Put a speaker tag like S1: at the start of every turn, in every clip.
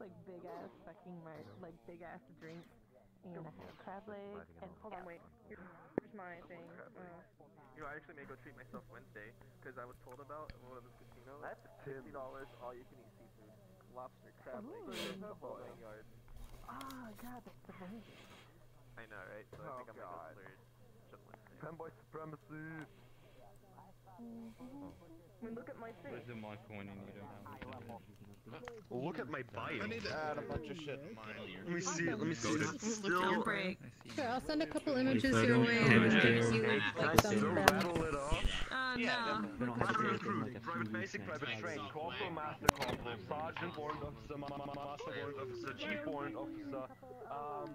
S1: like big ass fucking mar like big ass drink and I had crab leg and
S2: Hold on, wait. Here- Here's my thing. Uh,
S3: You know, I actually may go treat myself Wednesday because I was told about at one of those casinos.
S4: That's
S3: fifty dollars, all you can eat seafood, lobster, crab
S1: Ooh.
S3: legs, the whole nine yards.
S1: Oh god, that's amazing.
S3: I know, right? So I
S4: Oh,
S3: think I'm gonna
S4: God.
S3: go splurge just Wednesday.
S4: Fanboy supremacy.
S2: I mean, look at my thing.
S5: Where's the mic when you need him?
S6: Look at my bio.
S7: I need to add a bunch of shit.
S6: Let me see. Let me see. It's still.
S8: break.
S9: Sure, I'll send a couple images your way.
S5: damage
S9: and
S5: it.
S9: you
S4: Can I
S9: like some
S4: still
S9: from.
S4: rattle it off?
S8: Uh,
S7: Yeah,
S8: no.
S4: Private recruit, private basic, private train, corporal, master corporal, sergeant, warrant officer, ma- ma- ma- master warrant officer, chief warrant officer. Um,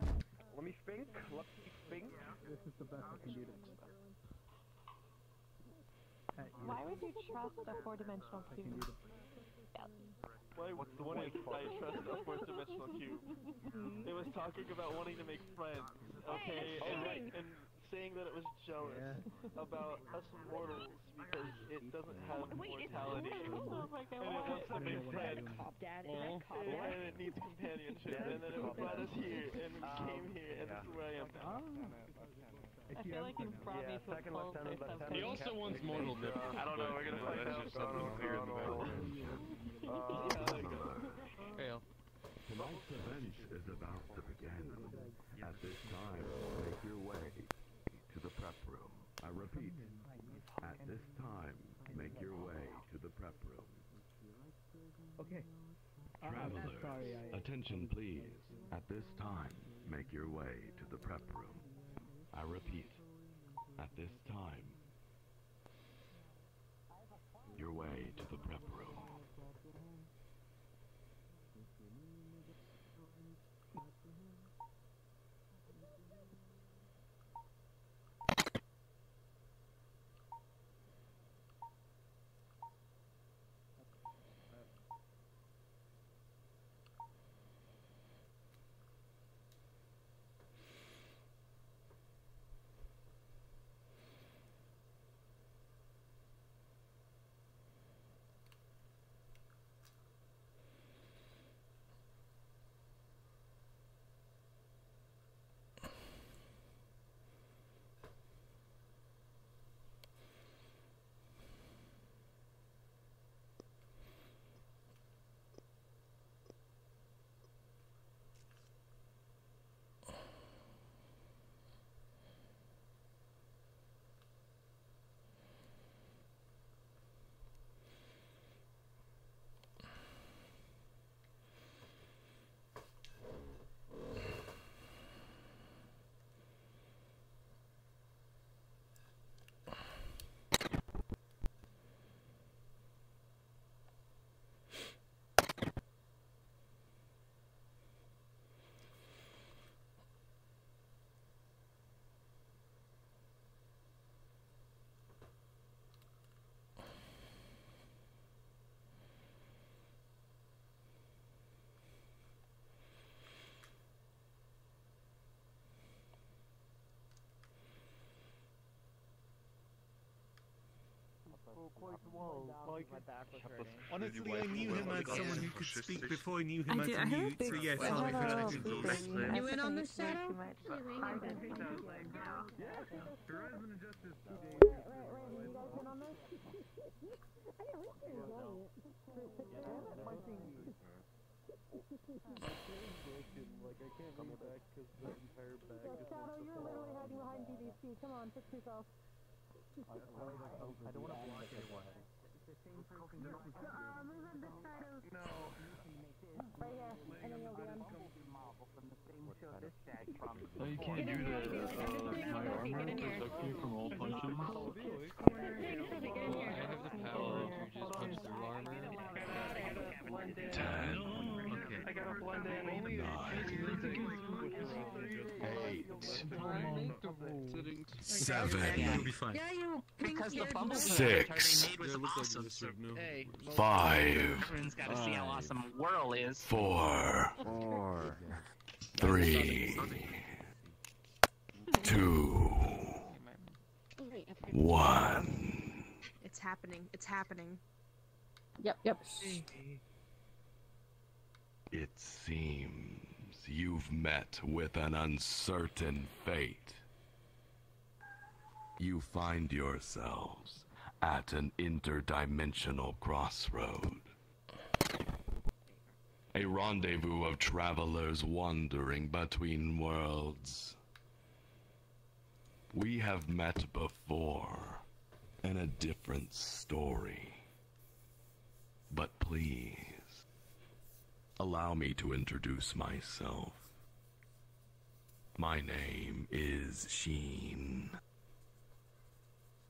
S4: let me think. Let me think.
S1: Why would you trust a four dimensional cube?
S3: Why? What's the one I trust a fourth dimensional cube? It was talking about wanting to make friends, okay, and, and saying that it was jealous about us mortals because it doesn't have mortality, and it wants to make friends,
S2: Dad,
S3: and, and it needs companionship, and then it brought us here, and we came here, and this is where I am now.
S1: I feel like you brought
S4: Yeah,
S1: me to a
S4: second
S1: cult or
S4: lieutenant,
S1: something.
S4: lieutenant.
S5: He also wants mortal dip.
S3: I don't know, we're gonna find
S5: That's
S3: out.
S5: just something clear in the background. Uh, Fail.
S10: Tonight's event is about to begin. At this time, make your way to the prep room. I repeat, at this time, make your way to the prep room.
S11: Okay.
S10: Travelers, attention please. At this time, make your way to the prep room. I repeat, at this time, your way to the prep room.
S7: Honestly, I knew him as someone who could speak before I knew him
S8: I
S7: as
S8: do-
S7: a
S8: I have a
S7: mute, so yes,
S8: I
S7: I'll
S8: have
S7: be
S8: a
S7: connected to
S8: big-
S9: You in on this? Shadow?
S1: Shadow, you're literally hiding behind BBC. Come on, fix yourself.
S4: I don't want to block anyone.
S1: Uh, move on this side of.
S4: No.
S1: Right here, and then you'll get him.
S5: Oh, you can't do the uh, my armor protect you from all punches. I have the power to just punch through armor.
S10: Ten,
S5: Okay.
S3: I gotta blend in.
S5: Now.
S12: Hey,
S10: five,
S12: everyone's gotta see how
S5: Five.
S12: awesome Whirl is.
S10: four,
S7: Four.
S10: three, two, one.
S8: It's happening. It's happening.
S1: Yep, yep.
S10: It seems you've met with an uncertain fate. You find yourselves at an interdimensional crossroad. A rendezvous of travelers wandering between worlds. We have met before in a different story. But please, allow me to introduce myself. My name is Sheen.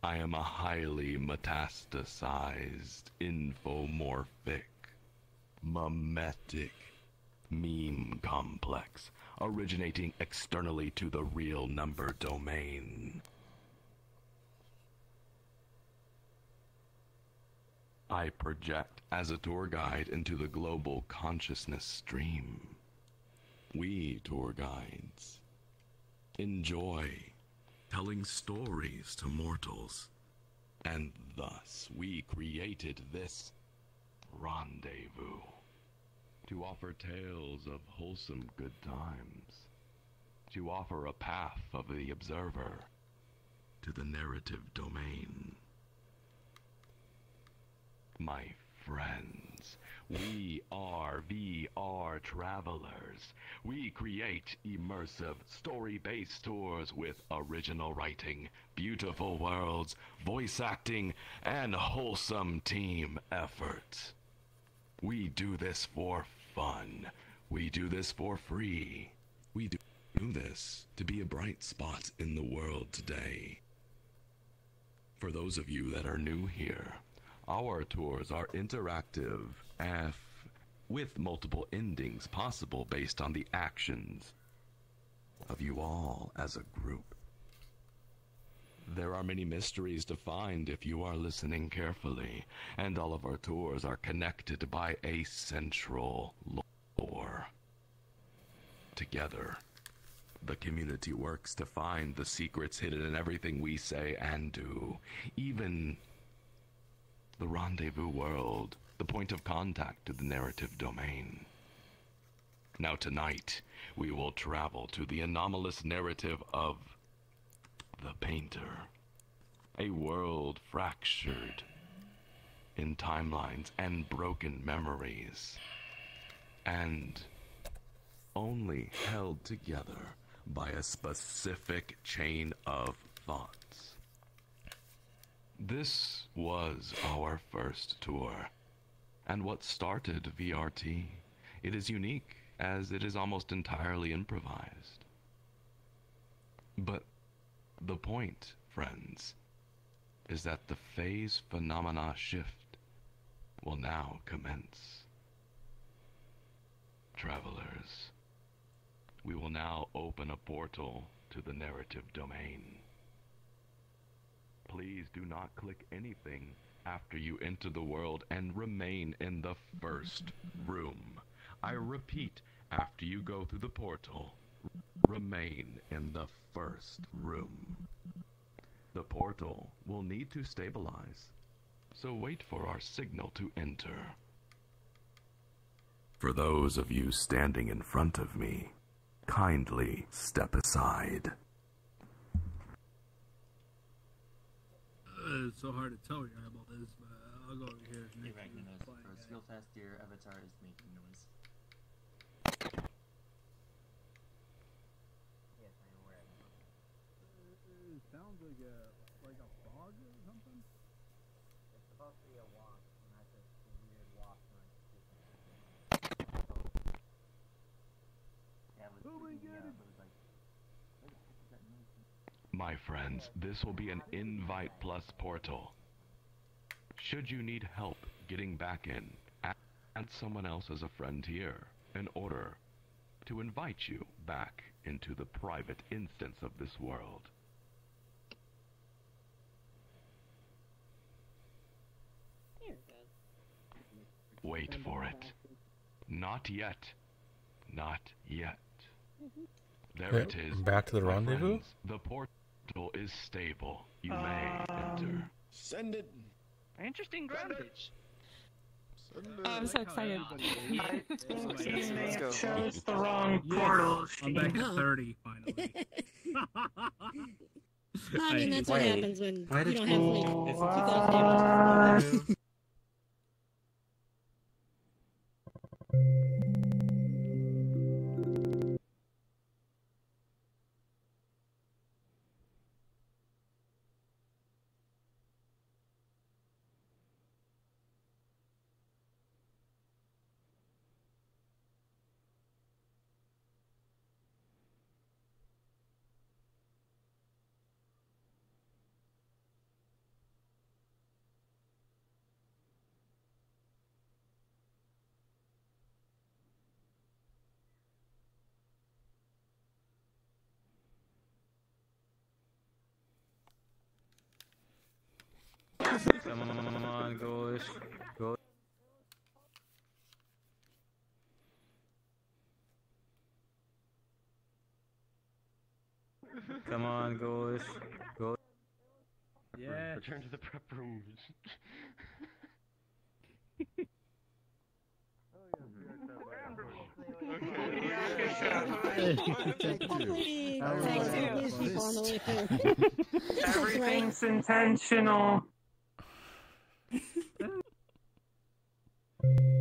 S10: I am a highly metastasized, infomorphic, mimetic meme complex originating externally to the real number domain. I project as a tour guide into the global consciousness stream. We tour guides enjoy telling stories to mortals, and thus we created this rendezvous to offer tales of wholesome good times, to offer a path of the observer to the narrative domain. My friends, we are VR travelers. We create immersive, story-based tours with original writing, beautiful worlds, voice acting, and wholesome team effort. We do this for fun. We do this for free. We do this to be a bright spot in the world today. For those of you that are new here, our tours are interactive F with multiple endings possible based on the actions of you all as a group. There are many mysteries to find if you are listening carefully, and all of our tours are connected by a central lore. Together, the community works to find the secrets hidden in everything we say and do, even the rendezvous world, the point of contact to the narrative domain. Now tonight, we will travel to the anomalous narrative of the painter. A world fractured in timelines and broken memories. And only held together by a specific chain of thoughts. This was our first tour, and what started VRT. It is unique, as it is almost entirely improvised. But the point, friends, is that the phase phenomena shift will now commence. Travelers, we will now open a portal to the narrative domain. Please do not click anything after you enter the world and remain in the first room. I repeat, after you go through the portal, remain in the first room. The portal will need to stabilize, so wait for our signal to enter. For those of you standing in front of me, kindly step aside.
S13: Uh, it's so hard to tell your eyeball is, but I'll go over here. and
S14: Hey,
S13: make
S14: Ragnaros, for a skill test, your avatar is making noise.
S15: Yes, I am aware of that.
S13: Uh, It sounds like a frog or something.
S15: It's supposed to be a wasp, and that's just a weird wasp noise.
S14: Yeah, it was
S13: Oh my
S14: freaking me
S13: God,
S14: out,
S13: it-
S14: but it was like, where the heck is that noise?
S10: My friends, this will be an invite plus portal. Should you need help getting back in, add add someone else as a friend here in order to invite you back into the private instance of this world. Wait for it. Not yet. Not yet. Mm-hmm. There
S16: Yeah,
S10: it is.
S16: back to the
S10: My
S16: rendezvous?
S10: friends, the portal is stable. You may um, enter.
S17: Send it.
S12: Interesting groundage.
S18: Oh, I'm so excited.
S19: I she may have
S20: go.
S19: chose the wrong portal.
S13: I'm back
S19: She-
S13: at 30, finally.
S18: I mean, that's what happens when
S20: why
S18: you don't have like 2,000 damage.
S20: Come on, Ghoulish. Go. Come on, Ghoulish. Go.
S13: Yeah.
S21: Return to the prep room.
S18: Hopefully,
S13: I remember
S18: there's
S13: that
S18: people on the way
S13: list.
S18: through.
S19: Everything's intentional. Thank you.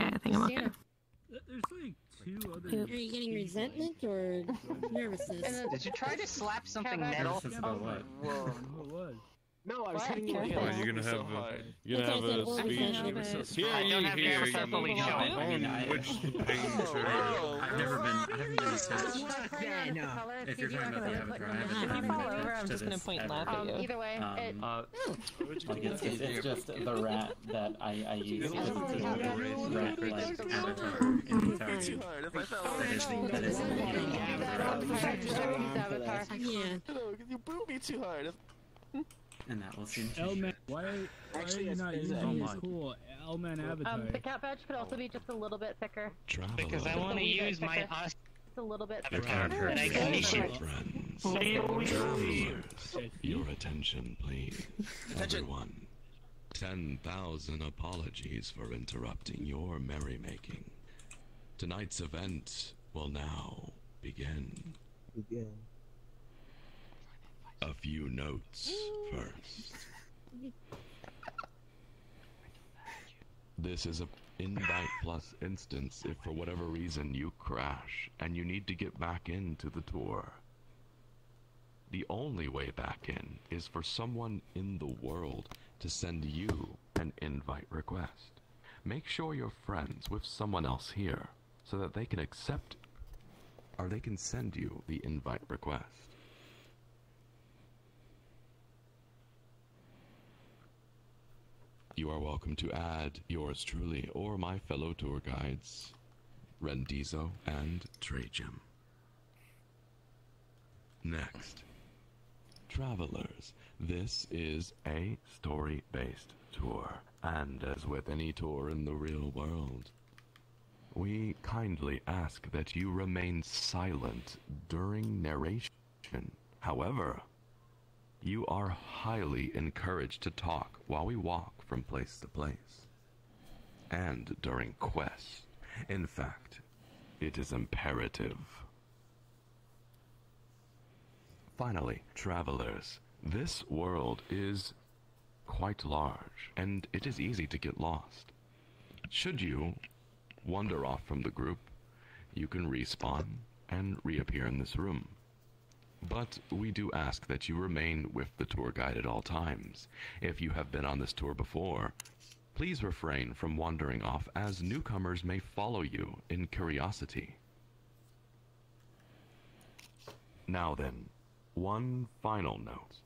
S1: Okay, I think I'm okay.
S13: There's like two other.
S18: Are you getting resentment or nervousness?
S12: Did you try to slap something metal?
S22: About oh, what?
S13: Whoa. It was.
S12: No, I was
S18: What?
S12: hitting you with
S18: Careful.
S12: the
S18: Are you
S6: gonna
S17: so
S6: have a-
S17: hard.
S6: You gonna have
S18: Because
S6: a
S18: it was
S6: speech?
S18: a little bit-
S6: Hear
S12: I don't
S6: ye,
S12: have
S6: hear
S12: nervous
S6: ye.
S12: fully shown.
S22: I mean, I-
S6: On which painter?
S22: I've never been, I haven't been attached.
S12: Yeah, no.
S22: If you're talking about the avatar, I haven't
S1: If
S22: been
S1: you fall over, I'm
S22: attached to
S1: just gonna
S22: this
S1: point and
S22: ever.
S1: laugh at
S9: Um,
S1: you.
S9: either way, it,
S22: Um,
S14: Uh, like it's, it's, it's just the rat that I, I use
S17: It's
S14: as
S17: a
S14: a
S17: little
S14: rat
S17: bit
S14: like
S17: too
S14: avatar in the tower.
S17: too hard. If I fell
S22: That
S17: over,
S22: is, that is
S18: Yeah.
S17: no, you booed me too hard.
S22: And that will seem to
S13: Elman, why, why are you not using
S22: a-
S13: this cool Elman avatar?
S1: Um, the cat badge could also be just a little bit thicker.
S12: Because I want to use my us
S1: Just a little bit
S22: It
S1: thicker.
S22: can't hurt.
S12: that I can issue.
S10: Friends,
S19: Travelers,
S10: your attention, please. Everyone. 10,000 apologies for interrupting your merrymaking. Tonight's event will now begin. A few notes first. This is a invite plus instance if for whatever reason you crash and you need to get back into the tour. The only way back in is for someone in the world to send you an invite request. Make sure you're friends with someone else here so that they can accept or they can send you the invite request. You are welcome to add yours truly or my fellow tour guides, Rendizo and Trajum. Next, travelers, this is a story based tour, and as with any tour in the real world, we kindly ask that you remain silent during narration. However, you are highly encouraged to talk while we walk from place to place. And during quests. In fact, it is imperative. Finally, travelers, this world is quite large, and it is easy to get lost. Should you wander off from the group, you can respawn and reappear in this room. But we do ask that you remain with the tour guide at all times. If you have been on this tour before, please refrain from wandering off as newcomers may follow you in curiosity. Now then, one final note.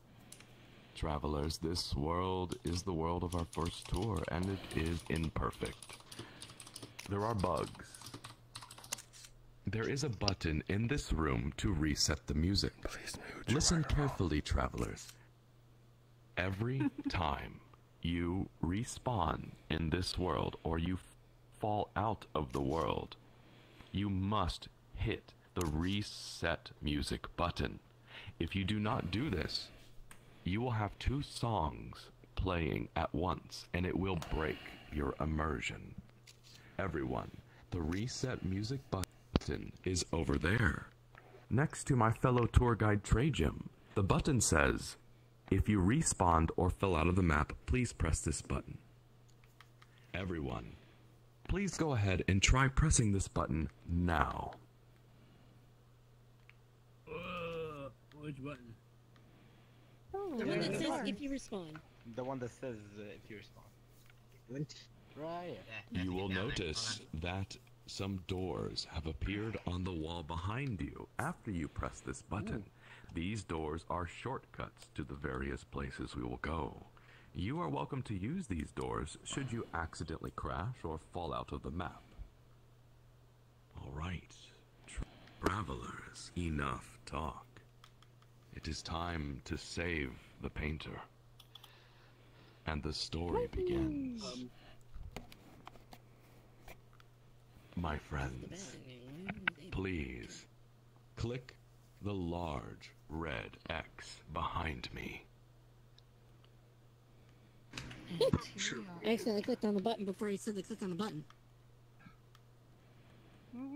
S10: Travelers, this world is the world of our first tour, and it is imperfect. There are bugs. There is a button in this room to reset the music. Listen carefully, travelers. Every time you respawn in this world or you fall out of the world, you must hit the reset music button. If you do not do this, you will have two songs playing at once and it will break your immersion. Everyone, the reset music button is over there. Next to my fellow tour guide Trajum, the button says, if you respawned or fell out of the map, please press this button. Everyone, please go ahead and try pressing this button now.
S13: Uh, which button?
S18: The one that says if you respond.
S12: The one that says uh, if you respond. Right.
S10: You will notice that some doors have appeared on the wall behind you after you press this button. These doors are shortcuts to the various places we will go. You are welcome to use these doors should you accidentally crash or fall out of the map. Alright, travelers, enough talk. It is time to save the painter. And the story begins. Um, My friends, please click the large red X behind me.
S18: I accidentally clicked on the button before you said to click on the button.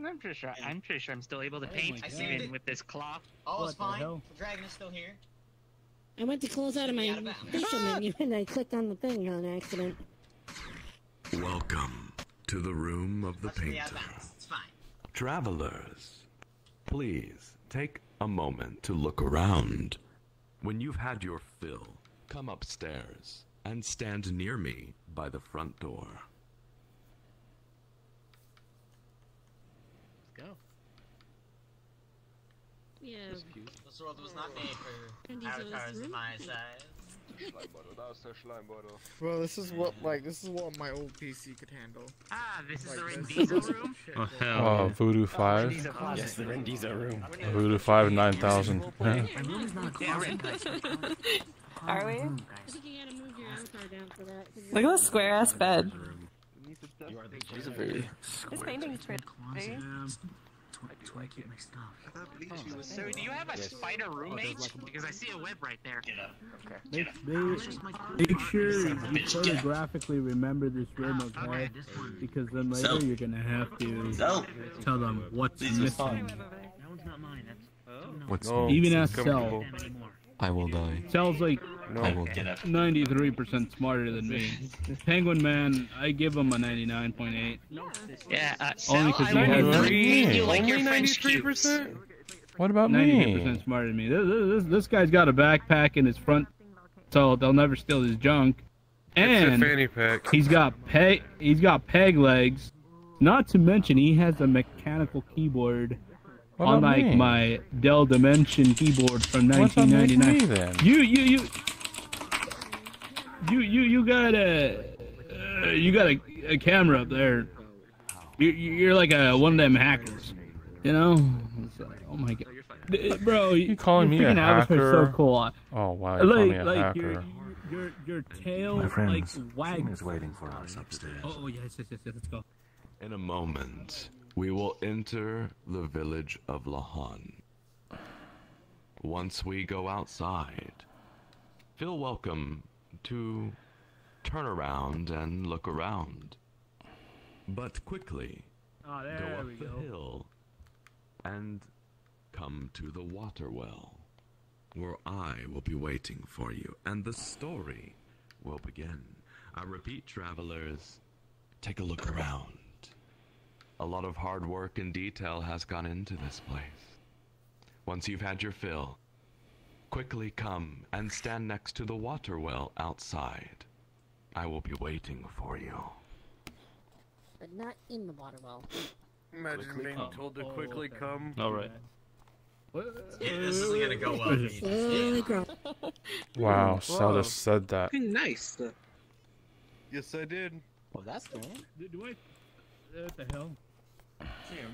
S12: I'm pretty sure. I'm pretty sure I'm still able to
S13: Oh
S12: paint
S13: my
S12: even with this cloth.
S4: All
S13: What
S4: is fine.
S13: hell?
S4: The dragon is still here.
S18: I went to close out of my
S4: Out of
S18: facial menu and I clicked on the thing on accident.
S10: Welcome to the room of the
S4: Especially
S10: painter.
S4: advanced. It's fine.
S10: Travelers, please take a moment to look around. When you've had your fill, come upstairs and stand near me by the front door.
S23: Let's go.
S18: Yeah.
S4: This world was not made for
S18: And these are
S4: avatars
S18: the
S4: of my
S18: room?
S4: Size.
S3: That was so slime bottle.
S7: Bro, this is what like this is what my old PC could handle.
S12: Ah, this is
S7: Like,
S12: the Rin
S7: this
S12: Diesel room?
S20: Oh, hell.
S16: Oh,
S20: yeah.
S16: Voodoo 5.
S21: Yes, the Rendiza room.
S16: Voodoo 5, 9000. Yeah.
S12: My room is not a closet.
S1: Are we?
S18: I think you gotta move your avatar down for that. 'cause
S1: Look at this square ass bed.
S21: She's a very
S1: This painting's pretty.
S12: Do I keep my stuff? So, do you have a spider oh, roommate? Because I see a web right there. Get up.
S13: Make, make, make sure you photographically remember this room, okay? Because then later
S21: So-
S13: you're gonna have to
S21: So-
S13: tell them what's
S21: These are
S13: missing.
S21: fine.
S12: That one's not mine. That's
S16: What's
S13: Oh. Even ask
S16: comfortable?
S13: Cell.
S16: I will die.
S13: Cell's like
S16: I will die.
S13: 93% smarter than me. Penguin Man, I give him a 99.8.
S12: Yeah, uh,
S13: Only because
S12: I
S13: he
S12: want
S13: has
S12: to you like your French cubes.
S16: What about me?
S13: 98% smarter than me. This, this, this guy's got a backpack in his front, so they'll never steal his junk.
S16: It's a
S13: And
S16: fanny pack.
S13: he's got peg. He's got peg legs. Not to mention, he has a mechanical keyboard,
S16: What
S13: unlike
S16: me?
S13: my Dell Dimension keyboard from
S16: What's up with
S13: 1999.
S16: me?
S13: You, you, you, you, you, you got a, uh, you got a, a camera up there. You, you're like a one of them hackers, you know? Like, oh my god, D- bro!
S16: You calling
S13: your
S16: me a
S13: freaking avatar's
S16: hacker?
S13: so cool.
S16: Oh wow, you're calling me a
S13: like
S16: hacker.
S13: your, your, your tail
S10: My
S13: like
S10: friends,
S13: wags.
S10: waiting for us upstairs.
S13: Oh, oh yes, yes, yes, yes, let's go.
S10: In a moment, we will enter the village of Lahan. Once we go outside, feel welcome to turn around and look around. But quickly,
S13: Oh,
S10: go
S13: there
S10: up the
S13: go.
S10: hill and come to the water well, where I will be waiting for you, and the story will begin. I repeat, travelers, take a look around. A lot of hard work and detail has gone into this place. Once you've had your fill, quickly come and stand next to the water well outside. I will be waiting for you.
S18: But not in the water well.
S3: Imagine
S10: Quickly
S3: being
S10: come.
S3: told to oh, quickly come.
S16: Alright.
S4: Yeah, this isn't gonna go well. Pete.
S18: Slowly grow.
S16: Wow, Sal
S23: Whoa.
S16: just said that.
S23: Nice.
S3: Yes, I did.
S21: Well, that's cool.
S13: Do, do I? What the hell?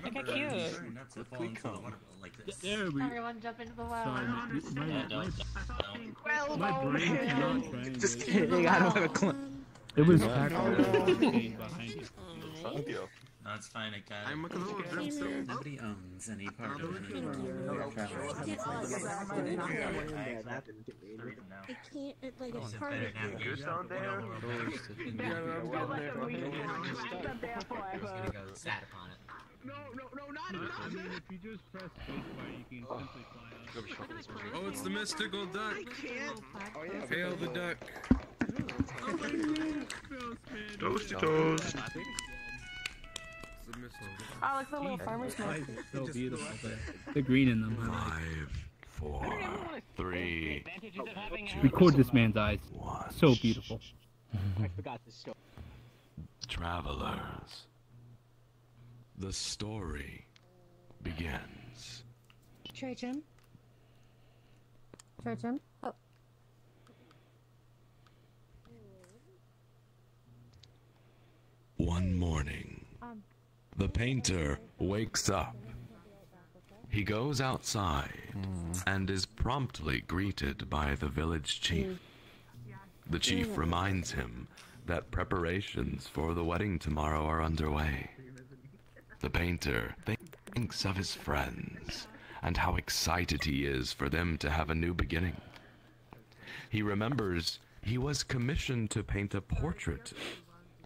S1: Look how cute.
S4: Nuts that fall into the water like this.
S13: There we.
S1: Everyone jump into the well.
S13: Sorry, my, my,
S4: Yeah,
S13: my,
S4: don't, don't.
S13: my brain cannot translate.
S23: Just kidding. I don't have a clue.
S13: It was
S16: Yeah.
S13: actually behind you.
S3: Thank you.
S4: No, it's fine. I got
S14: I'm
S4: it.
S14: a clone.
S4: Nobody owns any part of any
S18: Yeah.
S4: Read them now.
S18: I can't. It, like it's
S4: It's
S18: part
S4: better
S18: of
S4: now.
S18: it.
S3: Goose down there?
S4: I was gonna go sat upon it.
S13: No, no, no, not, not. I mean, if you just press spacebar, you can simply fly out.
S6: Oh, it's the mystical duck.
S13: Oh, yeah.
S6: Hail the duck.
S14: Toasty toast.
S6: It's the mystical
S1: Oh, look at the little farmer's
S13: Life
S1: market.
S13: is so beautiful. The, the green in them. I like.
S10: Five, four, three,
S13: Record this man's eyes.
S10: one.
S13: So beautiful.
S24: I forgot to show.
S10: Travelers, the story begins.
S18: Trajan. Trajan. Oh.
S10: One morning, um. the painter wakes up. He goes outside hmm. and is promptly greeted by the village chief. Hmm. The chief reminds him that preparations for the wedding tomorrow are underway. The painter thinks of his friends and how excited he is for them to have a new beginning. He remembers he was commissioned to paint a portrait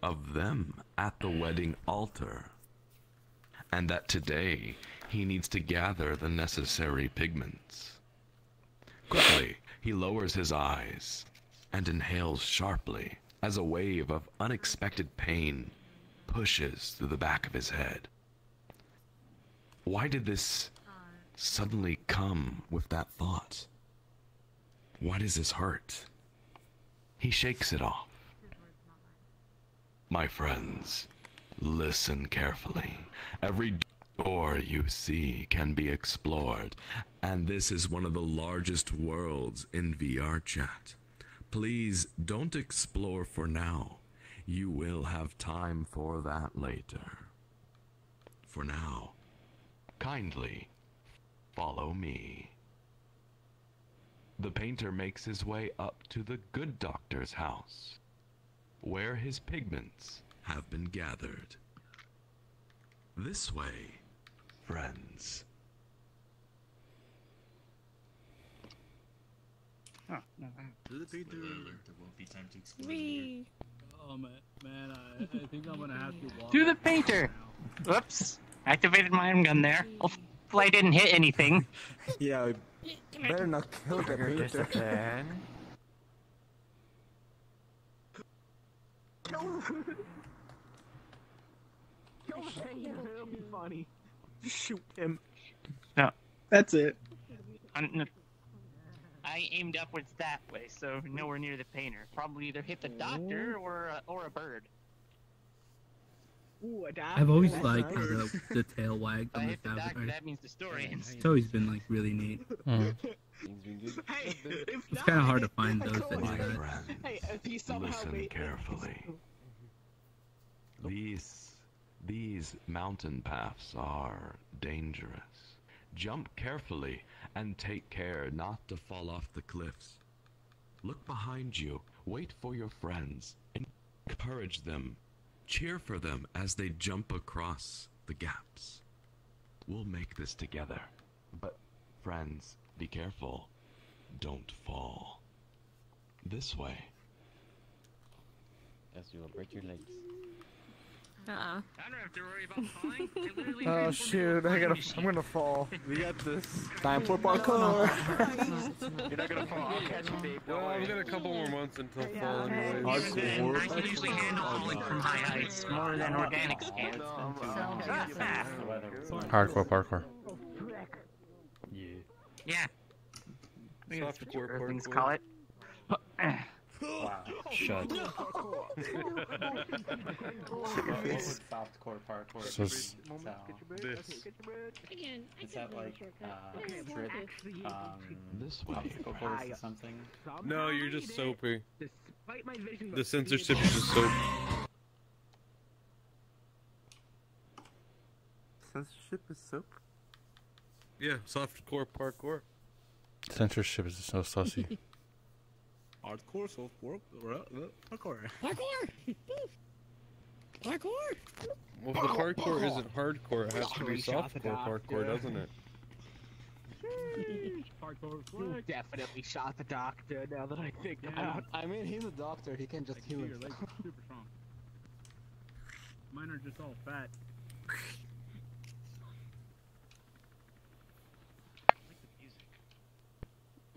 S10: of them at the wedding altar, and that today he needs to gather the necessary pigments. Quickly, he lowers his eyes and inhales sharply as a wave of unexpected pain pushes through the back of his head. Why did this suddenly come with that thought? Why does this hurt? He shakes it off. My friends, listen carefully. Every door you see can be explored, and this is one of the largest worlds in VR chat. Please don't explore for now. You will have time for that later. For now, kindly follow me. The painter makes his way up to the good doctor's house, where his pigments have been gathered. This way, friends.
S12: Oh, no.
S25: To the painter.
S14: There won't be time to explore.
S18: Wee.
S13: Oh man, man, I, I think I'm gonna have to walk.
S12: To the painter! Whoops. Activated my own gun there. Oh, Hopefully I didn't hit anything.
S26: Yeah, better not kill the
S21: Trigger
S26: painter.
S21: discipline.
S27: It'll be funny.
S26: Shoot him.
S12: No.
S26: That's it.
S12: I'm- I aimed upwards that way, so nowhere near the painter. Probably either hit the doctor or a, or a bird.
S23: Ooh, a
S13: I've always liked how the, the tail wagged on the
S12: hit the
S13: Savage
S12: doctor,
S13: Eye.
S12: that means the story ends.
S13: It's always been like really neat. Hmm.
S26: Hey,
S13: It's kind of hard to find those that do that.
S23: Hey, if he somehow
S10: listen
S23: made
S10: carefully. These these mountain paths are dangerous. Jump carefully and take care not to fall off the cliffs. Look behind you. Wait for your friends. Encourage them. Cheer for them as they jump across the gaps. We'll make this together. But friends, be careful. Don't fall. This way.
S22: As you will break your legs.
S18: Uh-uh.
S12: I don't have to worry about falling.
S26: Oh shoot! I gotta. I'm gonna fall.
S27: We got this.
S26: Time for parkour.
S17: You're not gonna fall. I'll catch you, babe.
S6: Well, I've got a couple more months until fall anyway.
S12: Then I can usually handle falling from high heights more than organics can. Ah, ah.
S16: Hardcore parkour.
S6: Yeah.
S12: Yeah.
S6: Softcore
S12: Sure things call it.
S22: Wow.
S6: Shut.
S22: Softcore parkour.
S16: So s-
S6: This.
S18: Again, I
S22: Is that like uh, strip, um,
S10: This way.
S22: obstacle course or something?
S6: No, you're just soapy.
S23: Despite my vision,
S6: The censorship is just soap.
S25: Censorship is soap.
S6: Yeah, softcore parkour.
S16: Censorship is so sussy.
S25: Hardcore, soap, work, parkour.
S18: Parkour! Parkour!
S6: Well, if the parkour isn't hardcore, it has to be softcore parkour, doesn't it?
S23: You definitely shot the doctor. Now that I think about it.
S26: I mean, he's a doctor. He can just heal himself.
S13: super strong. Mine are just all fat.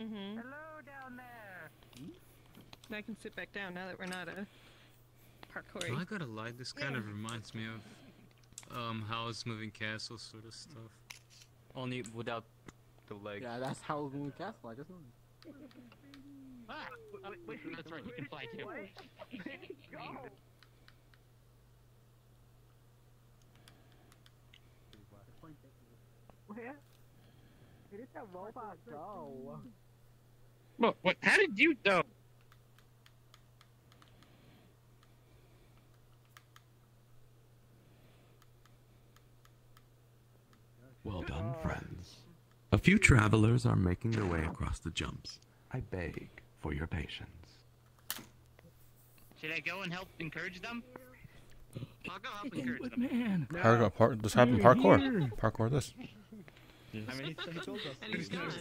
S1: Mm-hmm. Hello down there. I can sit back down now that we're not a parkour.
S20: I gotta lie, this kind of reminds me of um Howl's Moving Castle sort of stuff. Only without the legs.
S26: Yeah, that's how Moving Castle. I just know.
S12: Ah, wait, wait, that's right. You can fly too.
S23: Where? Where did that robot go?
S12: What? What? How did you know?
S10: Well done, friends. A few travelers are making their way across the jumps. I beg for your patience.
S12: Should I go and help encourage them? I'll go help encourage them.
S13: Man.
S16: Parkour, par- this happened parkour. Parkour this.
S28: I mean, he, he told us.
S1: And he's gone.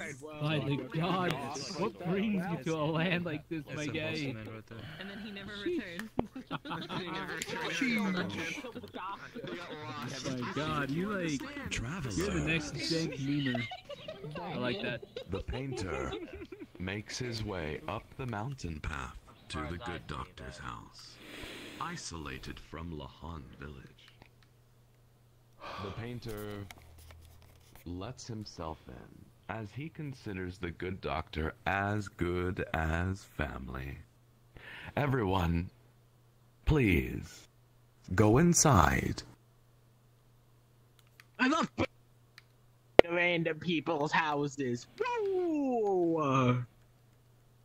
S13: By the god, what brings you to a land like this, my guy?
S20: boss man right there.
S1: And then he never returned.
S13: Oh my god, you like,
S10: Travelers.
S13: you're the next jank memer. I like that.
S10: The painter makes his way up the mountain path to the good doctor's house. isolated from Lahan village. The painter lets himself in as he considers the good doctor as good as family. Everyone, please go inside.
S23: I love random people's houses. Woo!
S6: Um,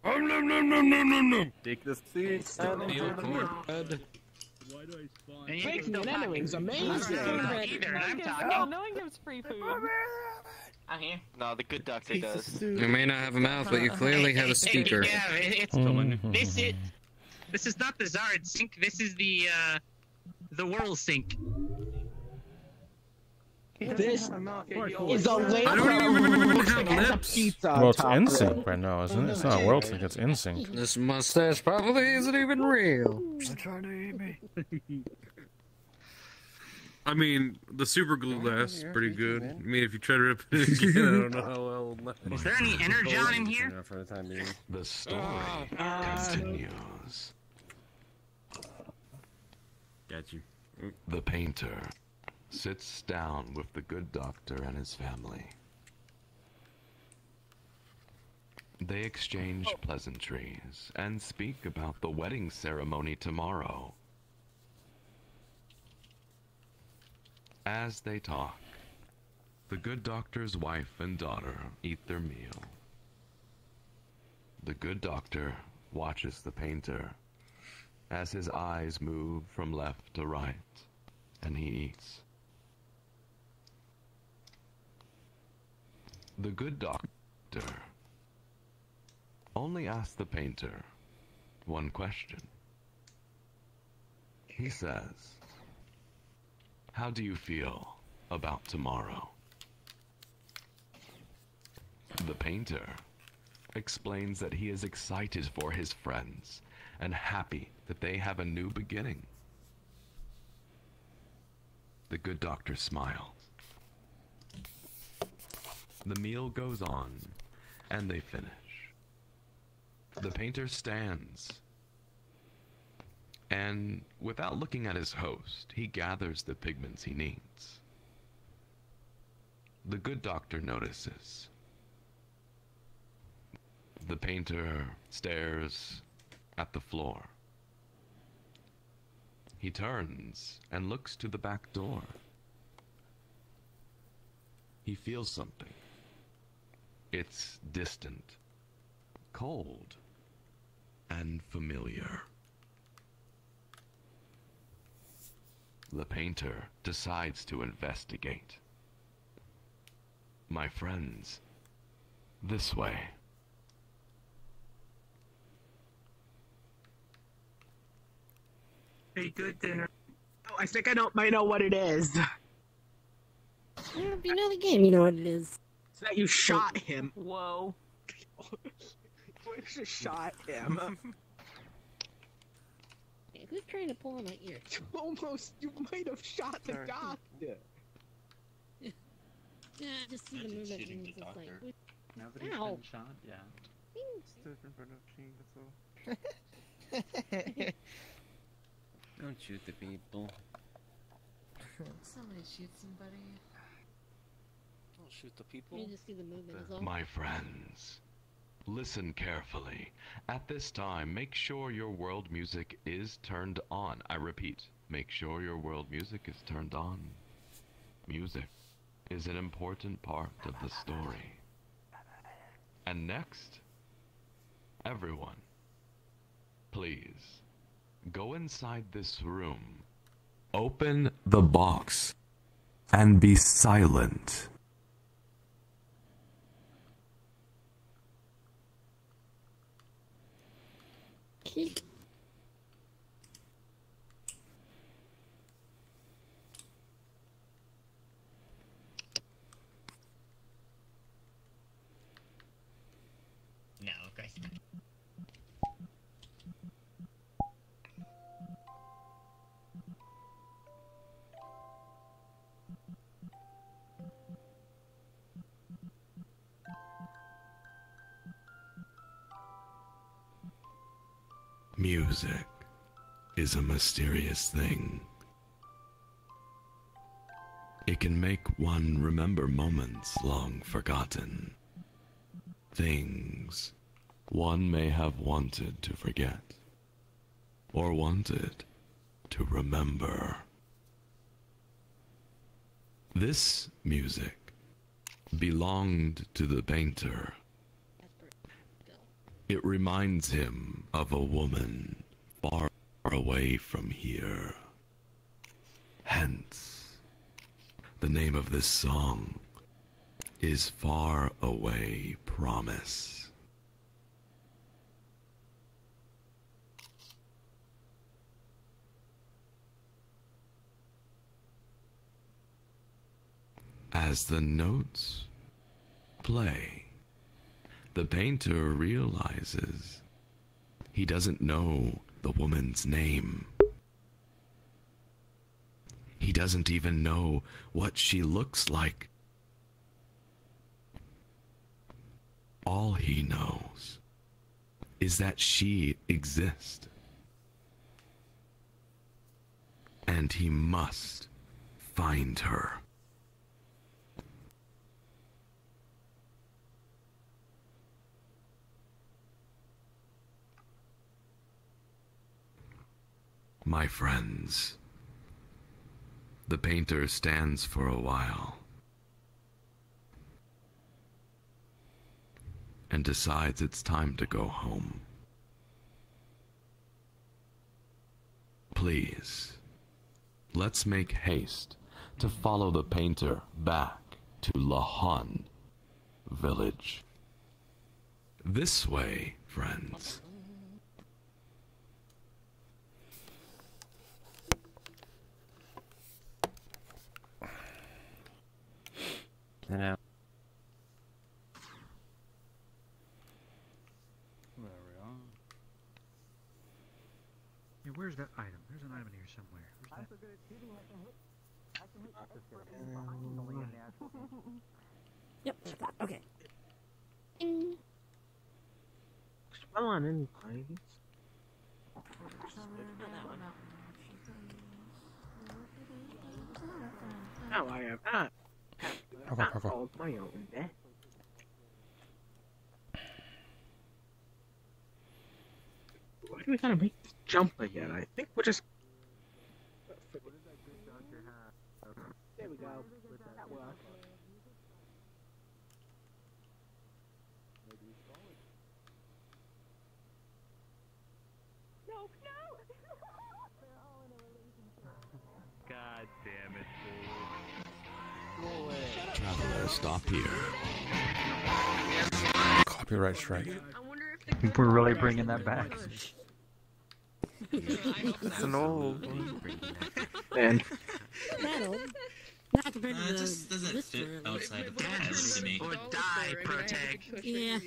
S6: nom, nom, nom, nom, nom, nom.
S13: Take the seats.
S23: Making an enemy's amazing.
S1: Either,
S23: I'm
S1: No
S23: talking.
S1: one gives free food.
S23: I'm here.
S17: No, the good doctor does.
S29: You may not have a mouth, but you clearly have a speaker.
S23: Yeah, it- it's
S29: Mhm.
S23: this is this is not the Zard sink. This is the uh the world sink. This is a lake.
S6: I don't even have
S23: a
S6: lips.
S23: pizza
S16: Well, it's
S23: top
S16: in
S23: of
S16: sync right now, isn't it? It's not world sync, it's in sync.
S29: This mustache probably isn't even real.
S6: They're trying to eat me. I mean, the super glue lasts pretty good. I mean, if you try to rip it again, I don't know how well it'll last.
S23: Is there any energon in here?
S10: For the time being. The story
S23: Uh,
S10: continues.
S6: Got you.
S10: The painter sits down with the good doctor and his family. They exchange oh. pleasantries and speak about the wedding ceremony tomorrow. As they talk, the good doctor's wife and daughter eat their meal. The good doctor watches the painter as his eyes move from left to right and he eats. The good doctor only asks the painter one question. He says, How do you feel about tomorrow? The painter explains that he is excited for his friends and happy that they have a new beginning. The good doctor smiles. The meal goes on, and they finish. The painter stands, and without looking at his host, he gathers the pigments he needs. The good doctor notices. The painter stares at the floor. He turns and looks to the back door. He feels something. It's distant, cold, and familiar. The painter decides to investigate. My friends, this way.
S23: Hey, good dinner. Oh, I think I don't might know what it is.
S18: Well, if you know the game, you know what it is.
S23: It's that you shot him.
S1: Whoa.
S23: What just shot him?
S18: Hey, who's trying to pull on my ear?
S23: Almost, you might have shot the
S18: Sorry.
S23: doctor.
S18: Yeah, I just see the movement and it's just like,
S22: Now that
S18: he's
S22: he's
S18: Ow.
S22: been shot, yeah.
S13: different production, that's all.
S6: Don't shoot the people.
S30: Somebody shoot somebody.
S26: Don't shoot the people.
S18: you just see the movement is all.
S10: My friends, listen carefully. At this time, make sure your world music is turned on. I repeat, make sure your world music is turned on. Music is an important part of the story. And next, everyone, please go inside this room, open the box, and be silent.
S4: No,
S10: Music is a mysterious thing. It can make one remember moments long forgotten. Things one may have wanted to forget, or wanted to remember. This music belonged to the painter. It reminds him of a woman far away from here. Hence, the name of this song is Far Away Promise. As the notes play, the painter realizes he doesn't know the woman's name. He doesn't even know what she looks like. All he knows is that she exists. And he must find her. My friends, the painter stands for a while and decides it's time to go home. Please, let's make haste to follow the painter back to Lahan village. This way, friends.
S23: And now.
S31: There we are. Yeah, where's that item? There's an item in here somewhere. Where's that? Mm-hmm.
S18: Yep, there's that. Okay.
S23: Come on in, please. No, I have not.
S16: Okay,
S23: not
S16: okay.
S23: called my own death. Why do we gotta make this jump again? I think we're just. There we go.
S10: Traveler, stop here.
S16: Copyright strike.
S22: We're really bringing that back. It's an old one.
S23: Man.
S18: That old. Not compared
S12: Uh,
S18: to
S12: it just doesn't fit
S18: one.
S12: outside of the past to me.
S9: Or die, Protag.
S18: Yeah.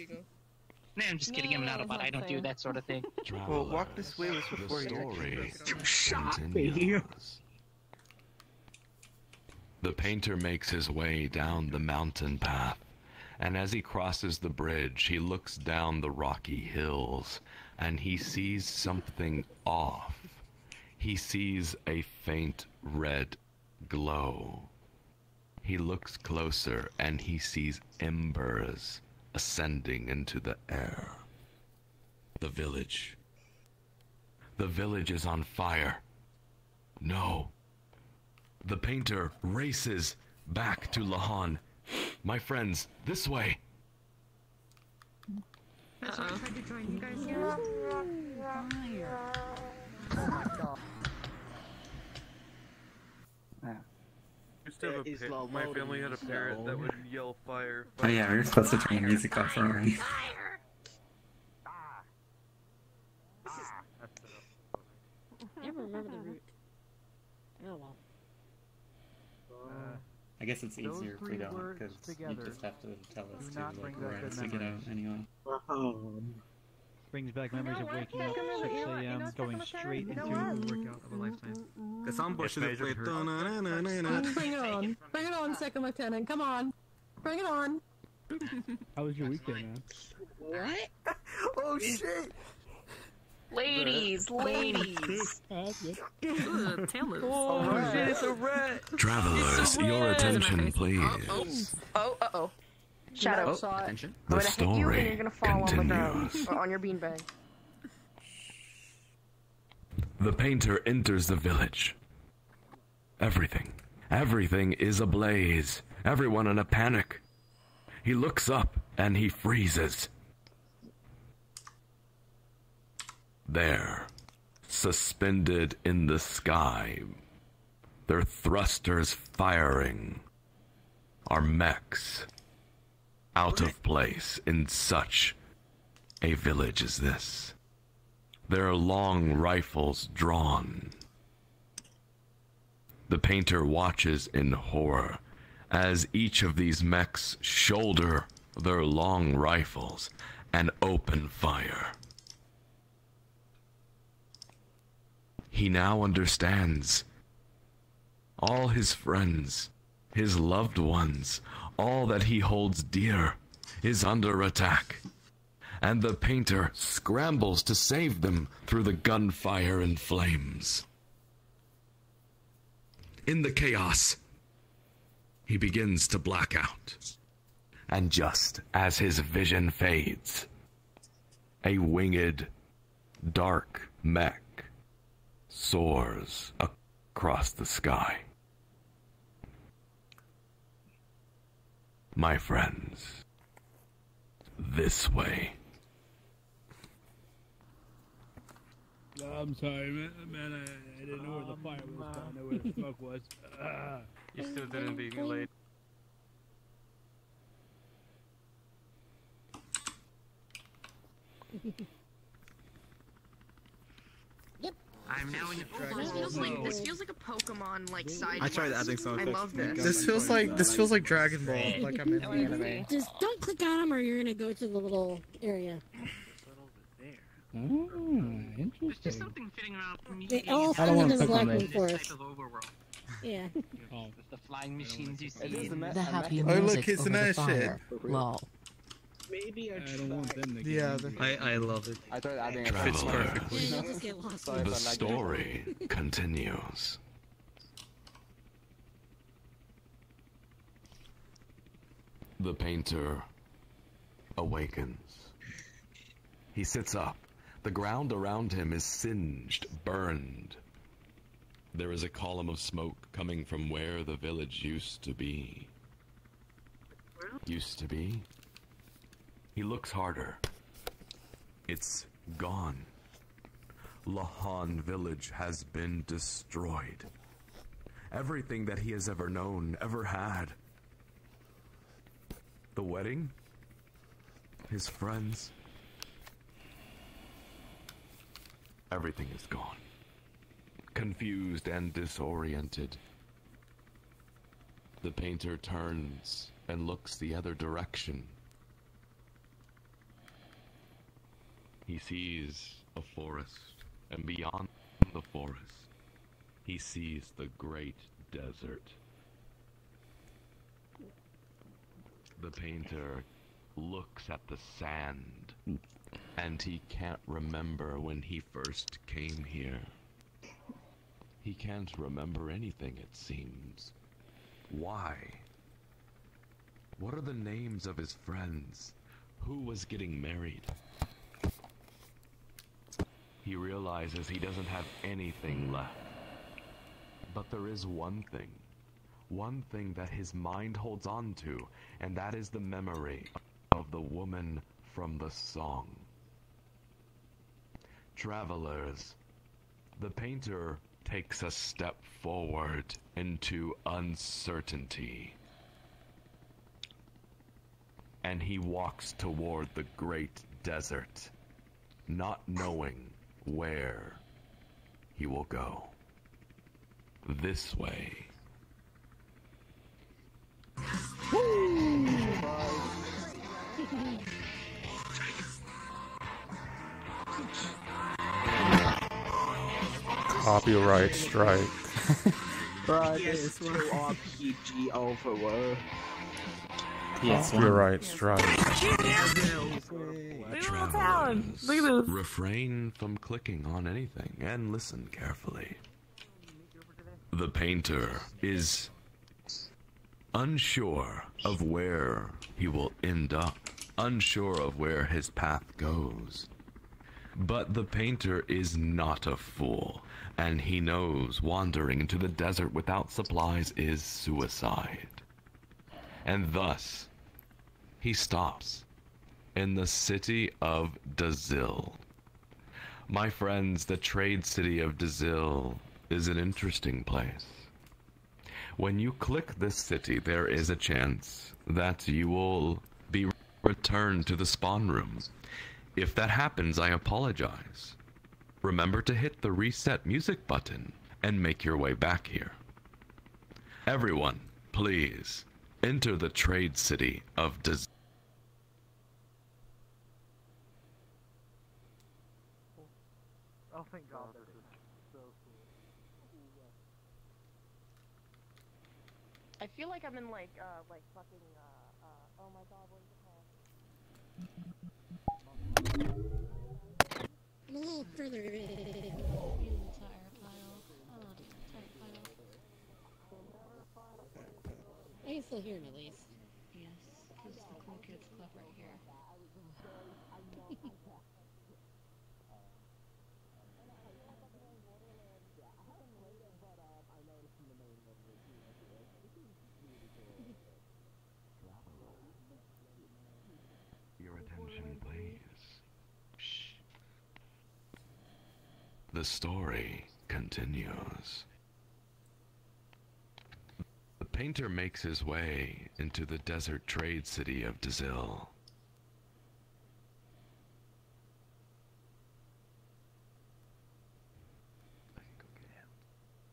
S12: No, I'm just kidding. I'm not a bot. I don't do that sort of thing.
S22: Well, walk this way was before you
S10: story
S22: actually
S23: shot
S10: continues. The painter makes his way down the mountain path, and as he crosses the bridge, he looks down the rocky hills and he sees something off. He sees a faint red glow. He looks closer and he sees embers ascending into the air. The village. The village is on fire. No. The painter races back to Lahan. My friends, this way.
S9: That's why I tried to join you guys here.
S6: Used to have a
S23: It's
S6: pa-
S23: low
S6: my family had a parrot that would yell fire.
S22: Oh yeah, we were supposed to turn the music off already.
S18: I remember the route. Oh well.
S22: I guess it's
S32: Those
S22: easier if we
S32: three
S22: don't, because you just have to tell us to
S32: not
S22: like
S32: bring
S22: where
S32: back
S22: else
S32: good
S22: to get out anyway.
S23: Um,
S31: Brings back memories of waking up
S9: you know what,
S31: 6
S9: you you
S31: a.m.,
S9: know,
S31: going straight into
S9: you know
S31: the
S9: what?
S31: workout of a lifetime.
S26: Because some boy should have played.
S7: Bring it on. Bring it on, Second Lieutenant. Come on. Bring it on.
S13: How was your weekend, man?
S23: what?
S22: oh shit!
S29: Ladies, ladies. Ugh, tail moves.
S26: Oh,
S29: shit, it's a
S26: rat.
S10: Travelers, your attention, please.
S29: Oh, uh oh. Shadow.
S33: Oh, attention.
S10: The
S29: I'm gonna hit you and
S10: story
S29: you're gonna fall on the ground.
S10: continues.
S29: Or on your beanbag.
S10: The painter enters the village. Everything, everything is ablaze. Everyone in a panic. He looks up and he freezes. There, suspended in the sky, their thrusters firing, are mechs. Out of place in such a village as this. Their long rifles drawn. The painter watches in horror as each of these mechs shoulder their long rifles and open fire. He now understands. All his friends, his loved ones, all that he holds dear is under attack. And the painter scrambles to save them through the gunfire and flames. In the chaos, he begins to black out. And just as his vision fades, a winged, dark mech soars across the sky. My friends, this way.
S13: I'm sorry, man. man I, I didn't know where the fire was, but I know where the smoke was. Ah.
S20: You still didn't beat me late.
S12: I'm now in
S29: This feels like this feels like a Pokemon like side.
S33: I tried
S29: quest.
S33: adding some
S29: I love this.
S7: This feels like this feels like Dragon Ball. Like I'm in anime.
S18: Just don't click on them or you're gonna go to the little area.
S13: Hmm, oh,
S12: There's just
S13: interesting.
S12: something fitting around for me.
S18: They all
S13: I don't wanna
S18: into the
S13: on
S18: Black
S13: that.
S18: Moon
S12: This
S18: Forest.
S12: type of overworld.
S18: Yeah.
S13: Oh.
S12: The flying machines you see.
S26: It is a
S12: in-
S26: me-
S34: The happy
S26: mecha-
S7: Oh, look, it's
S34: over
S7: a
S34: the
S7: nice shit.
S34: Lol.
S23: Maybe I
S13: I don't want them to get
S7: Yeah,
S13: me.
S35: I, I love it.
S26: I tried adding a
S10: Fits
S26: traveler.
S10: perfectly.
S18: Yeah, just get lost.
S26: Sorry
S10: The
S26: if I lagged.
S10: story continues. The painter awakens. He sits up. The ground around him is singed, burned. There is a column of smoke coming from where the village used to be. Used to be? He looks harder. It's gone. Lahan village has been destroyed. Everything that he has ever known, ever had. The wedding? His friends? Everything is gone. Confused and disoriented. The painter turns and looks the other direction. He sees a forest, and beyond the forest, he sees the great desert. The painter looks at the sand, and he can't remember when he first came here. He can't remember anything, it seems. Why? What are the names of his friends? Who was getting married? He realizes he doesn't have anything left. But there is one thing. One thing that his mind holds on to, and that is the memory of the woman from the song. Travelers, the painter takes a step forward into uncertainty. And he walks toward the great desert, not knowing where he will go. This way.
S16: Copyright strike.
S23: PS2 RPG overworld.
S16: Yes, You're right, Stride.
S1: Little. Look at this.
S10: Refrain from clicking on anything and listen carefully. The painter is unsure of where he will end up, unsure of where his path goes. But the painter is not a fool, and he knows wandering into the desert without supplies is suicide. And thus, he stops in the city of Dazil. My friends, the trade city of Dazil is an interesting place. When you click this city, there is a chance that you will be returned to the spawn room. If that happens, I apologize. Remember to hit the reset music button and make your way back here. Everyone, please, enter the trade city of Dazil.
S8: Oh, thank God, this is so cool.
S1: I feel like I'm in like uh like fucking uh uh oh my god what is it called?
S18: I'm a little further. I can still hear him at least.
S30: Yes, because the cool kids club right here.
S10: Your attention, please. Shh. The story continues. Painter makes his way into the desert trade city of Dazil.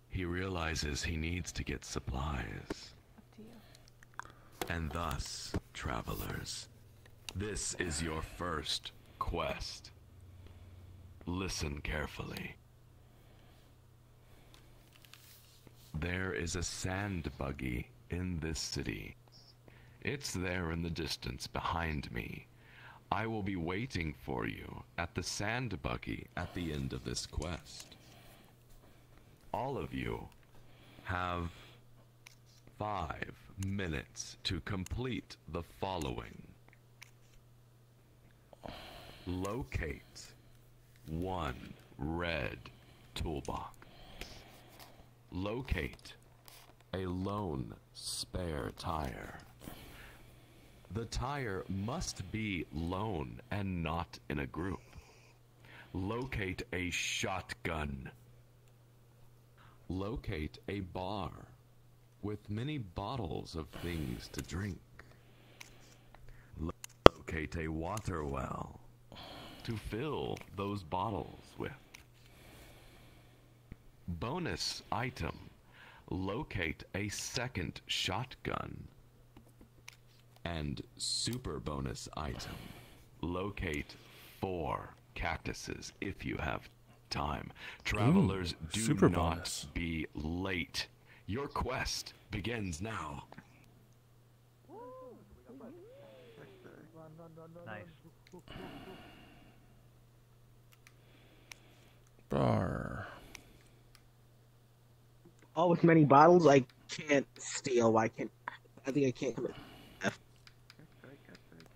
S10: He realizes he needs to get supplies. And thus, travelers, this is your first quest. Listen carefully. There is a sand buggy in this city. It's there in the distance behind me. I will be waiting for you at the sand buggy at the end of this quest. All of you have five minutes to complete the following. Locate one red toolbox. Locate a lone spare tire. The tire must be lone and not in a group. Locate a shotgun. Locate a bar with many bottles of things to drink. Locate a water well to fill those bottles with. Bonus item. Locate a second shotgun. And super bonus item. Locate four cactuses if you have time. Travelers, do
S16: super
S10: not
S16: bonus.
S10: be late. Your quest begins now.
S8: Nice.
S16: Bar.
S23: All with many bottles, I can't steal. I can't. I think I can't commit theft.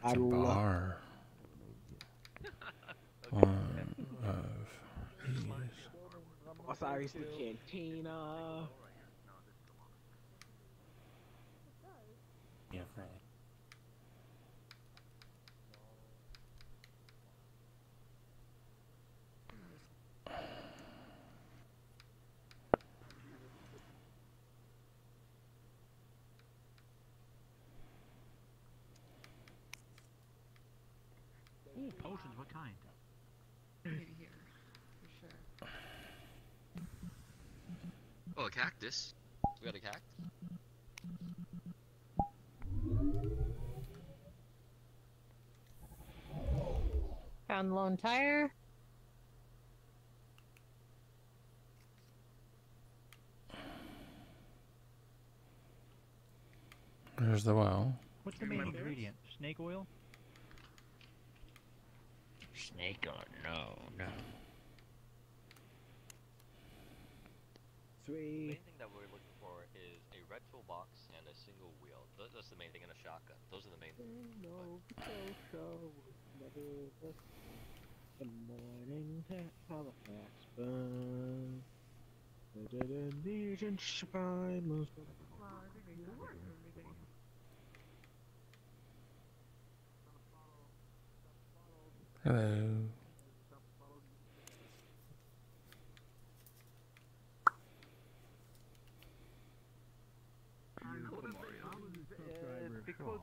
S23: I
S16: It's a
S23: love.
S16: bar. One of these.
S23: Osiris the Cantina.
S22: Yeah, right.
S31: Ooh, potions, what kind?
S30: Here, here, for sure.
S3: Oh, a cactus. We got a cactus.
S1: Found the lone tire.
S16: There's the well.
S31: What's the main ingredient? Snake oil?
S36: Snake oil? No, no.
S23: Three.
S3: main thing that we're looking for is a red toolbox and a single wheel. Th- That's the main thing, and a shotgun. Those are the main things.
S23: No, so, so, never the, the morning that Halifax burn. The allegiance by most
S16: Hello.
S4: because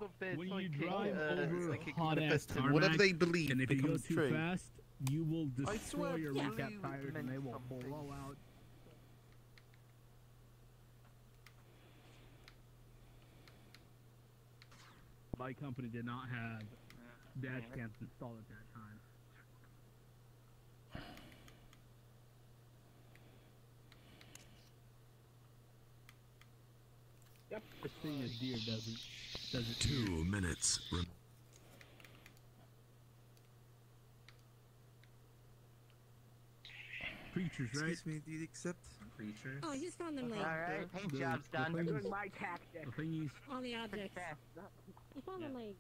S4: of their
S13: When you drive
S4: uh,
S13: over
S4: psychic
S13: hot ass tarmac,
S4: What if they
S37: believe
S13: and if you go too
S37: true?
S13: fast, you will destroy
S4: swear
S13: your
S4: you
S13: recap tires and they will
S4: something.
S13: blow out. My company did not have dash cams installed at that time. Yep. This thing is deer doesn't does it
S34: Two minutes. Rem-
S13: Creatures, right?
S37: Excuse me, do you accept
S22: creatures?
S18: Oh, you found them like
S12: Alright, paint
S13: The-
S12: job's
S13: the
S12: done.
S13: things-
S12: Doing my tactic.
S13: The thingies.
S18: all the objects. You found them like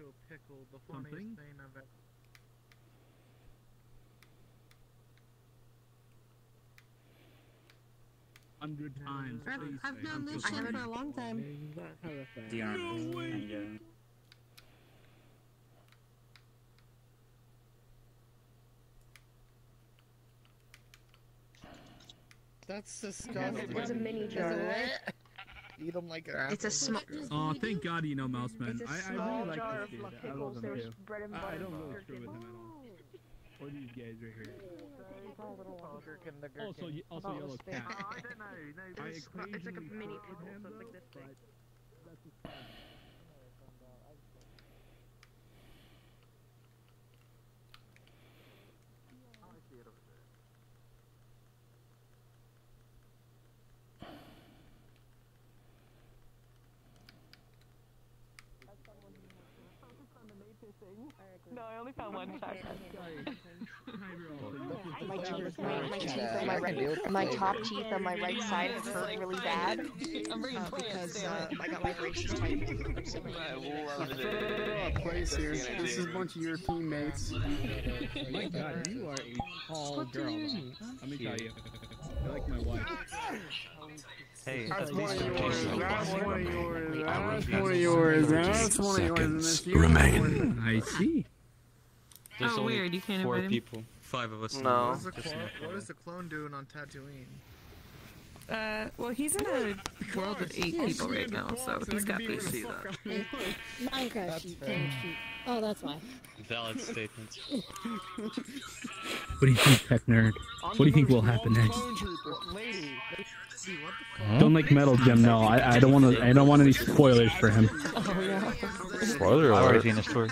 S18: years ago.
S37: into a pickle the funniest
S13: Something?
S37: thing I've ever
S13: Hundred times.
S18: I've, I've known this shit for a long time.
S22: DR.
S13: No way.
S22: And, uh,
S37: That's
S18: It's a mini jar.
S37: Eat them like an apple.
S18: It's a small.
S13: Oh, thank God you know Mouse Man.
S8: It's a
S13: I, I
S8: small
S13: really like
S8: jar
S13: this
S8: of
S13: dude. I
S8: pickles.
S13: love him
S8: There's
S13: too.
S8: bread and
S13: I, I
S8: butter
S13: don't
S8: and
S13: really
S8: burger.
S13: screw with him at all. Or these guys right here.
S12: Oh,
S13: Also, ye- also yellow cat.
S12: Oh, I don't know. No, it's like a mini
S13: fuck
S12: pickle,
S13: him,
S12: so it's like this big.
S13: That's his problem.
S8: No, I only found one shotgun.
S13: My
S8: My teeth, my, my teeth on my right, my top teeth on my right side hurt really bad uh, because uh, I got my braces tightened.
S37: a place here. This is a bunch of your teammates.
S13: My God, you are a tall girl. Let me tell you. You're like my wife.
S36: Hey,
S37: That's one of yours. That's one of yours.
S34: I
S37: That's one of yours. That's one of yours. And
S34: seconds
S37: it's you.
S34: remain.
S13: I see.
S20: There's
S1: Oh,
S20: only
S1: weird, you can't
S20: four
S1: invite him?
S20: people. Five of us.
S4: No.
S37: What is, the clone, what is the clone doing on Tatooine?
S1: Uh, well, he's in a world with eight people right now, so he's got PC though.
S18: Minecraft. you can't shoot. Oh, that's why.
S20: Valid statements.
S13: What do you think, tech nerd? What do you think will happen next?
S37: Lady.
S13: Don't like Metal Gem. No, I, I don't want to. I don't want any spoilers for him.
S16: Spoiler
S36: I've already
S16: alert.
S36: seen the story.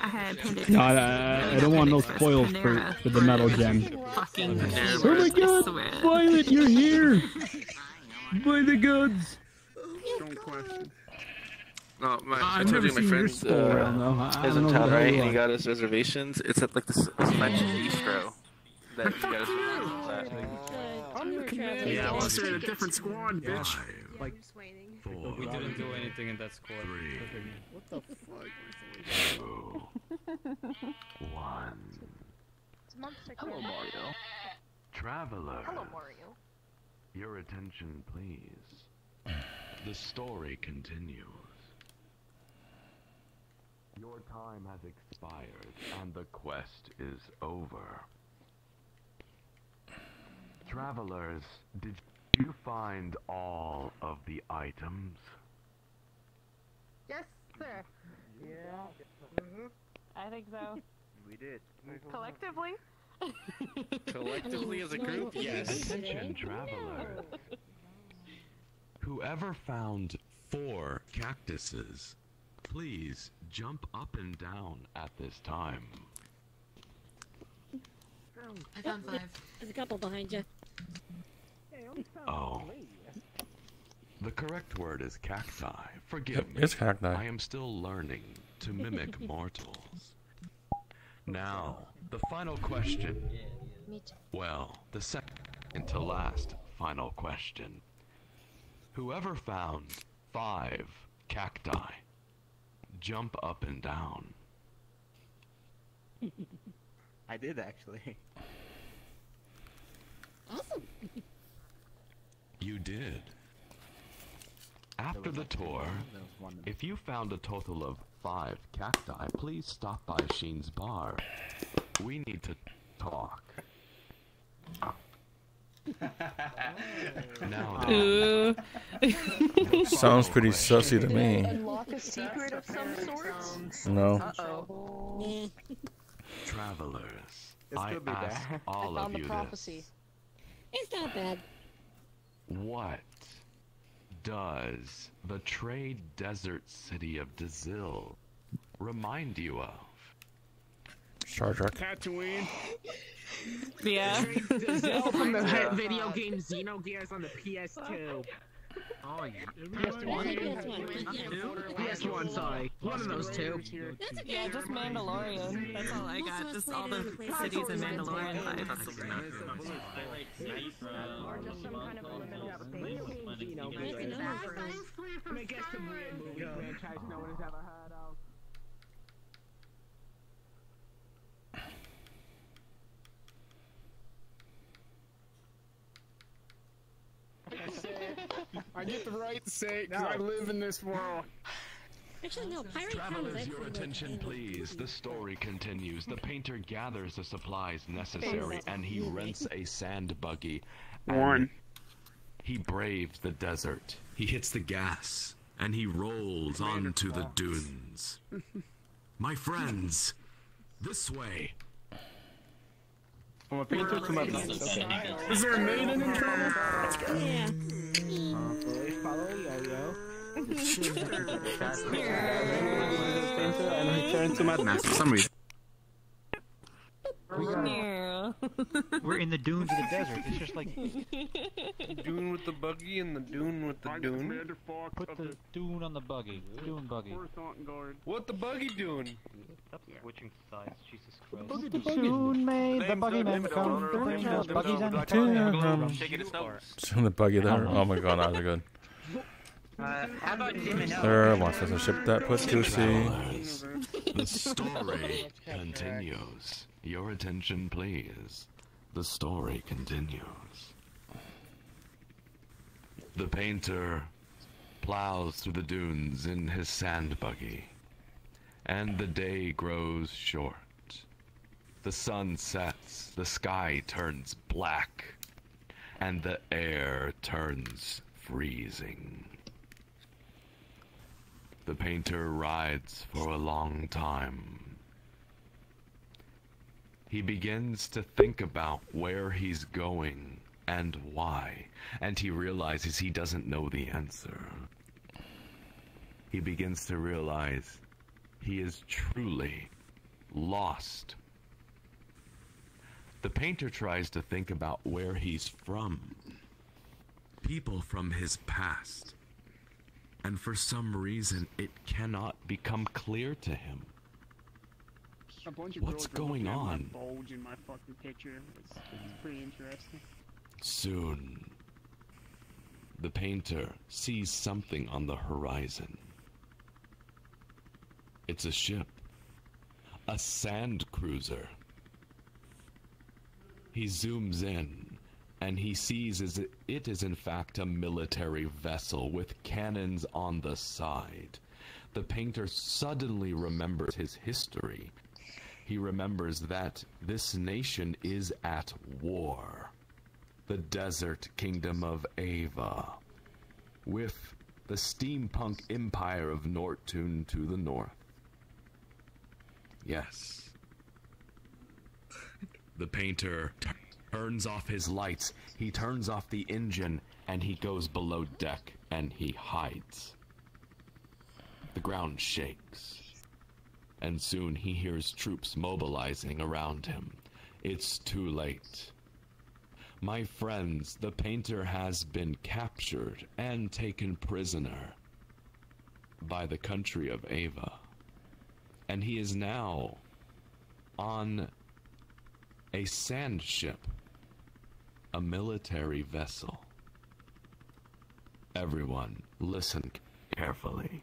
S1: I had Panda
S13: No, I, I, I don't want no
S1: Panda
S13: spoils for, for the Metal Gem.
S1: Fucking
S13: Oh my God. Violet, you're here. Buy the goods.
S37: Don't question.
S4: No, my, I
S13: I've
S4: told
S13: never
S4: you my
S13: seen your
S4: friend
S13: store,
S4: uh,
S13: though. I- I
S4: is
S13: don't
S4: in
S13: know
S4: town, right? And he got his reservations. It's at like this, this French bistro that he got his reservations at.
S37: I'm commander.
S20: Yeah,
S37: Yeah,
S20: well,
S37: in a different squad, bitch.
S20: Like, we didn't do anything in that squad.
S37: What the fuck?
S10: One.
S8: Hello,
S10: Mario. Traveler.
S8: Hello, Mario.
S10: Your attention, please. The story continues. Your time has expired, and the quest is over. Travelers, did you find all of the items?
S8: Yes, sir.
S12: Yeah. Mhm.
S8: I think so.
S4: We did.
S8: Collectively.
S4: Collectively as a group, yes.
S10: Attention, travelers.
S34: Whoever found four cactuses,
S10: Please jump up and down at this time.
S18: I found five. There's a couple behind you.
S10: Oh. The correct word is cacti. Forgive me.
S16: It's cacti.
S10: I am still learning to mimic mortals. Now, the final question. Well, the second to last final question. Whoever found five cacti, jump up and down.
S26: I did actually.
S18: Awesome.
S10: You did. After the tour, if you found a total of five cacti, please stop by Sheen's bar. We need to talk. now,
S1: Ooh.
S16: Sounds pretty sussy to me.
S8: Unlock a secret of some sorts?
S16: No.
S8: Uh-oh.
S10: travelers,
S26: This
S10: I ask all
S8: I
S10: of
S8: found the
S10: you
S8: prophecy.
S18: It's not bad.
S10: What does the trade desert city of Dazil remind you of?
S16: Star Trek.
S37: Tatooine.
S1: Yeah.
S23: Dazil from the video game Xenogears on the PS2.
S31: Oh, yeah.
S23: PS1, sorry. One of those two.
S1: That's Yeah, just Mandalorian. That's all I got. Just all the cities in Mandalorian vibes.
S23: Or just some kind of. Xenogears. I guess weird movie franchise no one has ever heard of.
S37: I get the right to say it 'cause I live in this world.
S18: Actually, no. Pirate is
S10: Travelers, your
S18: like
S10: attention,
S18: in
S10: please. The story continues. The painter gathers the supplies necessary and he rents a sand buggy. and
S37: One.
S10: He braves the desert. He hits the gas and he rolls onto the dunes. My friends, this way.
S37: I'm a painter to my okay. Is there a maiden in trouble?
S18: Yeah.
S23: Please follow Yo-Yo.
S31: and return to madness for some reason.
S1: Yeah.
S31: We're in the dunes of the desert. It's just like
S6: Dune with the buggy and the dune with the dune.
S31: put the dune on the buggy. Dune buggy.
S6: What the buggy doing?
S20: Stop switching sides, Jesus Christ.
S31: The Soon may the buggy man come to bring us buggies and toys.
S20: Taking it slower.
S16: Some the buggy there. Oh my god, that was good.
S12: Uh, how about Jim and
S16: There wants us to ship that put to sea.
S10: The story continues. Your attention, please. The story continues. The painter plows through the dunes in his sand buggy, and the day grows short. The sun sets, the sky turns black, and the air turns freezing. The painter rides for a long time. He begins to think about where he's going and why, and he realizes he doesn't know the answer. He begins to realize he is truly lost. The painter tries to think about where he's from, people from his past, and for some reason it cannot become clear to him.
S37: A bunch of
S10: What's
S37: girls
S10: going on?
S37: Bulge in my fucking picture. It's, it's pretty interesting.
S10: Soon, the painter sees something on the horizon. It's a ship, a sand cruiser. He zooms in and he sees as it, it is in fact a military vessel with cannons on the side. The painter suddenly remembers his history. He remembers that this nation is at war. The desert kingdom of Ava, with the steampunk empire of Nortune to the north. Yes. The painter turns off his lights, he turns off the engine, and he goes below deck and he hides. The ground shakes, and soon he hears troops mobilizing around him. It's too late. My friends, the painter has been captured and taken prisoner by the country of Ava. And he is now on a sand ship, a military vessel. Everyone, listen carefully.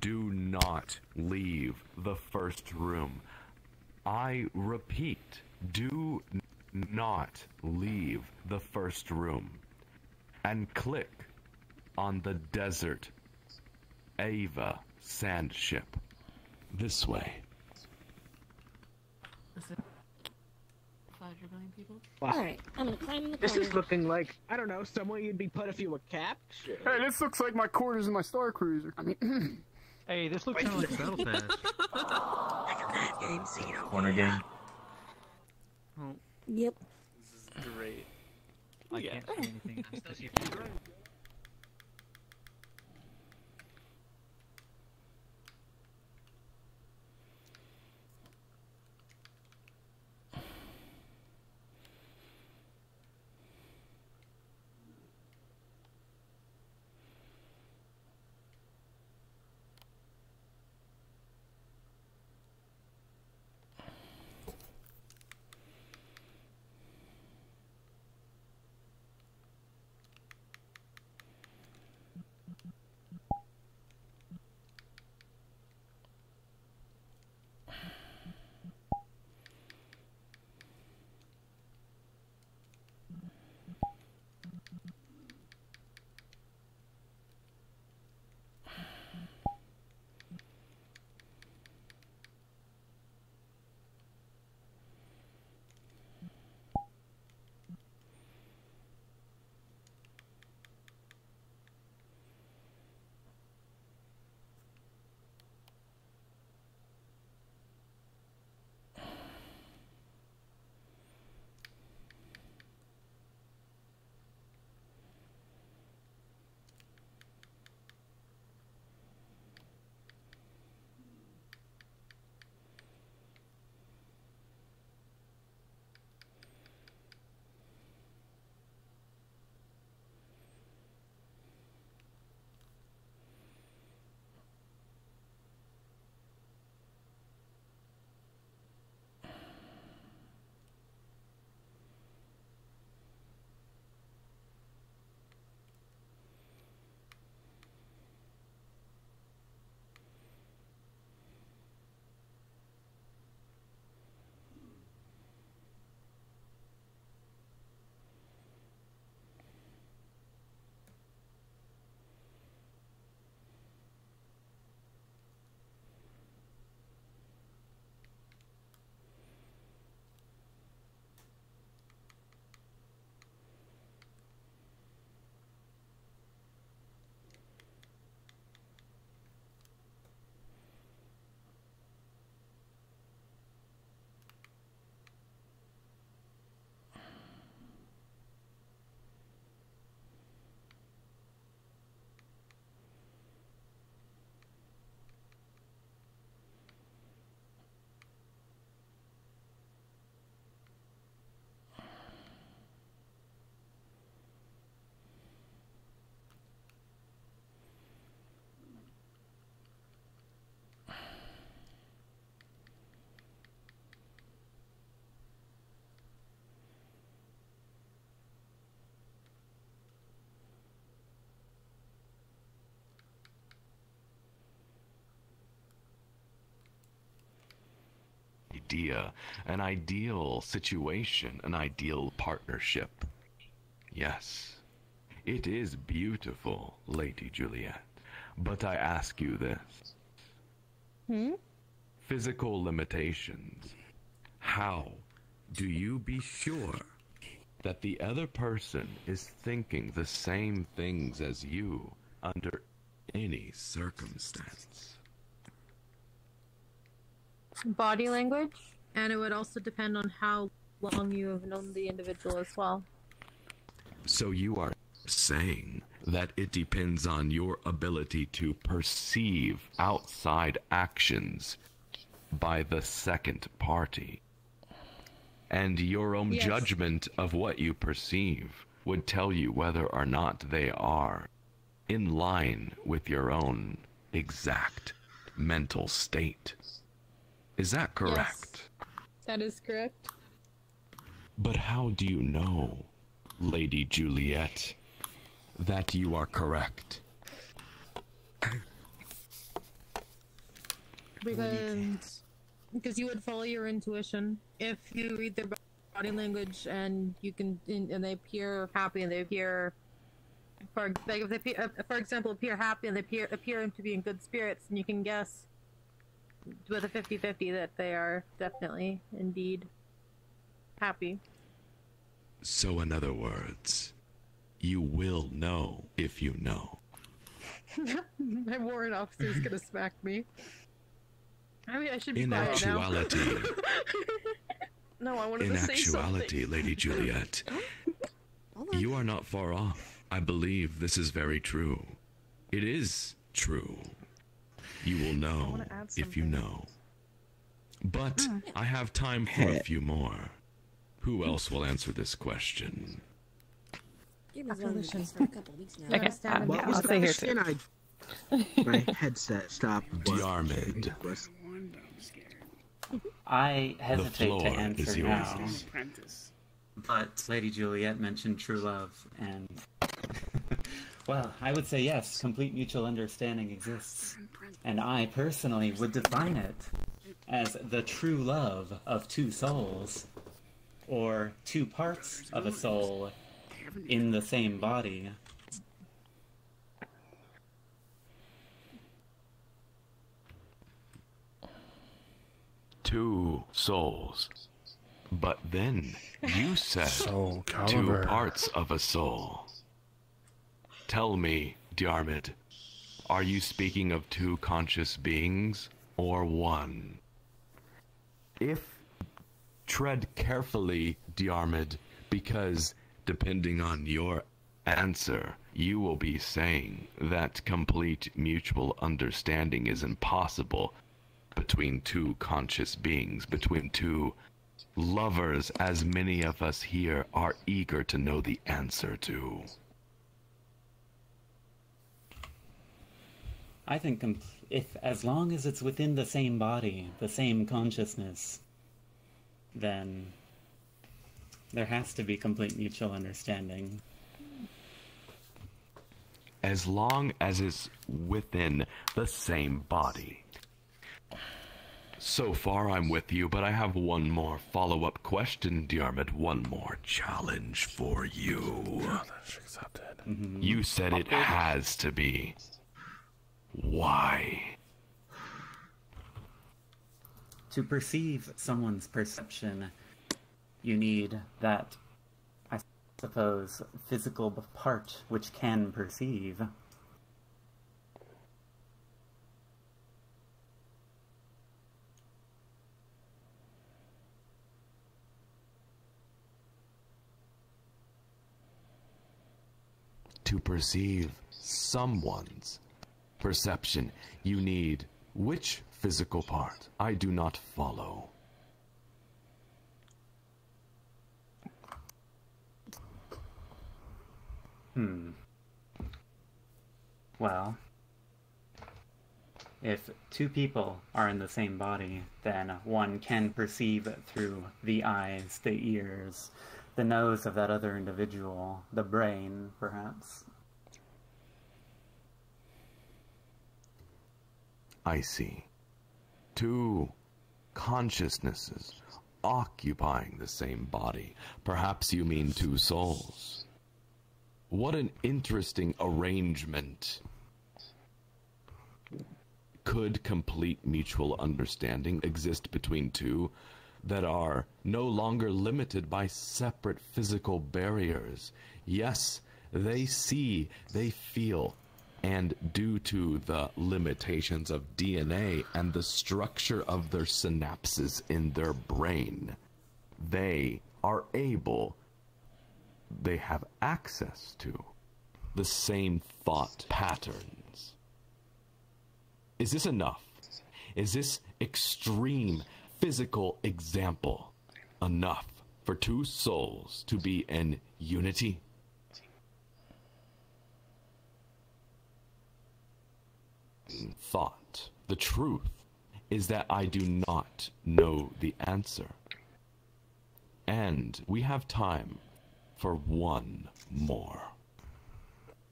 S10: Do not leave the first room. I repeat, do not leave the first room. And click on the desert Ava sand ship. This way.
S30: Five million people?
S18: Alright, I'm gonna climb in the
S23: This
S18: corner.
S23: is looking like I don't know somewhere you'd be put if you were captured.
S37: Hey, this looks like my quarters in my Star Cruiser. I mean,
S14: Hey, this looks kind of like Battle Pass.
S31: Corner gang.
S18: Yep.
S31: This is great. I can't see anything.
S10: idea, an ideal situation, an ideal partnership. Yes, it is beautiful, Lady Juliet. But I ask you this
S18: Hmm?
S10: physical limitations. How do you be sure that the other person is thinking the same things as you under any circumstance?
S9: Body language, and it would also depend on how long you have known the individual as well.
S10: So you are saying that it depends on your ability to perceive outside actions by the second party. and your own
S9: Yes.
S10: judgment of what you perceive would tell you whether or not they are in line with your own exact mental state. Is that correct?
S9: Yes, That is correct.
S10: But how do you know, Lady Juliet, that you are correct?
S9: Because because you would follow your intuition if you read their body language and you can and they appear happy and they appear for like if they for example appear happy and they appear appear to be in good spirits and you can guess with a 50-50 that they are definitely indeed happy.
S10: So, in other words, you will know if you know.
S9: My warrant officer is gonna smack me. I mean, I should be
S10: In
S9: quiet now.
S10: actuality,
S9: no, I wanted
S10: in
S9: to say
S10: actuality,
S9: something.
S10: Lady Juliet, you are not far off. I believe this is very true. It is true. You will know if you know. But
S9: Mm.
S10: I have time for a few more. Who else will answer this question?
S18: You've been
S9: After
S18: running
S9: Lucian.
S18: this for a couple weeks now.
S9: Okay, stand
S23: What
S9: up.
S23: was
S9: I'll
S23: the
S9: stay here
S23: question? I, my headset stopped.
S10: Diarmid.
S22: I hesitate to answer now. But Lady Juliet mentioned true love, and well, I would say yes, complete mutual understanding exists. And I personally would define it as the true love of two souls, or two parts of a soul in the same body.
S10: Two souls. But then you said two parts of a soul. Tell me, Diarmid, are you speaking of two conscious beings or one? If tread carefully, Diarmid, because depending on your answer, you will be saying that complete mutual understanding is impossible between two conscious beings, between two lovers, as many of us here are eager to know the answer to.
S22: I think if as long as it's within the same body, the same consciousness, then there has to be complete mutual understanding.
S10: As long as it's within the same body. So far, I'm with you, but I have one more follow up question, Diarmid. One more challenge for you. You said it has to be. Why?
S22: To perceive someone's perception, you need that, I suppose, physical part which can perceive.
S10: To perceive someone's perception, you need which physical part? I do not follow.
S22: Hmm. Well, if two people are in the same body, then one can perceive through the eyes, the ears, the nose of that other individual, the brain, perhaps.
S10: I see. Two consciousnesses occupying the same body. Perhaps you mean two souls. What an interesting arrangement. Could complete mutual understanding exist between two that are no longer limited by separate physical barriers? Yes, they see, they feel, and due to the limitations of DNA and the structure of their synapses in their brain, they are able, they have access to the same thought patterns. Is this enough? Is this extreme physical example enough for two souls to be in unity? Thought. The truth is that I do not know the answer. And we have time for one more.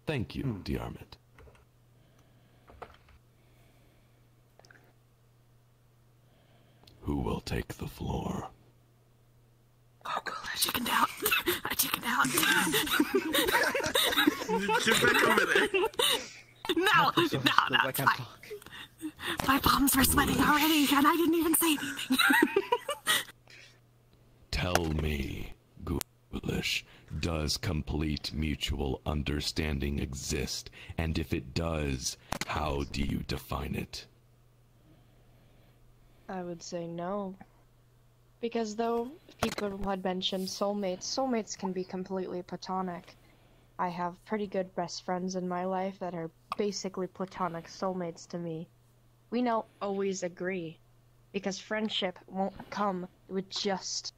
S10: Thank you, hmm. Diarmid. Who will take the floor?
S18: Oh, cool. I chickened out. I chickened out.
S17: Get back over there.
S18: No, no, no, it's fine. My palms were sweating already, and I didn't even say anything.
S10: Tell me, Ghoulish, does complete mutual understanding exist? And if it does, how do you define it?
S8: I would say no. Because though people had mentioned soulmates, soulmates can be completely platonic. I have pretty good best friends in my life that are basically platonic soulmates to me. We don't always agree. Because friendship won't come with just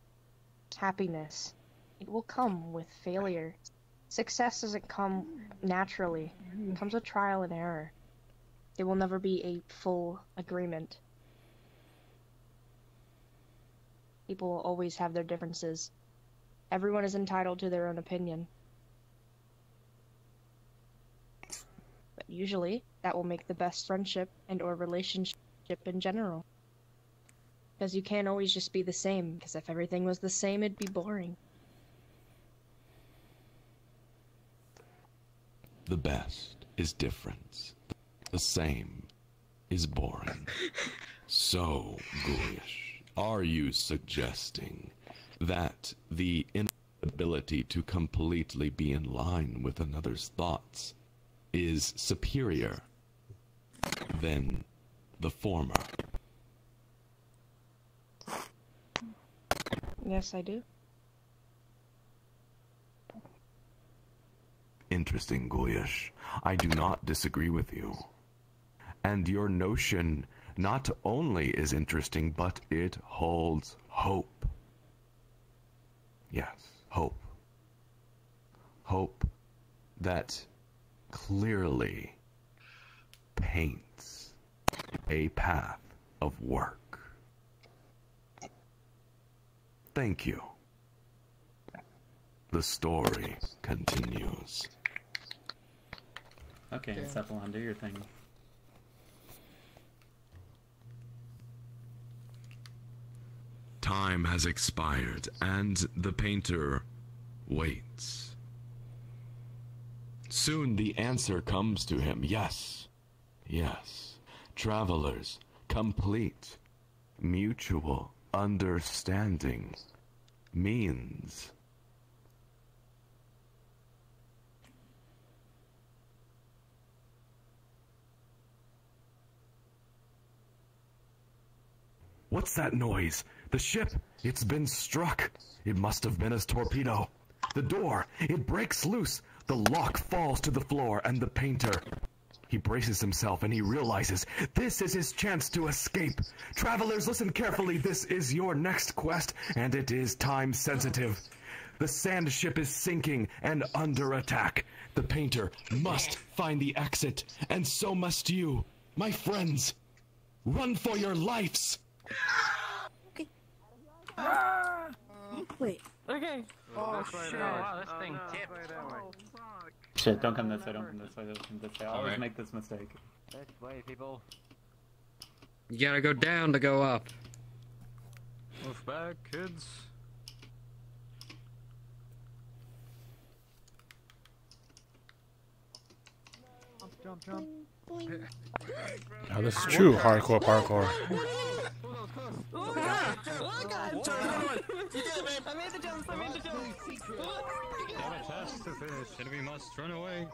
S8: happiness. It will come with failure. Success doesn't come naturally. It comes with trial and error. It will never be a full agreement. People will always have their differences. Everyone is entitled to their own opinion. Usually, that will make the best friendship and or relationship in general. Because you can't always just be the same, because if everything was the same, it'd be boring.
S10: The best is difference. The same is boring. So, Ghoulish, are you suggesting that the inability to completely be in line with another's thoughts is superior than the former?
S8: Yes, I do.
S10: Interesting, Ghoulish. I do not disagree with you. And your notion not only is interesting, but it holds hope. Yes, hope. Hope that clearly paints a path of work. Thank you. The story continues.
S22: Okay,
S10: Okay.
S22: Cephalon, do your thing.
S10: Time has expired, and the painter waits. Soon the answer comes to him yes, yes. Travelers, complete, mutual understanding means. What's that noise? The ship! It's been struck! It must have been a torpedo. The door! It breaks loose! The lock falls to the floor, and the painter. He braces himself and he realizes this is his chance to escape. Travelers, listen carefully. This is your next quest, and it is time sensitive. The sand ship is sinking and under attack. The painter must find the exit, and so must you, my friends. Run for your lives!
S38: Wait.
S1: Okay.
S7: Oh,
S12: shit. Oh, wow, this thing tipped.
S22: Oh, shit, don't come this way, don't come this way, don't come this way. I always
S20: Alright.
S22: make this mistake.
S15: This way, people.
S20: You gotta go down to go up. Move back, kids.
S15: Jump, jump.
S16: Now this is true hardcore parkour.
S1: I made the jumps, I made the jumps.
S20: Got a task to finish. Enemy must run away.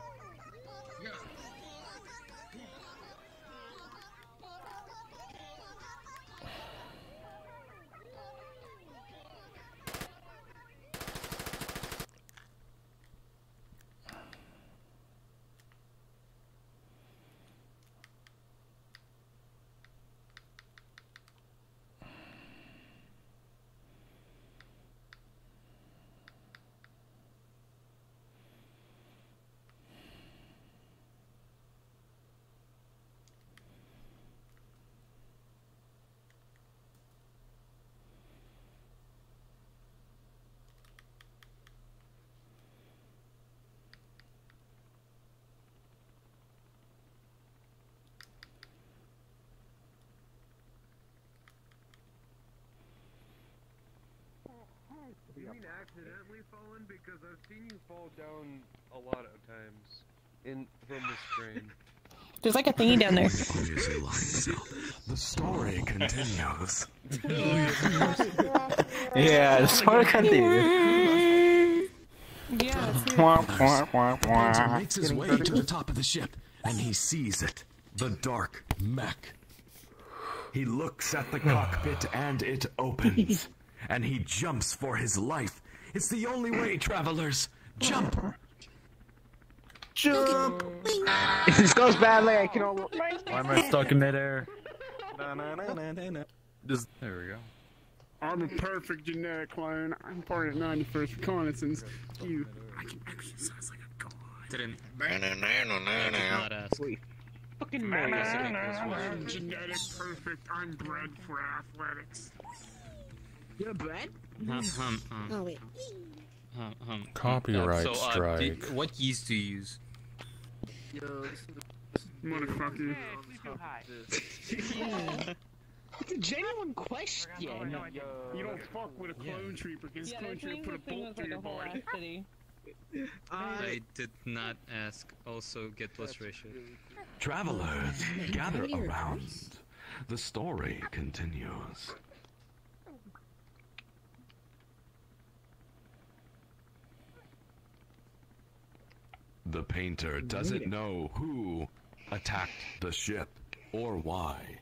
S6: You mean accidentally fallen? Because I've seen you fall down a lot of times in from this train.
S9: There's like a thingy down there.
S10: Obviously the story continues.
S14: Yeah, the story continues.
S9: Yeah.
S14: Wah.
S10: makes his way to the top of the ship, and he sees it. The dark mech. He looks at the cockpit, and it opens. And he jumps for his life. It's the only way, travelers. Jump!
S14: Jump!
S23: If this goes badly, I can almost.
S14: Why am I stuck in midair?
S37: Just
S16: There we go.
S37: I'm a perfect genetic clone. I'm part of 91st Reconnaissance. You, I can exercise like a god.
S20: Didn't. Not ask.
S23: Fucking
S37: I'm genetic perfect. I'm bred for athletics.
S23: You're bred?
S20: Hum, hum, hum.
S18: Oh wait.
S20: Hum, hum.
S16: Copyright
S20: so, uh,
S16: strike.
S20: do- what keys do you use?
S37: Motherfucker.
S23: It's a genuine question.
S37: You don't fuck with a clone trooper because clone trooper put a bolt through your body.
S20: I did not ask. Also, get plus ratio.
S10: Travelers, gather around. The story continues. The painter doesn't know who attacked the ship or why.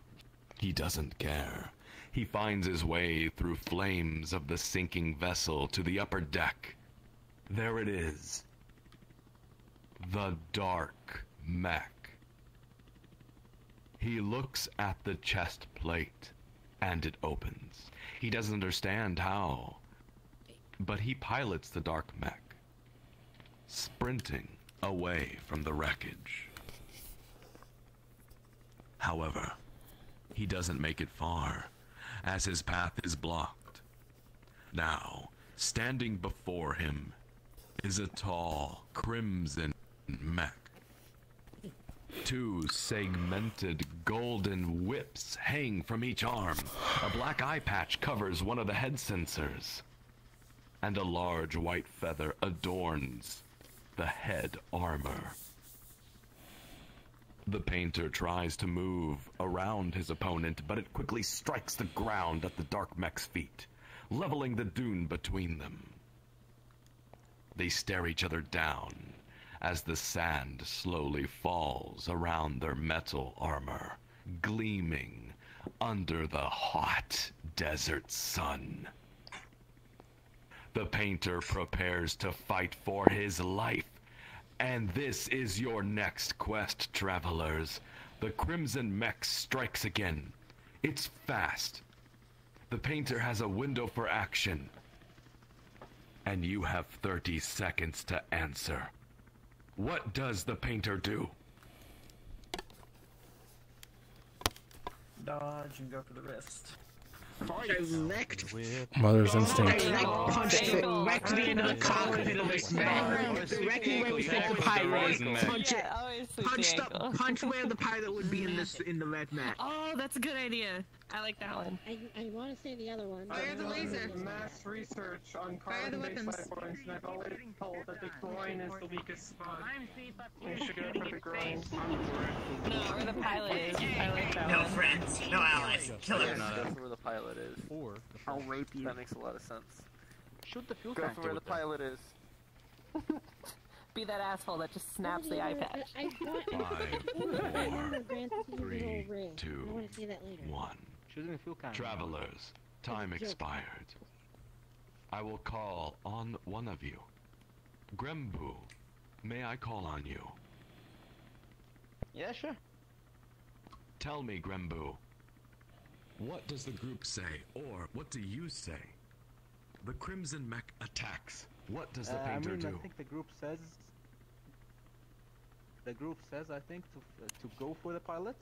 S10: He doesn't care. He finds his way through flames of the sinking vessel to the upper deck. There it is. The dark mech. He looks at the chest plate, and it opens. He doesn't understand how, but he pilots the dark mech, sprinting away from the wreckage. However, he doesn't make it far, as his path is blocked. Now, standing before him is a tall, crimson mech. Two segmented golden whips hang from each arm. A black eye patch covers one of the head sensors. And a large white feather adorns the head armor. The painter tries to move around his opponent, but it quickly strikes the ground at the dark mech's feet, leveling the dune between them. They stare each other down as the sand slowly falls around their metal armor, gleaming under the hot desert sun. The painter prepares to fight for his life. And this is your next quest, travelers. The Crimson Mech strikes again. It's fast. The painter has a window for action. And you have 30 seconds to answer. What does the painter do?
S14: Dodge and go for the wrist.
S23: Direct.
S16: Mother's instinct.
S23: Direct punch direct to the end of the cockpit of this man. Directly where we think the pilot is. Punch it. Punch the punch where the pilot would be in this in the red mat.
S1: Oh, that's a good idea. I like that one.
S18: I, I want to say the other one.
S9: Fire the laser.
S19: Mass research on carbon-based
S9: weapons.
S19: life forms, and I've always been told that the groin is the weakest spot. You should go for the groin.
S1: No, or the pilot is. I like that
S21: No
S1: one.
S21: friends, no allies. Kill Killers.
S19: That's where the pilot is.
S26: Or
S19: I'll rape you. That makes a lot of sense.
S26: shoot the fuel
S19: Go
S26: tank
S19: for where the pilot is.
S1: Be that asshole that just snaps the eye patch.
S18: I, I
S10: Five,
S18: I want
S10: four,
S18: to grant the
S10: three, two,
S18: I want to say that later.
S10: One.
S26: Shooting the fuel can.
S10: Travelers, time expired. I will call on one of you. Grembu, may I call on you?
S19: Yeah, sure.
S10: Tell me, Grembu. What does the group say, or what do you say? The Crimson Mech attacks. What does the
S26: Uh, I
S10: painter
S26: mean,
S10: do?
S26: I think the group says. The group says, I think, to uh, to go for the pilot,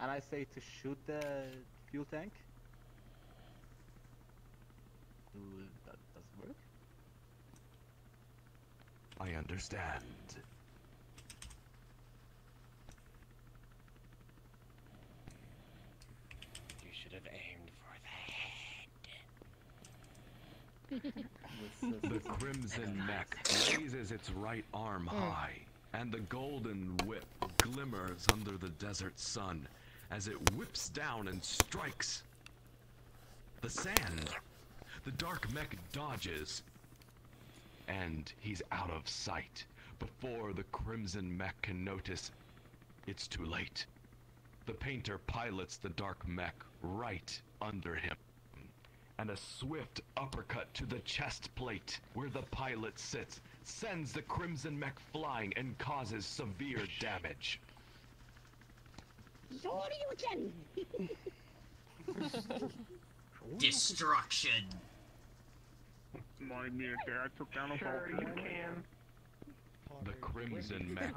S26: and I say to shoot the fuel tank. Do that does it work?
S10: I understand.
S21: You should have aimed for the head.
S10: The crimson mech raises its right arm mm. high, and the golden whip glimmers under the desert sun as it whips down and strikes. The sand. The dark mech dodges, and he's out of sight before the crimson mech can notice it's too late. The painter pilots the dark mech right under him, and a swift uppercut to the chest plate where the pilot sits sends the crimson mech flying and causes severe damage.
S12: Destruction.
S37: My mere dad took down a
S19: Sure, you can.
S10: The crimson mech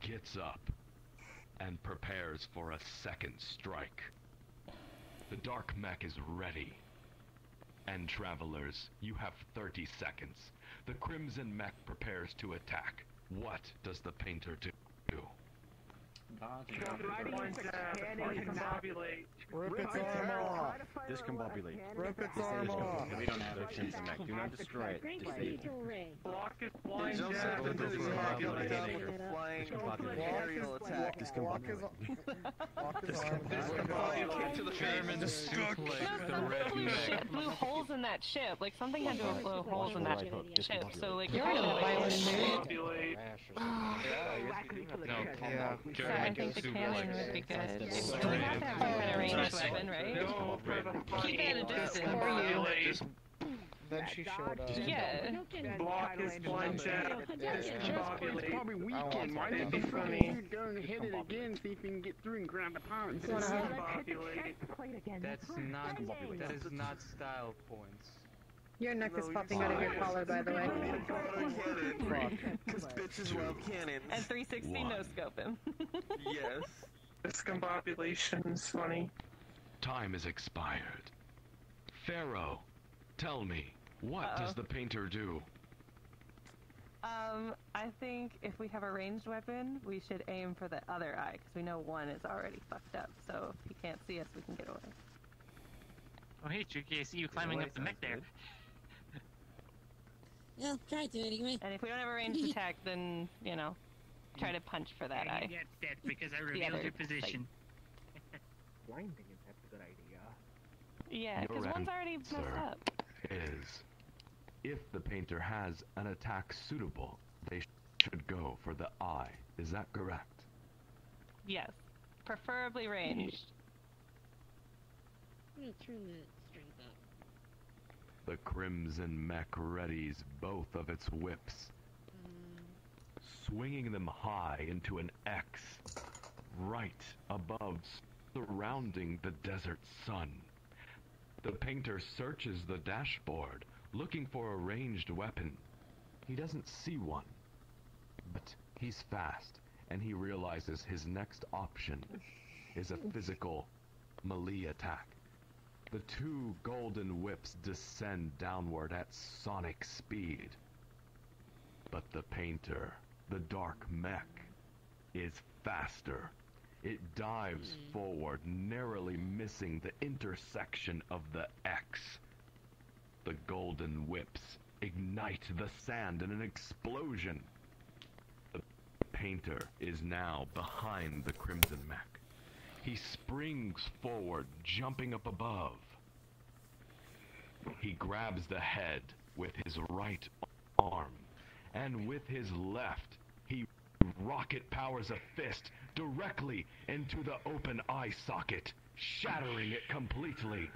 S10: gets up and prepares for a second strike. The dark mech is ready. And travelers, you have 30 seconds. The crimson mech prepares to attack. What does the painter do?
S19: Discombobulate.
S21: Uh, Rip its arm off. Discombobulate.
S19: Rip its
S21: Disable
S19: arm off.
S21: We don't have a crimson mech. Do not destroy it. Disable.
S19: Block is flying down.
S21: set the
S19: Discombobulate.
S21: discombobulate.
S19: Flying aerial attack.
S21: Discombobulate.
S19: Discombobulate to the
S20: German
S19: face.
S20: the red
S1: blew, blew holes in that ship. Like something had to have blown holes in that ship. So like
S39: You're in a violent mood.
S20: No,
S19: Yeah.
S1: So I think the cannon would be good.
S20: suplex.
S1: We have to have some kind of ranged weapon, right?
S19: No, for the
S1: Keep it at a distance.
S19: Discombobulate.
S7: Then she showed up.
S1: Yeah.
S19: Block is flying down.
S37: It's
S19: Discombobulate.
S37: probably weakened. Why
S19: It'd
S37: did
S19: be
S37: the
S19: funny.
S37: dude go and hit it again, see if he can get through and grab the pilot?
S19: Discombobulate.
S20: That's not. That is not style points.
S9: Your neck is popping out of your collar, by the way.
S19: Because bitches love cannon.
S1: And 360 no scoping. him.
S19: Yes. Discombobulation is funny.
S10: Time is expired. Pharaoh, tell me, what does
S1: Uh-oh.
S10: the painter do?
S1: Um, I think if we have a ranged weapon, we should aim for the other eye, because we know one is already fucked up. So if he can't see us, we can get away.
S12: Oh, hey, Chuki, I see you climbing up the mech there.
S18: Yeah, try to anyway.
S1: And if we don't have a ranged attack, then, you know, try to punch for that eye.
S12: Yes, that's because I
S1: The
S12: revealed your position.
S23: Blinding is that's a good idea.
S1: Yeah, because one's already messed
S10: answer
S1: up.
S10: Is if the painter has an attack suitable, they should go for the eye. Is that correct?
S1: Yes. Preferably ranged.
S18: I'm gonna turn that strength up.
S10: The crimson mech readies both of its whips, swinging them high into an X, right above, surrounding the desert sun. The painter searches the dashboard, looking for a ranged weapon. He doesn't see one, but he's fast, and he realizes his next option is a physical melee attack. The two golden whips descend downward at sonic speed. But the painter, the dark mech, is faster. It dives hmm. forward, narrowly missing the intersection of the X. The golden whips ignite the sand in an explosion. The painter is now behind the crimson mech. He springs forward, jumping up above. He grabs the head with his right arm, and with his left, he rocket powers a fist directly into the open eye socket, shattering it completely.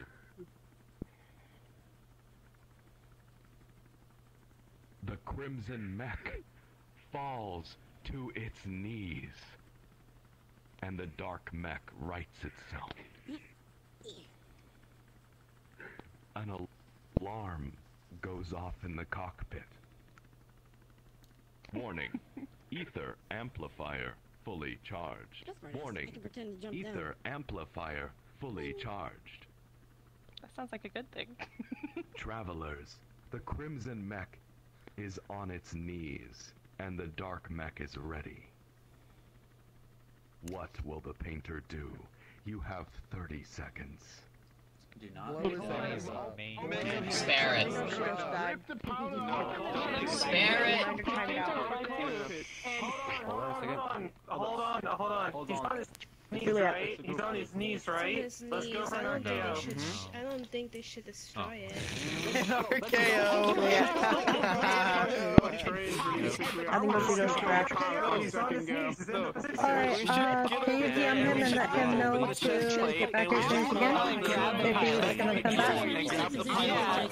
S10: The crimson mech falls to its knees and the dark mech rights itself. An alarm goes off in the cockpit. Warning. Ether amplifier fully charged.
S18: Just for this, I
S10: Warning.
S18: can pretend to jump
S10: Ether amplifier fully charged.
S1: That sounds like a good thing.
S10: Travelers, the crimson mech is on its knees and the dark mech is ready. What will the painter do? You have 30 seconds.
S14: Do not.
S19: Spare it. Spare it.
S17: Hold on, hold on, hold on. He's on his knees,
S40: Juliet.
S17: right? He's on his knees, right?
S40: His
S17: Let's go
S40: knees.
S17: send
S40: I
S17: our
S40: don't think they should. I don't think they should destroy it.
S7: RKO.
S40: I think we should go. Scratch.
S9: Alright, uh, can you DM him and let him know to get back his things again? If he's gonna come back?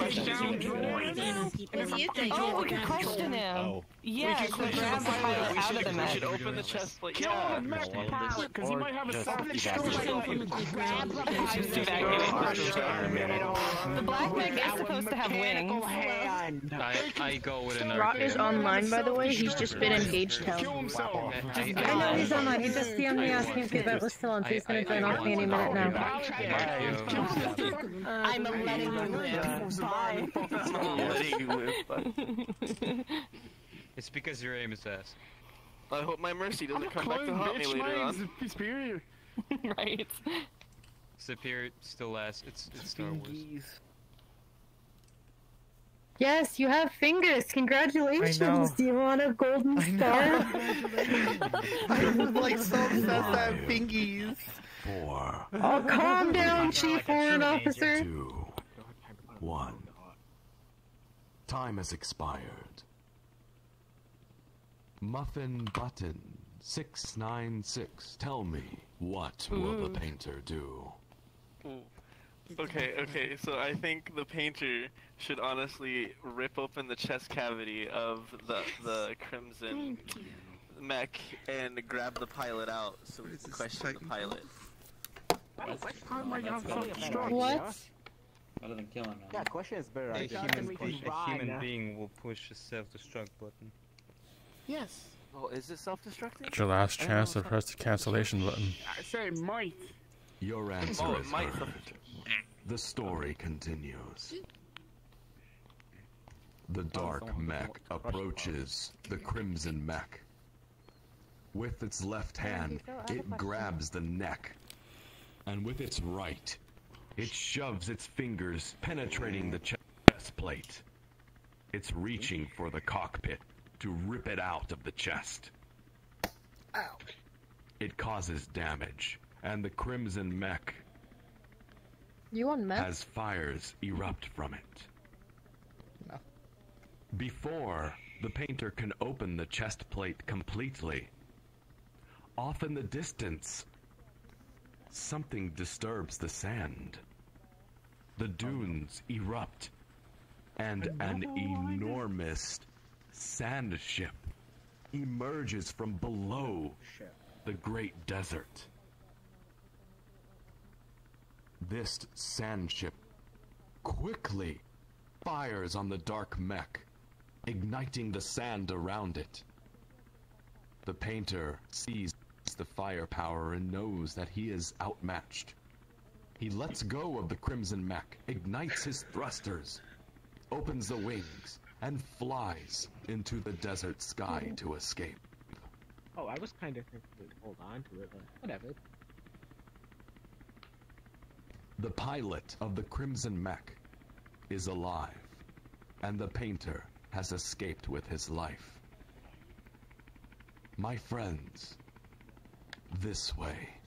S40: What do you think?
S1: Oh, we can question him. Yeah,
S17: we
S1: so
S17: should
S1: grab the pilot
S17: we
S1: out
S17: should,
S1: of the
S17: we should open the chest plate.
S37: Kill
S17: Yeah.
S37: the mech pallet, because he might have a
S21: just
S37: soft
S21: evacuate.
S1: Just evacuate. The black mech is supposed to have wings.
S20: I, I go with an
S8: Rot is online, by the way. He's just been engaged
S37: Kill
S8: town.
S37: himself.
S1: Just
S9: I know he's online, he just DM'd me asking if it was still on, so he's gonna join off me any minute now.
S1: I'm uh, letting you live. Bye.
S17: Letting you live.
S20: It's because your aim is ass.
S17: I hope my mercy doesn't
S37: I'm a
S17: come back to haunt me later
S37: Mine's
S17: on.
S37: superior.
S1: right.
S20: Superior, still ass. It's, it's Star Wars.
S9: Yes, you have fingers, congratulations! Do you want a golden star?
S7: I was like so obsessed I have fingies.
S10: Four,
S9: Oh, calm down, Chief Warrant Officer.
S10: two, one. Time has expired. Muffin Button 696. Tell me, what will the painter do? Hmm.
S17: Okay, okay, so I think the painter should honestly rip open the chest cavity of the the crimson mech and grab the pilot out so we can question the pilot.
S37: My god, self-destruct.
S9: What?
S14: Rather than killing him.
S23: Yeah, question is better.
S20: A
S23: I
S20: human,
S23: think.
S20: a human being will push a self-destruct button.
S17: Yes. Oh, is it self-destructing?
S16: It's your last chance to press the cancellation button.
S37: I say might.
S10: Your answer
S17: Oh, it
S10: is
S17: might
S10: heard. The story continues. The dark mech approaches the crimson mech. With its left hand, it grabs the neck, and with its right, it shoves its fingers, penetrating the chest plate. It's reaching for the cockpit to rip it out of the chest. It causes damage, and the crimson mech
S8: You on meth?
S10: as fires erupt from it. Before the painter can open the chest plate completely, off in the distance, something disturbs the sand. The dunes erupt, and an enormous sand ship emerges from below the great desert. This sand ship quickly fires on the dark mech, igniting the sand around it. The painter sees the firepower and knows that he is outmatched. He lets go of the crimson mech, ignites his thrusters, opens the wings, and flies into the desert sky oh. to escape.
S23: Oh, I was kind of thinking to hold on to it, but whatever.
S10: The pilot of the Crimson Mech is alive, and the painter has escaped with his life. My friends, this way.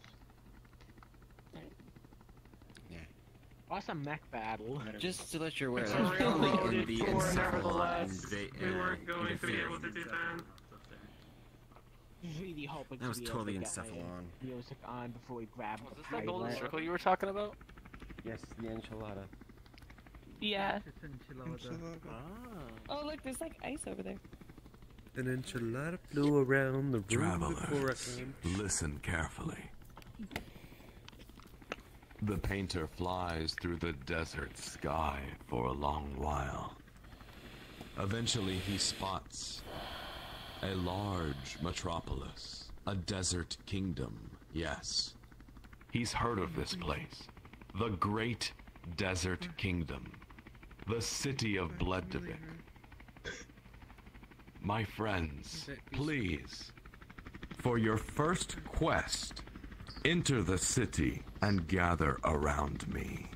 S23: Awesome mech battle.
S21: Just to let you aware,
S23: It's
S21: that
S23: a
S21: was
S23: real
S21: totally
S23: loaded
S21: in the
S23: tour,
S21: encephalon
S23: nevertheless. We
S21: uh,
S23: weren't going to be able to do Really hoping
S21: That was
S23: to
S21: totally
S23: to
S21: encephalon.
S23: Music on before we grab
S17: Was
S23: the
S17: this that golden circle you were talking about?
S21: Yes, the enchilada.
S1: Yeah.
S17: Ah.
S1: Oh, look, there's like ice over there.
S6: An enchilada flew around the room before I came.
S10: listen carefully. The painter flies through the desert sky for a long while. Eventually, he spots a large metropolis, a desert kingdom, yes. He's heard of this place. The Great Desert Kingdom. The city of Bledavik. My friends, please, for your first quest, enter the city and gather around me.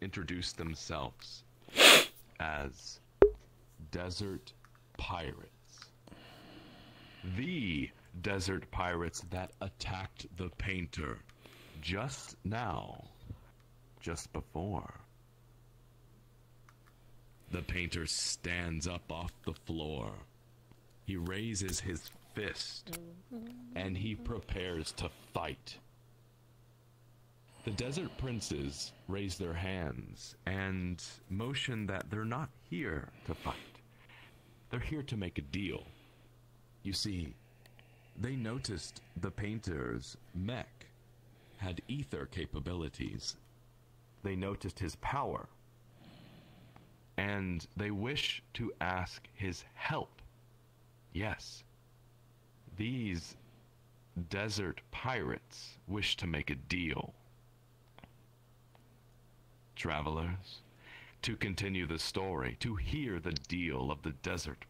S10: Introduce themselves as desert pirates. The desert pirates that attacked the painter just now, just before. The painter stands up off the floor. He raises his fist and he prepares to fight. The desert princes raise their hands and motion that they're not here to fight. They're here to make a deal. You see, they noticed the painter's mech had ether capabilities. They noticed his power. And they wish to ask his help. Yes, these desert pirates wish to make a deal travelers, to continue the story, to hear the deal of the desert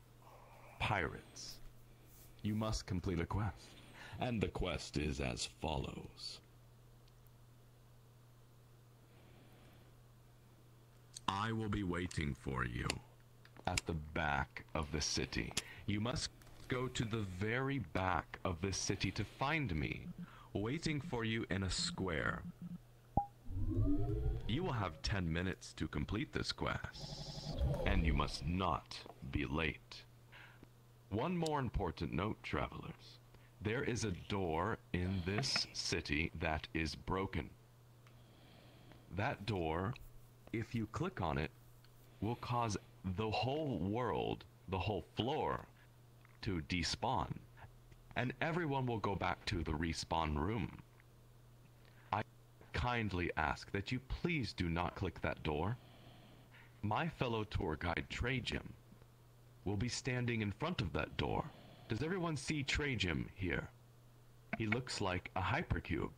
S10: pirates, you must complete a quest. And the quest is as follows. I will be waiting for you at the back of the city. You must go to the very back of the city to find me, waiting for you in a square. You will have 10 minutes to complete this quest, and you must not be late. One more important note, travelers. There is a door in this city that is broken. That door, if you click on it, will cause the whole world, the whole floor, to despawn. And everyone will go back to the respawn room. Kindly ask that you please do not click that door. My fellow tour guide, Trajim, will be standing in front of that door. Does everyone see Trajim here? He looks like a hypercube,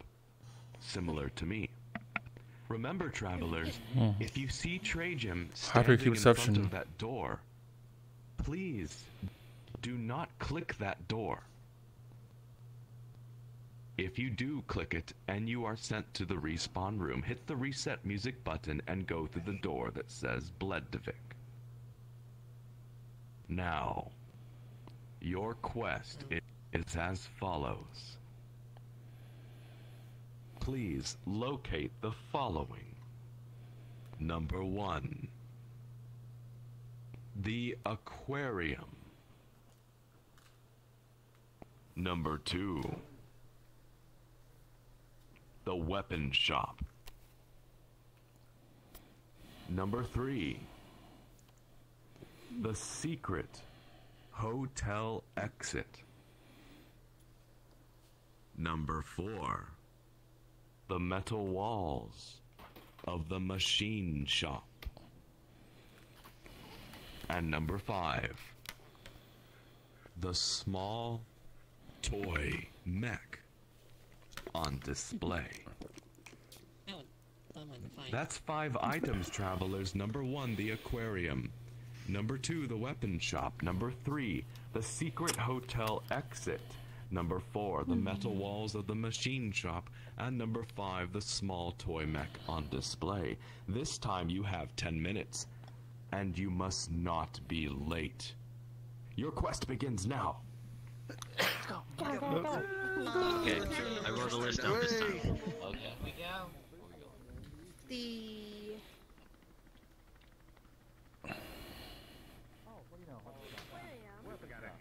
S10: similar to me. Remember, travelers,
S16: Hmm.
S10: if you see Trajim
S16: Hypercube
S10: standing in front of that door, please do not click that door. If you do click it and you are sent to the respawn room, hit the reset music button and go through the door that says Bledavik. Now, your quest is as follows. Please locate the following. Number one, the aquarium. Number two, the weapon shop. Number three, the secret hotel exit. Number four, the metal walls of the machine shop. And number five, the small toy mech on display. That's five items, travelers. Number one, the aquarium. Number two, the weapon shop. Number three, the secret hotel exit. Number four, the hmm. metal walls of the machine shop. And number five, the small toy mech on display. This time you have 10 minutes. And you must not be late. Your quest begins now.
S4: Okay, I wrote a list down this time. Okay.
S31: we go. The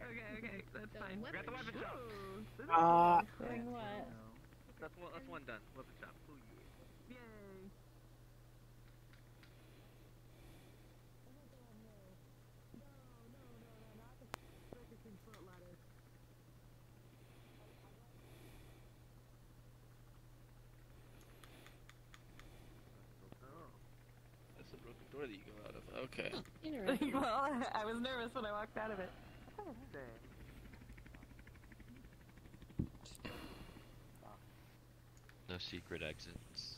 S1: Okay, okay, that's fine.
S3: We Got the weapon shop.
S1: This is
S3: Uh,
S1: Doing what?
S3: That's one. That's one done. Weapon shop. Ooh, yeah.
S1: Yay.
S17: That's a broken door that you go out of. Okay.
S1: Well, I was nervous when I walked out of it.
S17: No secret exits.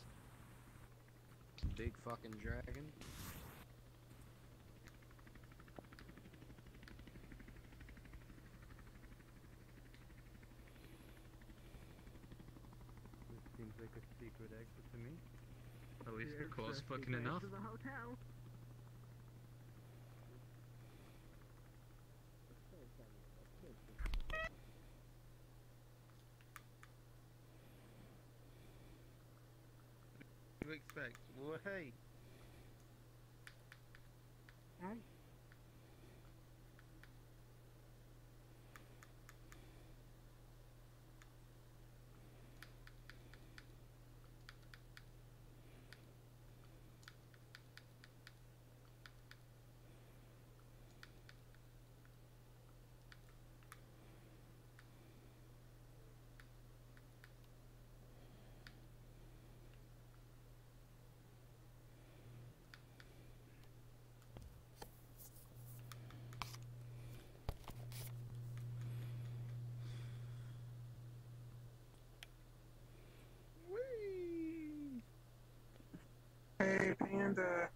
S15: big fucking dragon.
S41: This seems like a secret exit to me.
S20: At least you're close fucking enough.
S6: What do you expect? Well, hey.
S19: Panda.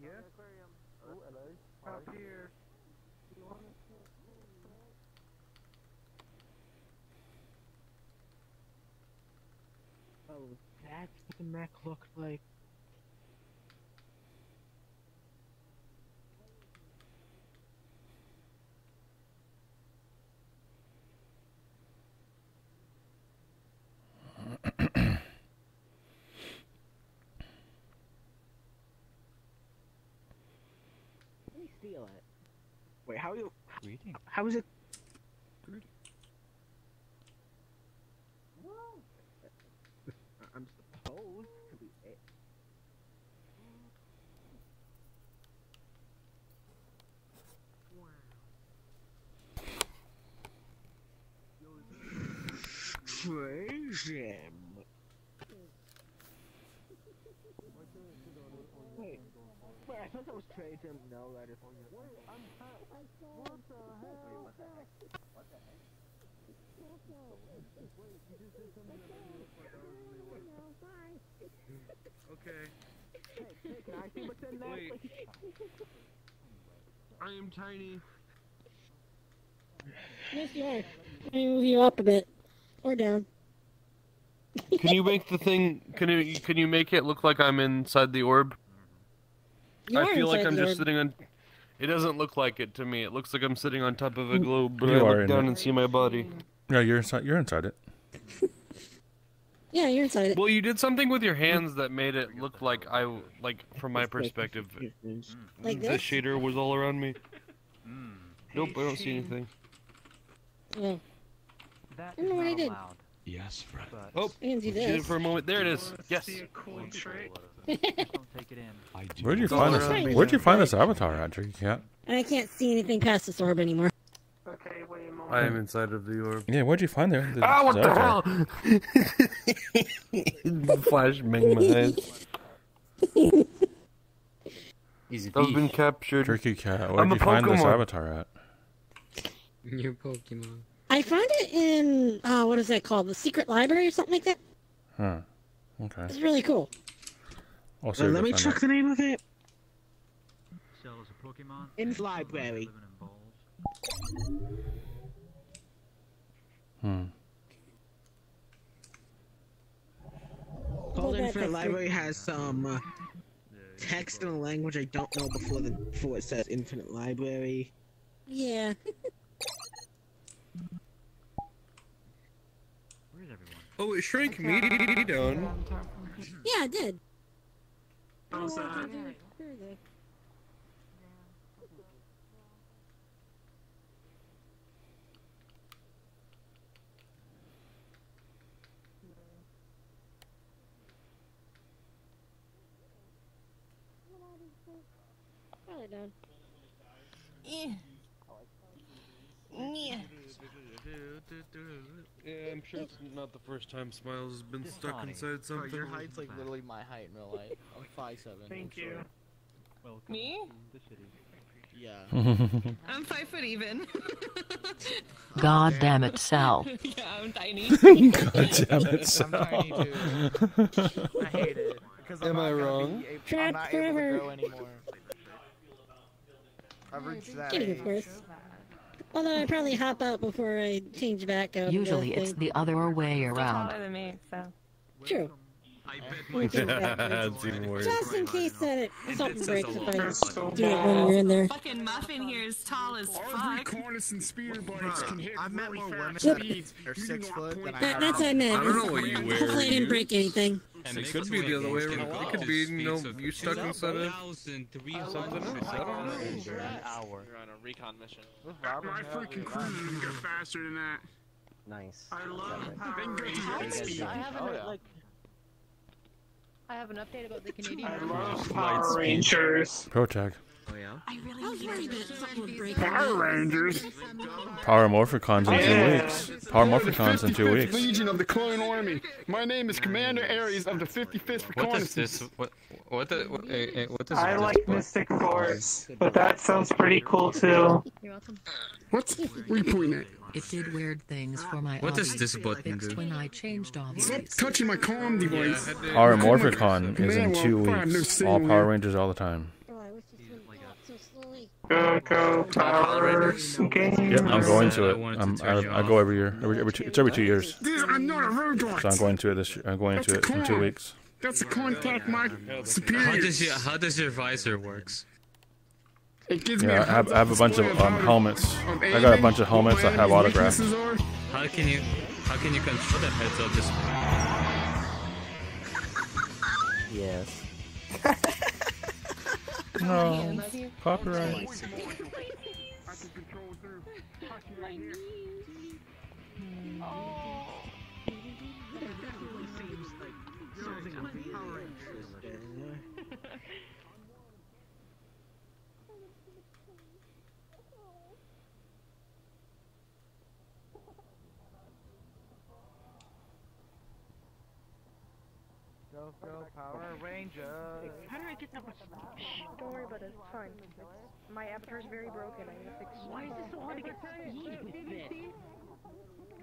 S3: Yes? Uh, oh, hello.
S19: Up here.
S23: Oh, that's what the mech looked like. Let me steal it. Wait, how are you?
S41: Greeting.
S23: How is it? I'm supposed to be it. Crazy. Wait, wait, I thought that was Trey Jim. No, that is. Wait, I'm What the hell? Wait, what the heck? What the heck?
S6: Okay.
S23: Hey, hey, can I see what's in there?
S6: Wait. I am tiny.
S18: Yes, you are. Let me move you up a bit. Or down.
S6: Can you make the thing? Can you can you make it look like I'm inside the orb?
S18: You
S6: I feel like I'm just sitting on. It doesn't look like it to me. It looks like I'm sitting on top of a globe, but
S16: You
S6: I
S16: are
S6: look down
S16: it.
S6: and see my body.
S16: Yeah, you're inside. You're inside it.
S18: Yeah, you're inside it.
S6: Well, you did something with your hands that made it look like I like from my perspective. Mm.
S18: Like
S6: the
S18: this?
S6: shader was all around me. Mm. Nope, I don't see anything.
S18: Yeah.
S23: That
S18: I don't know what I did.
S10: Yes, friend.
S6: Oh,
S18: I can do
S6: see it for a moment. There it is. Yes.
S23: Don't take it in.
S10: I do.
S16: Where'd you find this? Where'd you find this avatar at, Tricky Cat?
S18: And I can't see anything past this orb anymore.
S19: Okay, wait a moment.
S6: I am inside of the orb.
S16: Yeah, where'd you find there?
S6: Ah, what the
S16: avatar?
S6: hell? Flash bang my eyes.
S20: Easy
S6: I've been captured.
S16: Tricky Cat,
S6: I'm
S16: where'd
S6: a
S16: you find this
S6: Pokemon.
S16: avatar at?
S20: Your Pokemon.
S18: I found it in, uh, what is that called? The secret library or something like that?
S16: Huh. Okay.
S18: It's really cool.
S16: I'll see if I
S23: let me check the name of it.
S31: Shell is a Pokemon.
S23: In the library.
S31: Living in balls.
S16: Hmm.
S23: Cold
S18: that
S23: Infinite
S18: text
S23: Library has some uh, text in a language I don't know before the before it says Infinite Library.
S18: Yeah.
S31: Where's everyone?
S6: Oh, it shrank me down.
S18: Yeah, I did.
S19: How's that?
S18: Probably done.
S6: Yeah, I'm sure it's not the first time Smiles has been
S31: Just
S6: stuck
S31: Donnie.
S6: inside
S15: Bro,
S6: something.
S15: your height's like literally my height in real life. I'm five seven.
S19: Thank you.
S31: Welcome
S1: Me?
S31: the city.
S18: Yeah.
S1: I'm five foot even.
S34: God damn it, Sal.
S1: yeah, I'm tiny.
S16: God damn it,
S15: I'm tiny
S16: Sal.
S15: too. I hate it.
S7: because
S15: Am
S7: I'm
S15: I
S7: not gonna
S15: wrong?
S7: Be able, I'm not able to go anymore. I've reached that
S18: Kidding,
S7: age.
S18: Of course. Although I probably hop out before I change back up.
S34: Usually
S18: the
S34: it's the other way around.
S1: taller than me, so.
S18: True.
S16: That's even worse.
S18: Just in case that it, something breaks if I
S1: so
S18: do it when you're in there.
S1: Fucking muffin here is tall as fuck.
S37: Cornice and speeder bikes can hit
S7: I've met more women that are six foot than I have.
S18: that's what I meant.
S16: I don't know what you wear,
S18: Hopefully I didn't break anything.
S16: It could be the other way around. It could be, you know, you stuck inside of something else. I don't know.
S17: You're on a recon mission.
S37: My freaking crew can go faster than that.
S23: Nice.
S37: I love
S23: Power
S37: They can go to
S23: Rangers.
S37: light
S23: I have
S37: Oh,
S23: an,
S37: yeah.
S23: like,
S9: I have an update about the Canadian.
S23: I love
S37: Power Rangers.
S16: Pro tag.
S15: Oh yeah.
S9: I really
S18: was worried that something would break.
S37: Power Rangers.
S16: Power Morphicons in two weeks. Power Morphicons in two weeks.
S37: Legion of the Clone Army. My name is Commander Ares of the 55th
S20: What is
S37: Reconnaissance.
S20: this? What? What? The, what, eh, what is
S19: I
S20: this
S19: like
S20: button?
S19: Mystic Force, but that sounds pretty cool too.
S9: You're welcome.
S37: What? What are you?
S34: It did weird things for my
S20: What does this button do?
S34: when I changed
S37: Stop
S34: obbies.
S37: touching my comm device.
S16: Power
S37: I
S16: Morphicon is in two
S37: won't fire no
S16: weeks. All Power. Rangers all the time.
S18: Oh, I wish this wouldn't pop so slowly.
S19: Go, go, Power Games.
S16: Yep, I'm going to it. I'm, I, I go every year. Every, every two, it's every two years.
S37: This, I'm not a roadblock.
S16: So I'm going to it this. year. I'm going
S37: That's
S16: to it in two weeks.
S37: That's a contact my
S20: How does your How does your visor works?
S37: It gives me
S16: Yeah, have, I have a bunch of um, helmets. I got a bunch of helmets I have autographs.
S20: How can you How can you control the heads up display?
S23: Yes.
S16: No. Copyright.
S7: Go, go, Power Ranger.
S8: How do I get that much? Shh, don't worry about it. It's fine. It's, my avatar's very broken. I'm gonna fix it.
S9: Why is this so hard to get speed with this?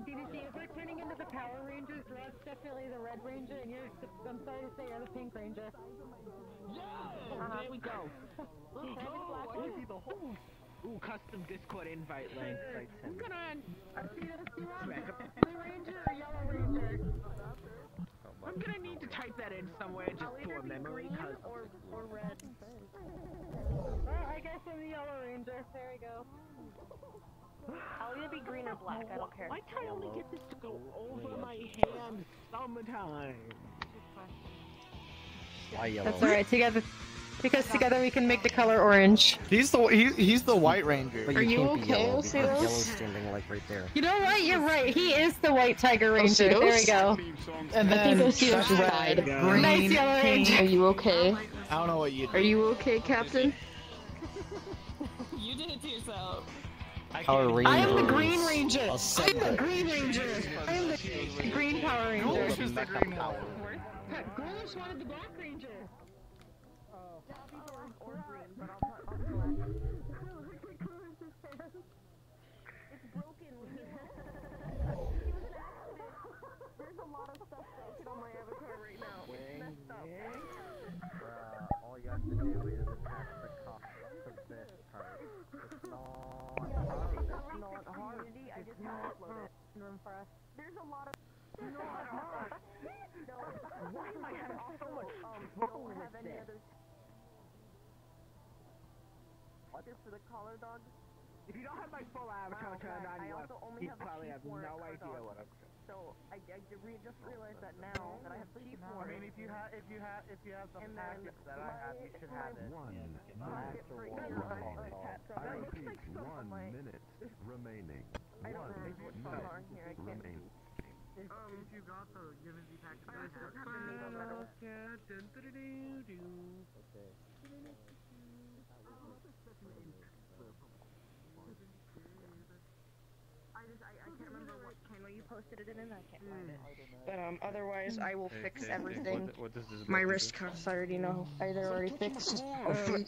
S9: DDC, if we're turning into the Power Rangers, Rod's definitely the Red Ranger, and you're, I'm sorry to say, you're the Pink Ranger.
S23: Uh-huh. There we go.
S9: Look,
S23: Go. I see the whole. Ooh, custom Discord invite link. Like, send
S9: Come
S23: it.
S9: on! I see you, see Rod, Blue Ranger or Yellow Ranger?
S23: I'm gonna need to type that in somewhere just for memory, cause
S9: Or, or red. Well, I guess I'm the Yellow Ranger. There we go.
S8: I'll either be green or black. I don't care.
S23: Why can't I only get this to go over my hand sometimes?
S15: Why yellow?
S9: That's alright, together. Because together we can make the color orange.
S7: He's the he, he's the White Ranger.
S15: But
S9: Are
S15: you
S9: you
S15: can't be
S9: okay,
S15: yellow yellow's standing like right there.
S9: You know what? You're right. He is the White Tiger Ranger.
S15: Osiris?
S9: There we go.
S7: And
S9: I
S7: then
S9: think Osiris
S7: that's
S9: died.
S7: Green,
S9: Nice Yellow
S7: pink.
S9: Ranger.
S42: Are you okay?
S7: I don't know what you.
S42: Are you okay, Captain?
S9: You did it to yourself.
S15: I Power Ranger.
S9: I am the Green Ranger.
S15: I'll
S9: I'm
S15: send
S9: the. Green Ranger. I am the Green Power Ranger.
S7: Ghoulish is the green one.
S9: Ghoulish wanted the Black Ranger.
S23: Uh, all you have to do is attach the cup to this part. It's not hard. It's not hard. It's not hard.
S8: There's a lot of. Not hard. No. Why am I having so much um, don't have any other.
S23: What is collar dog?
S7: If you don't have my full avatar
S23: Wow,
S7: turned
S23: God,
S7: on,
S23: I
S7: you
S23: also
S7: have,
S23: only
S7: you
S23: have
S7: probably
S23: chief
S7: have no idea
S23: dog.
S7: what I'm
S23: So I, I d- re- just realized that now that I have chief
S7: I mean, if you have if you have if you have the
S23: And then
S7: package that I have, you should have it.
S10: One
S23: Master
S10: minute.
S23: Warlock.
S10: I repeat, one minute remaining.
S23: I don't
S10: One
S23: remember what
S10: minute
S23: on here. I can't.
S10: remaining.
S43: If, if you got the Unity package I have,
S23: Final
S8: I just I, I can't remember what channel you posted it in. I can't find it. But um, otherwise I will fix
S20: Okay,
S8: everything.
S20: what- what does
S8: My wrist cuffs I already know. I they're already fixed. Um,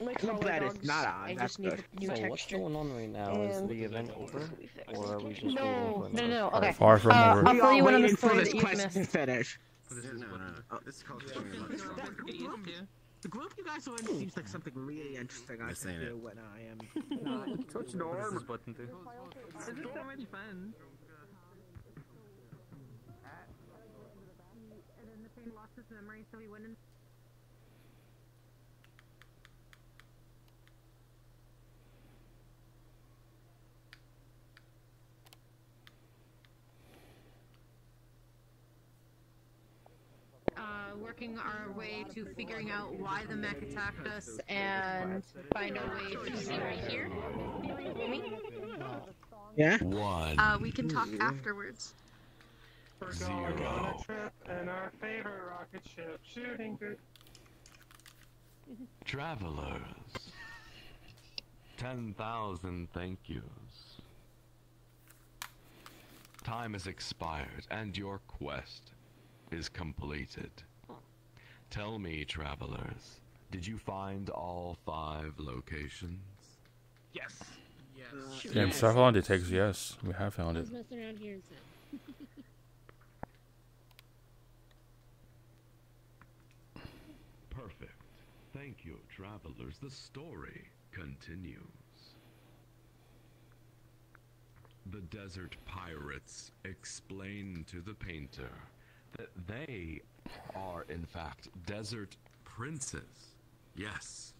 S8: my
S7: Flip
S8: collar
S7: that is
S8: dogs,
S7: not on,
S8: I just need
S7: good.
S8: a new
S15: so
S8: texture.
S15: what's going on right now? Is the event over, or are we just
S9: No,
S15: waiting
S9: no, no. Okay.
S16: Far from
S9: uh,
S16: over.
S9: I'll
S7: We
S9: fill
S7: are
S9: you in on the
S7: waiting for this
S9: that you've
S7: quest to
S9: missed.
S7: finish.
S20: This is
S21: no, no, no.
S20: the-
S21: This is called
S23: Yeah,
S21: Swinging
S23: group, the group you guys are in seems like something really interesting I
S21: This
S23: can do
S21: it.
S23: when I am.
S37: Touch an
S20: What does this button do?
S34: This is so fun.
S9: His memory, so he went in. Uh, working our way to figuring out why the mech attacked us and find a way to see right here.
S23: Yeah?
S10: One.
S8: Uh, we can talk afterwards.
S19: We're going on
S10: Zero.
S19: A trip in our favorite rocket ship, shooting good.
S10: Travelers. 10,000 thank yous. Time has expired and your quest is completed. Tell me, travelers, did you find all five locations?
S20: Yes.
S23: Yes.
S16: Damn, Savon detects yes. We have found it.
S18: Let's mess around here and say.
S10: Perfect. Thank you, travelers. The story continues. The desert pirates explain to the painter that they are, in fact, desert princes. Yes.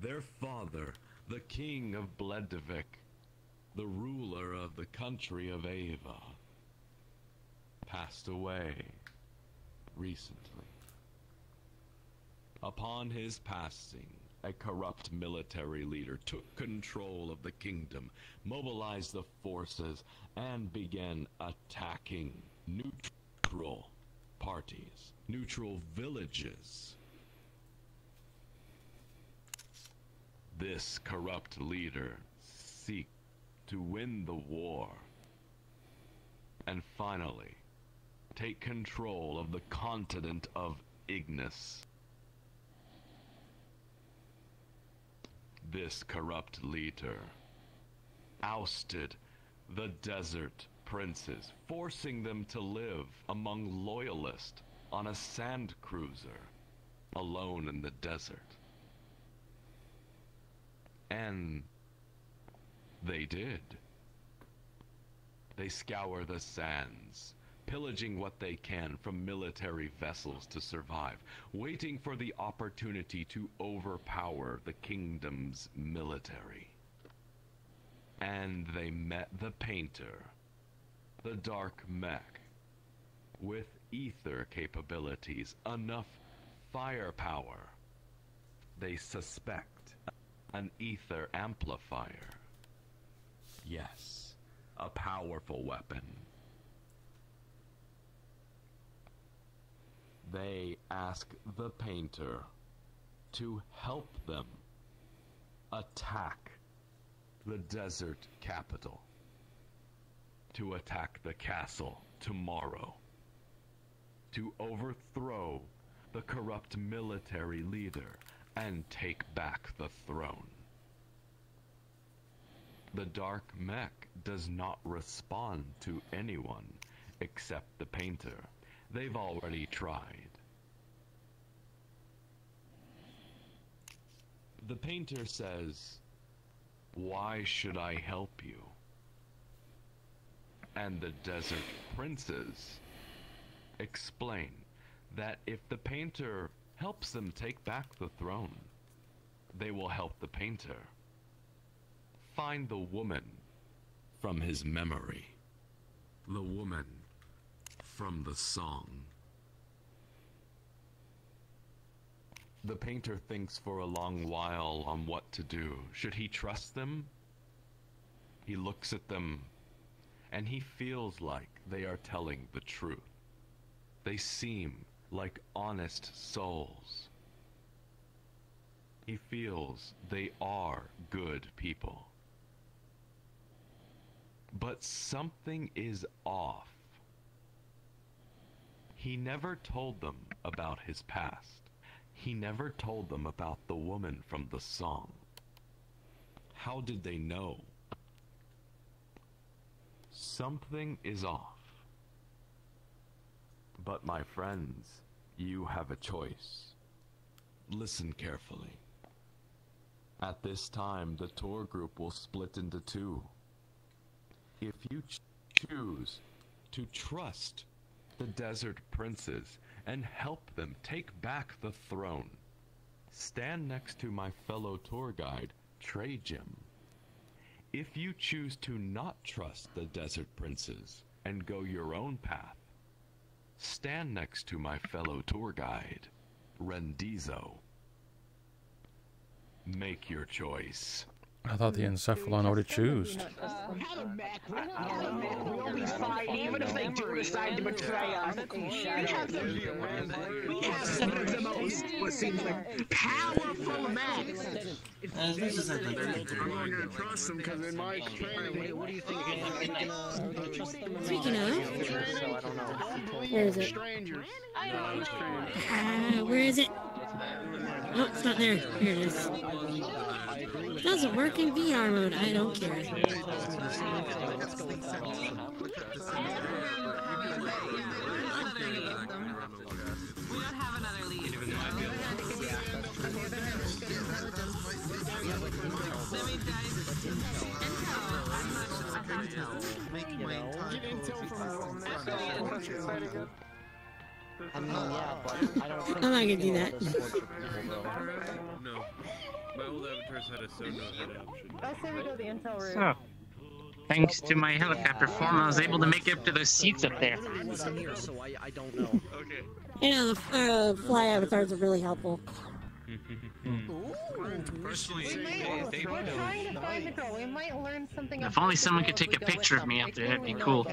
S10: Their father, the king of Bledavik, the ruler of the country of Ava, passed away recently. Upon his passing, a corrupt military leader took control of the kingdom, mobilized the forces, and began attacking neutral parties, neutral villages. This corrupt leader seek to win the war and finally take control of the continent of Ignis. This corrupt leader ousted the desert princes, forcing them to live among loyalists on a sand cruiser, alone in the desert. And they did. They scour the sands, pillaging what they can from military vessels to survive, waiting for the opportunity to overpower the kingdom's military. And they met the painter, the dark mech, with ether capabilities, enough firepower. They suspect an ether amplifier. Yes, a powerful weapon. They ask the painter to help them attack the desert capital, to attack the castle tomorrow, to overthrow the corrupt military leader and take back the throne. The Dark Mech does not respond to anyone except the painter. They've already tried. The painter says, Why should I help you? And the desert princes explain that if the painter helps them take back the throne, they will help the painter find the woman from his memory. The woman from the song. The painter thinks for a long while on what to do. Should he trust them? He looks at them and he feels like they are telling the truth. They seem like honest souls. He feels they are good people. But something is off. He never told them about his past. He never told them about the woman from the song. How did they know? Something is off. But my friends, you have a choice. Listen carefully. At this time, the tour group will split into two. If you ch- choose to trust the desert princes and help them take back the throne, stand next to my fellow tour guide, Trey Jim. If you choose to not trust the desert princes and go your own path, stand next to my fellow tour guide, Rendizo. Make your choice.
S16: I thought the encephalon already choose.
S23: We'll be fine, even if they do decide to betray us. We have the, some of the most, what seems like, powerful mechs.
S37: I'm not gonna trust them because in my training. What do you think?
S18: Speaking of, where is it? Uh, where is it? Oh, it's not there. Here it is. Doesn't work in VR mode. I don't care.
S9: We don't have another lead.
S15: I mean, yeah, but I don't think
S18: I'm not gonna do that.
S6: No. My old avatars had a so no head option.
S9: I say we go the intel route.
S12: So, thanks to my helicopter form, I was able to make it up to those seats up there.
S15: here, so I, I don't know.
S6: Okay.
S18: You know, the uh, fly avatars are really helpful.
S20: Personally,
S9: We
S20: they,
S9: might,
S20: they
S9: we're
S20: don't.
S9: trying to find the girl. We might learn something.
S12: If only someone could take a picture of me up there, that'd be cool.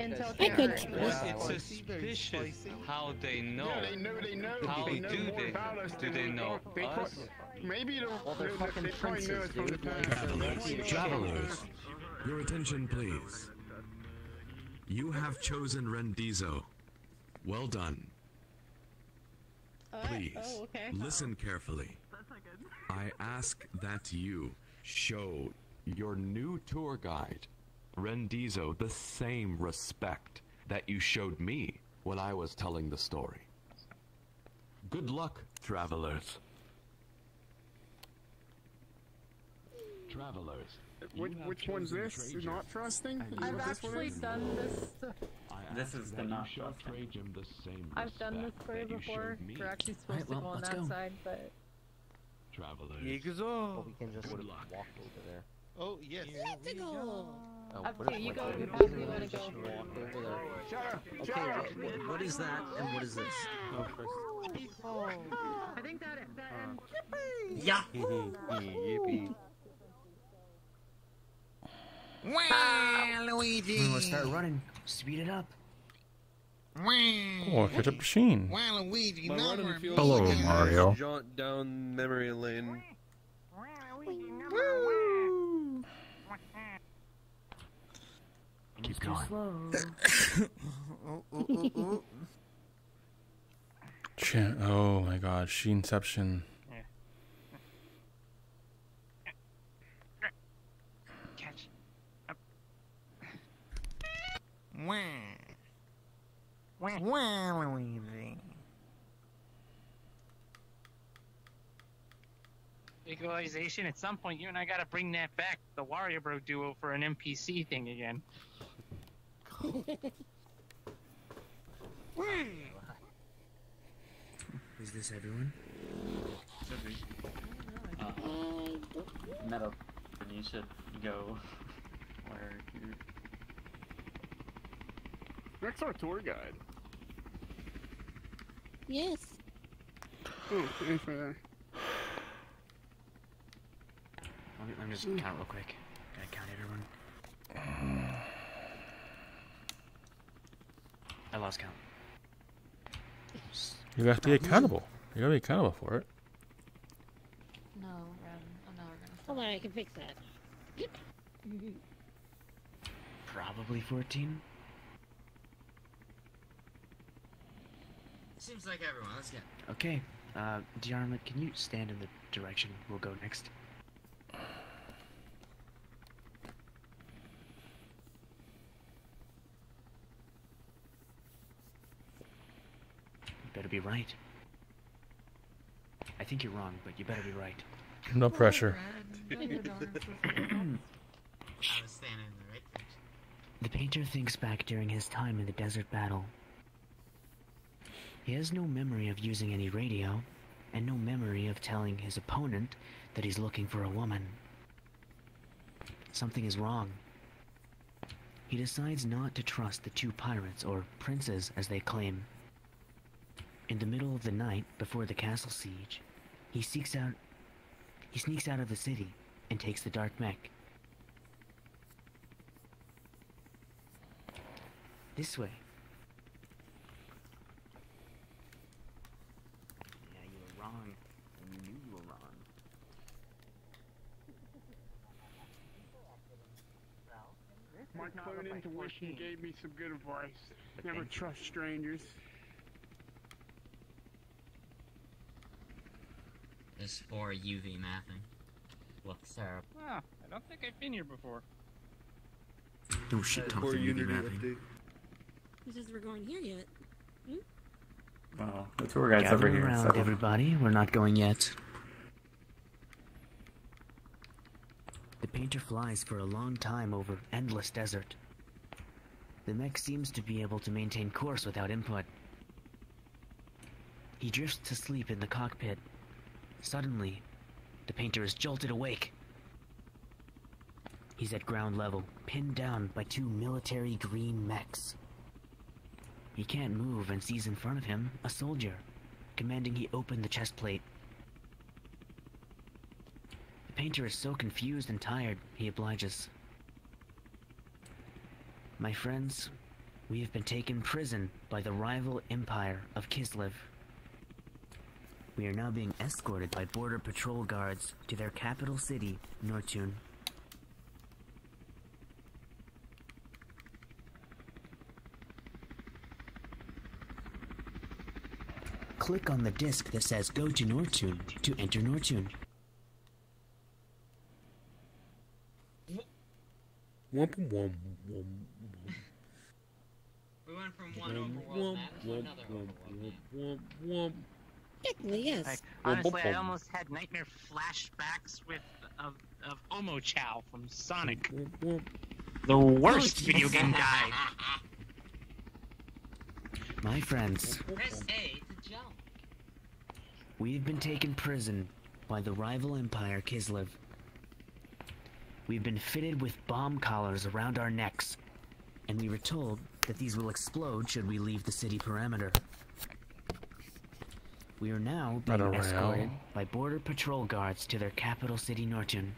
S9: Until
S18: I could.
S20: It's suspicious how they know.
S37: Yeah, they know, they know.
S20: How
S37: they
S20: do
S37: know more
S20: they?
S37: about us
S20: Do they know
S37: They
S20: us?
S37: Maybe they'll,
S15: Well, they're
S37: they,
S15: fucking
S37: they probably know us
S15: princes,
S37: from the
S15: dude.
S37: past.
S10: Travelers, your attention please. You have chosen Rendizo. Well done. Please,
S44: oh, okay.
S10: listen carefully. I ask that you show your new tour guide, Rendizo, the same respect that you showed me when I was telling the story. Good luck, travelers. Travelers.
S37: Which, which one's this? Not trusting? Is
S9: I've
S37: what this
S9: actually
S37: is?
S9: done this.
S10: This is the not Trajum the same
S9: I've done this story before. We're actually supposed to go on that side, but
S10: Travelers.
S15: Well, we can just walk over there.
S7: Oh, yes.
S18: Mythical!
S15: Oh,
S9: Up
S15: what
S9: to you go.
S15: we
S9: You
S15: just
S9: guys, you wanna go?
S15: walk over there?
S37: Shut up!
S15: Okay,
S37: Shut up!
S15: what, what, what is that and what is this?
S9: Oh, I think that that uh. ends.
S15: Yeah. Yippee.
S7: Wow, Luigi.
S15: We're gonna start running. Speed it up.
S7: Wow.
S16: Oh, catch up to Sheen.
S7: Wow, Luigi.
S6: My
S7: now
S6: running
S7: we're
S6: feels
S16: Hello, Mario.
S6: Jaunt down memory lane.
S15: Keep going.
S7: oh, oh, oh, oh.
S16: Oh my god, Sheenception.
S12: Catch.
S7: Wow. Wow, Luigi.
S12: Equalization, at some point, you and I gotta bring that back, the Wario Bro duo, for an NPC thing again.
S15: Is this everyone?
S18: I don't
S33: Meadow, and you should go where you.
S37: That's our tour guide.
S18: Yes.
S37: Oh, thanks for that.
S33: Let me, let me just count real quick. Gotta count everyone. I lost count.
S16: You have to be accountable. You gotta be accountable for it.
S18: No, no, we're gonna. Hold on, I can fix that.
S33: Probably 14.
S4: Seems like everyone. Let's get.
S33: Okay, uh, Diarma, can you stand in the direction we'll go next? Better be right. I think you're wrong, but you better be right.
S16: No pressure.
S33: The painter thinks back during his time in the desert battle. He has no memory of using any radio, and no memory of telling his opponent that he's looking for a woman. Something is wrong. He decides not to trust the two pirates, or princes as they claim. In the middle of the night, before the castle siege, he seeks out. He sneaks out of the city and takes the dark mech. This way. Yeah, you were wrong, and you knew you were wrong.
S37: My clone intuition gave me some good advice. Never trust strangers.
S4: This for UV mapping. Look, Sarah.
S12: Ah, I don't think I've been here before.
S33: No shit talking UV mapping.
S18: He says we're going here yet. Hmm?
S7: Well, the tour guide's
S33: Gather
S7: over here.
S33: around,
S7: So.
S33: everybody. We're not going yet. The painter flies for a long time over endless desert. The mech seems to be able to maintain course without input. He drifts to sleep in the cockpit. Suddenly, the painter is jolted awake. He's at ground level, pinned down by two military green mechs. He can't move and sees in front of him a soldier, commanding he open the chest plate. The painter is so confused and tired, he obliges. My friends, we have been taken prison by the rival empire of Kislev. We are now being escorted by border patrol guards to their capital city, Nortun. Click on the disc that says Go to Nortun to enter Nortun.
S45: Womp womp womp womp.
S4: We went from one overworld map to another overworld
S45: womp womp womp.
S18: Technically, yes.
S12: Like, honestly, I almost had nightmare flashbacks with of of Omochao from Sonic. The worst video game guy.
S33: My friends,
S4: Press A to jump.
S33: we've been taken prison by the rival empire Kislev. We've been fitted with bomb collars around our necks, and we were told that these will explode should we leave the city perimeter. We are now being
S16: a
S33: escorted
S16: rail.
S33: by border patrol guards to their capital city, Norton.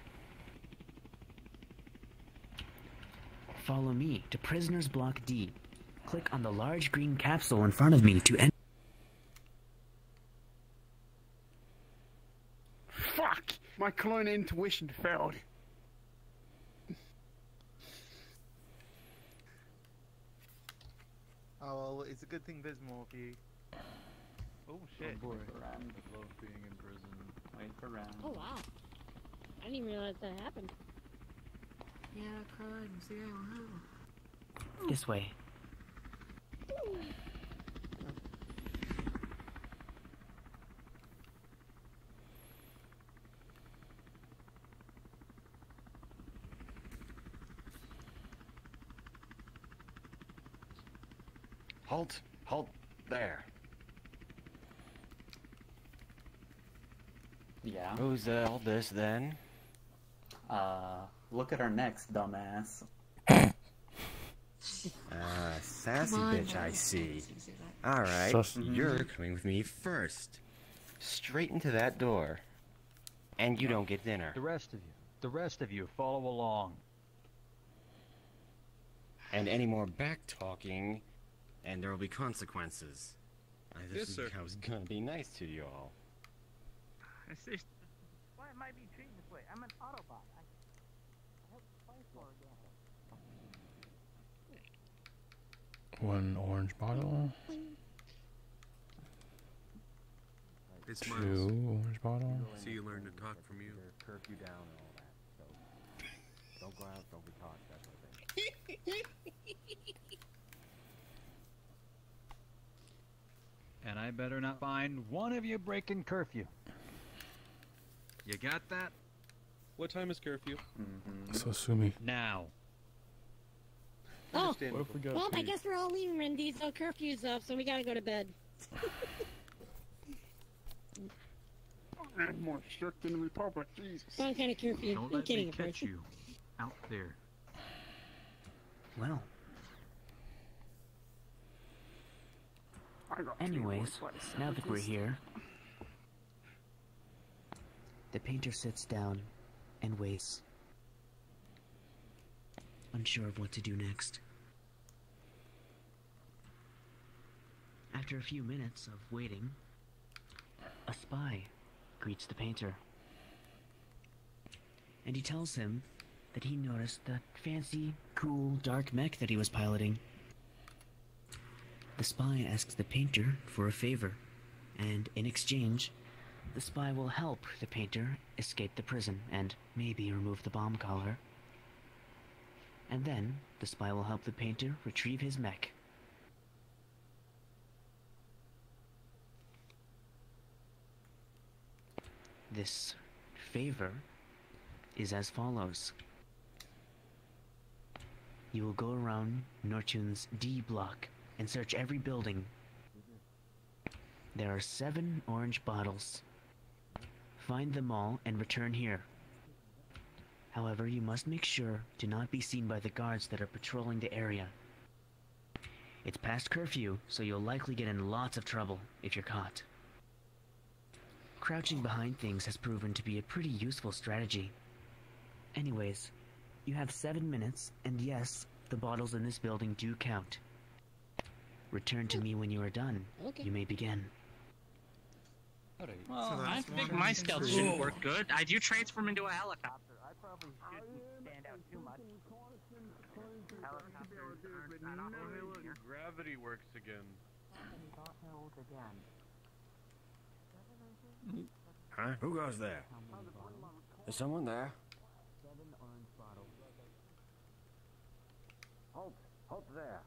S33: Follow me to Prisoners Block D. Click on the large green capsule in front of me to enter.
S37: Fuck! My clone intuition failed.
S7: Oh well, it's a good thing there's more of you.
S6: Oh, oh shit.
S7: boy.
S6: Rand love being in prison.
S7: Wait for Rand.
S18: Oh wow. I didn't even realize that happened.
S30: Yeah, crime. See, I don't know.
S33: This way.
S21: Halt! Halt! There.
S7: Yeah.
S21: Who's uh, all this then?
S7: Uh, look at our next dumbass.
S21: Ah, sassy
S7: on,
S21: bitch, I see. Alright, you're coming with me first. Straight into that door. And you don't get dinner.
S15: The rest of you, the rest of you, follow along.
S21: And any more back talking, and there will be consequences. I, this
S6: Yes, sir.
S21: is, I was gonna be nice to you all.
S23: Why am I being treated this way? I'm an Autobot. I, I have to fight for it.
S16: One orange bottle.
S6: It's
S16: Two
S6: Miles.
S16: orange bottle.
S6: See, you learn to talk from you.
S21: Curfew down and all that. So don't go out, don't be caught, that sort of thing.
S31: And I better not find one of you breaking curfew. You got that?
S6: What time is curfew?
S16: mmm So sue me.
S31: Now.
S18: Oh,
S6: What if we go
S18: well, I guess we're all leaving Mindy, so curfew's up, so we gotta go to bed.
S37: I'm more strict than the Republic, Jesus.
S18: What kind of curfew?
S31: Don't
S18: I'm
S31: let
S18: kidding,
S31: me
S18: of
S31: catch
S18: course.
S31: you. Out there.
S33: Well,
S37: I got
S33: anyways, now that we're here, the painter sits down and waits, unsure of what to do next. After a few minutes of waiting, a spy greets the painter. And he tells him that he noticed the fancy, cool, dark mech that he was piloting. The spy asks the painter for a favor, and in exchange, the spy will help the painter escape the prison and maybe remove the bomb collar. And then, the spy will help the painter retrieve his mech. This favor is as follows. You will go around Nortun's D block and search every building. There are seven orange bottles. Find them all and return here. However, you must make sure to not be seen by the guards that are patrolling the area. It's past curfew, so you'll likely get in lots of trouble if you're caught. Crouching behind things has proven to be a pretty useful strategy. Anyways, you have seven minutes, and yes, the bottles in this building do count. Return to me when you are done.
S18: Okay.
S33: You may begin.
S12: Well, I think my stealth shouldn't work good. I do transform into a helicopter. I probably shouldn't stand out too much. Helicopters aren't that often here.
S6: Gravity works again.
S21: Huh? Who goes there? Is someone there? Halt! Halt there!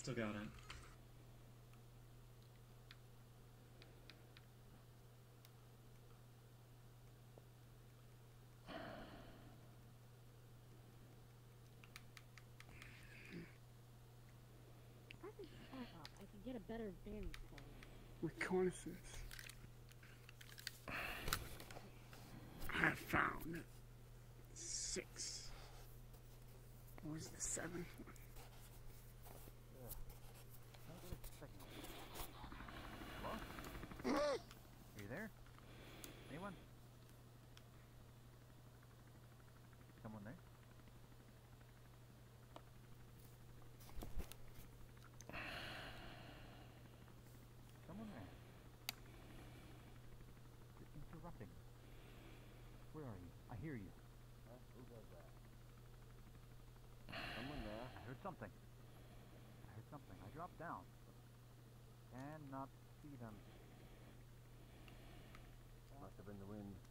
S22: Still got it.
S18: I get a better vantage point.
S37: Reconnaissance. I found six. Where's the seventh one?
S31: Are you there? Anyone? Someone there? Someone there? You're interrupting. Where are you? I hear you.
S21: Who does that? Someone there?
S31: I heard something. I heard something. I dropped down. Cannot see them.
S21: Must have been the wind.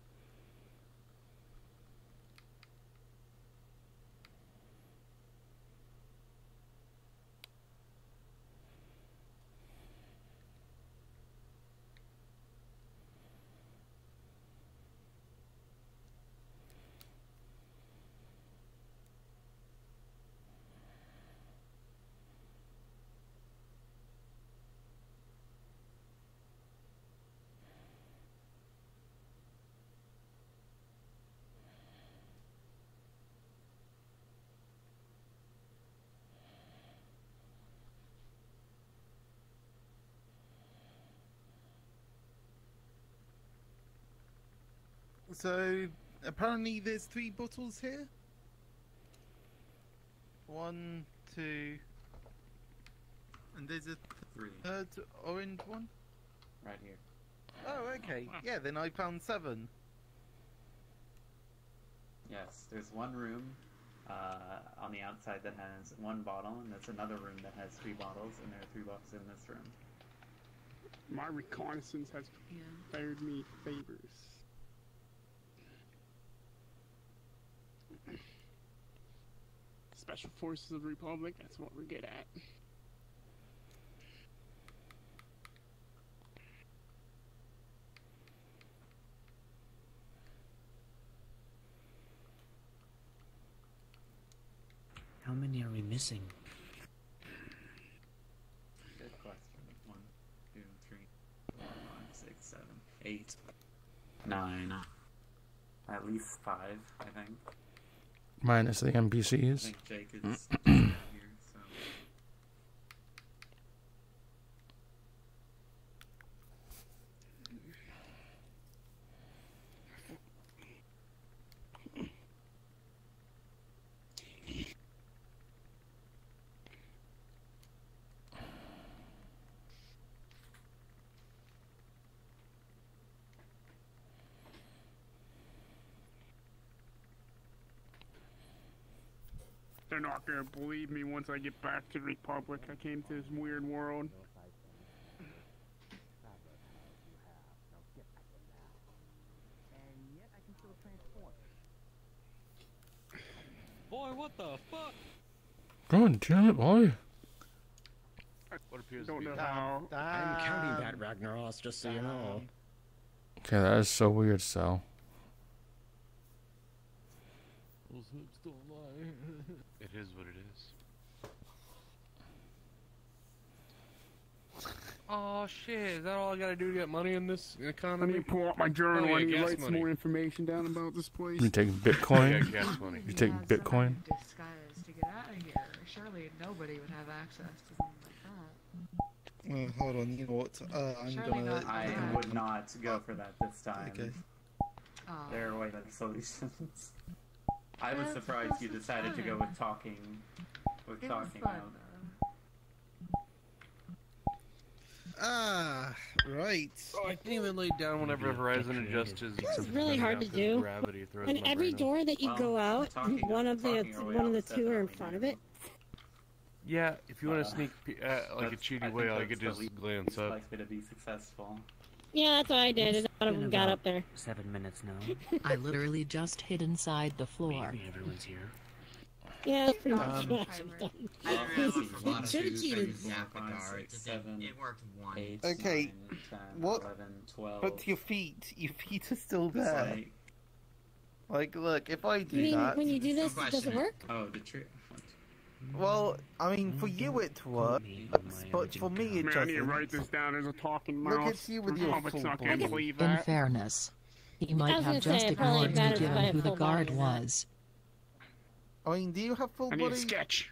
S7: So apparently there's three bottles here. One, two, and there's a
S22: Three.
S7: third orange one.
S22: Right here.
S7: Oh, okay. Yeah, then I found seven.
S22: Yes, there's one room uh, on the outside that has one bottle, and there's another room that has three bottles, and there are three bottles in this room.
S37: My reconnaissance has fared me favors. Special Forces of the Republic, that's what we're good at.
S33: How many are we missing?
S22: Good question. One, two, three, four, five, six, seven, eight, nine. At least five, I think.
S16: Minus the
S22: I
S16: NPCs.
S22: think Jake is here, so.
S37: They're not gonna believe me once I get back to the Republic. I came to this weird world.
S6: Boy, what the fuck?
S16: God damn it, boy.
S6: What appears
S37: Don't
S6: to be
S37: know how.
S46: I'm counting that, Ragnaros, just so you know.
S16: Okay, that is so weird, so.
S45: Those hips don't lie.
S6: It is what it is. Oh shit, is that all I gotta do to get money in this economy?
S37: Let
S6: economy?
S37: me pull out my journal
S6: Oh, yeah,
S37: and
S6: gas
S37: write some more information down about this place.
S16: You take Bitcoin?
S6: Yeah, gas money.
S16: You take Bitcoin?
S30: Disguise to get out of here. Surely nobody would have access to something like that.
S7: Uh, hold on, you know what? Uh, I'm
S30: Surely
S7: gonna.
S30: not
S22: I
S30: Yeah.
S22: would not go for that this time.
S7: Okay.
S30: Oh.
S22: There are way better solutions. I was surprised you decided to go with talking. With
S30: It was
S22: talking
S30: fun,
S22: out.
S7: Ah, right.
S6: Oh, I can't even lay down whenever Horizon adjusts his.
S18: It's really hard to do.
S6: Gravity throws
S18: And every door that you go out,
S22: talking-
S18: one of the
S22: talking our way
S18: one of the two are in front of it.
S6: Yeah, if you want
S22: Uh,
S6: to sneak uh, like a
S22: That's-
S6: cheaty
S22: I
S6: way,
S22: think
S6: I
S22: that's
S6: could
S22: the
S6: just glance up.
S22: likely to be successful.
S18: Yeah, that's what I did.
S33: It's
S18: None of them got up there.
S33: Seven minutes now.
S47: I literally just hid inside the floor.
S33: Maybe everyone's here.
S18: Yeah, that's pretty much
S33: Um,
S18: I've done.
S4: I don't know if a lot of
S18: Should've
S4: food
S18: cheated.
S4: it, worked once.
S22: Eight,
S7: Okay,
S22: nine, 10,
S7: what-
S22: 11, 12.
S7: But your feet, your feet are still
S22: It's
S7: there.
S22: like-
S7: Like, look, if I do
S18: You mean
S7: that.
S18: when you do this, it doesn't work?
S22: Oh, the tree.
S7: Well, I mean, for you it works, but for me it
S37: Man, I need to
S7: doesn't.
S37: wait this down as a talking
S7: Look at you with
S37: The
S7: your
S37: public's
S7: full
S37: not gonna
S7: body.
S37: believe
S47: In
S37: that.
S47: fairness, he might have just
S18: say, it probably
S47: ignored me
S18: matters if I
S47: given who the guard
S18: body or not.
S47: was.
S7: I mean, do you have full
S37: I need a
S7: body?
S37: sketch.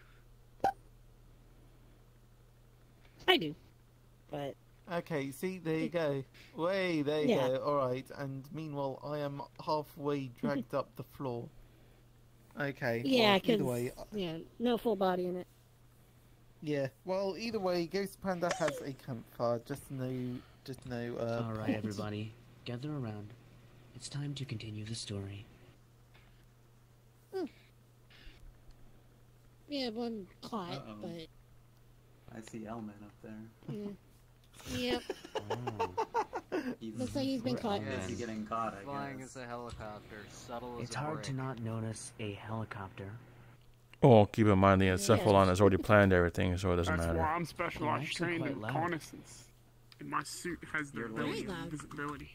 S18: I do, but
S7: Okay, see, there you go. Way, there you
S18: Yeah.
S7: go. Alright, and meanwhile, I am halfway dragged up the floor. Okay,
S18: yeah,
S7: well,
S18: because
S7: either way,
S18: yeah, no full body in it.
S7: yeah. Well, either way, Ghost Panda has a campfire. Just no, just no. Uh,
S33: All right,
S7: pot.
S33: everybody, gather around. It's time to continue the story.
S18: Yeah, one caught,
S22: Uh-oh.
S18: but
S22: I see Elman up there.
S18: yeah. yep. Looks like he's been caught.
S22: all busy
S48: Yes.
S22: getting caught, I
S48: Flying
S22: guess.
S48: as a helicopter, subtle as
S33: It's
S48: a
S33: hard
S48: brick.
S33: to not notice a helicopter.
S16: Oh, keep in mind the encephalon has already planned everything, so it doesn't
S37: That's
S16: matter.
S37: why I'm specialized
S33: actually
S37: trained in reconnaissance. And my suit has the
S22: You're
S37: ability of
S18: loud.
S37: visibility.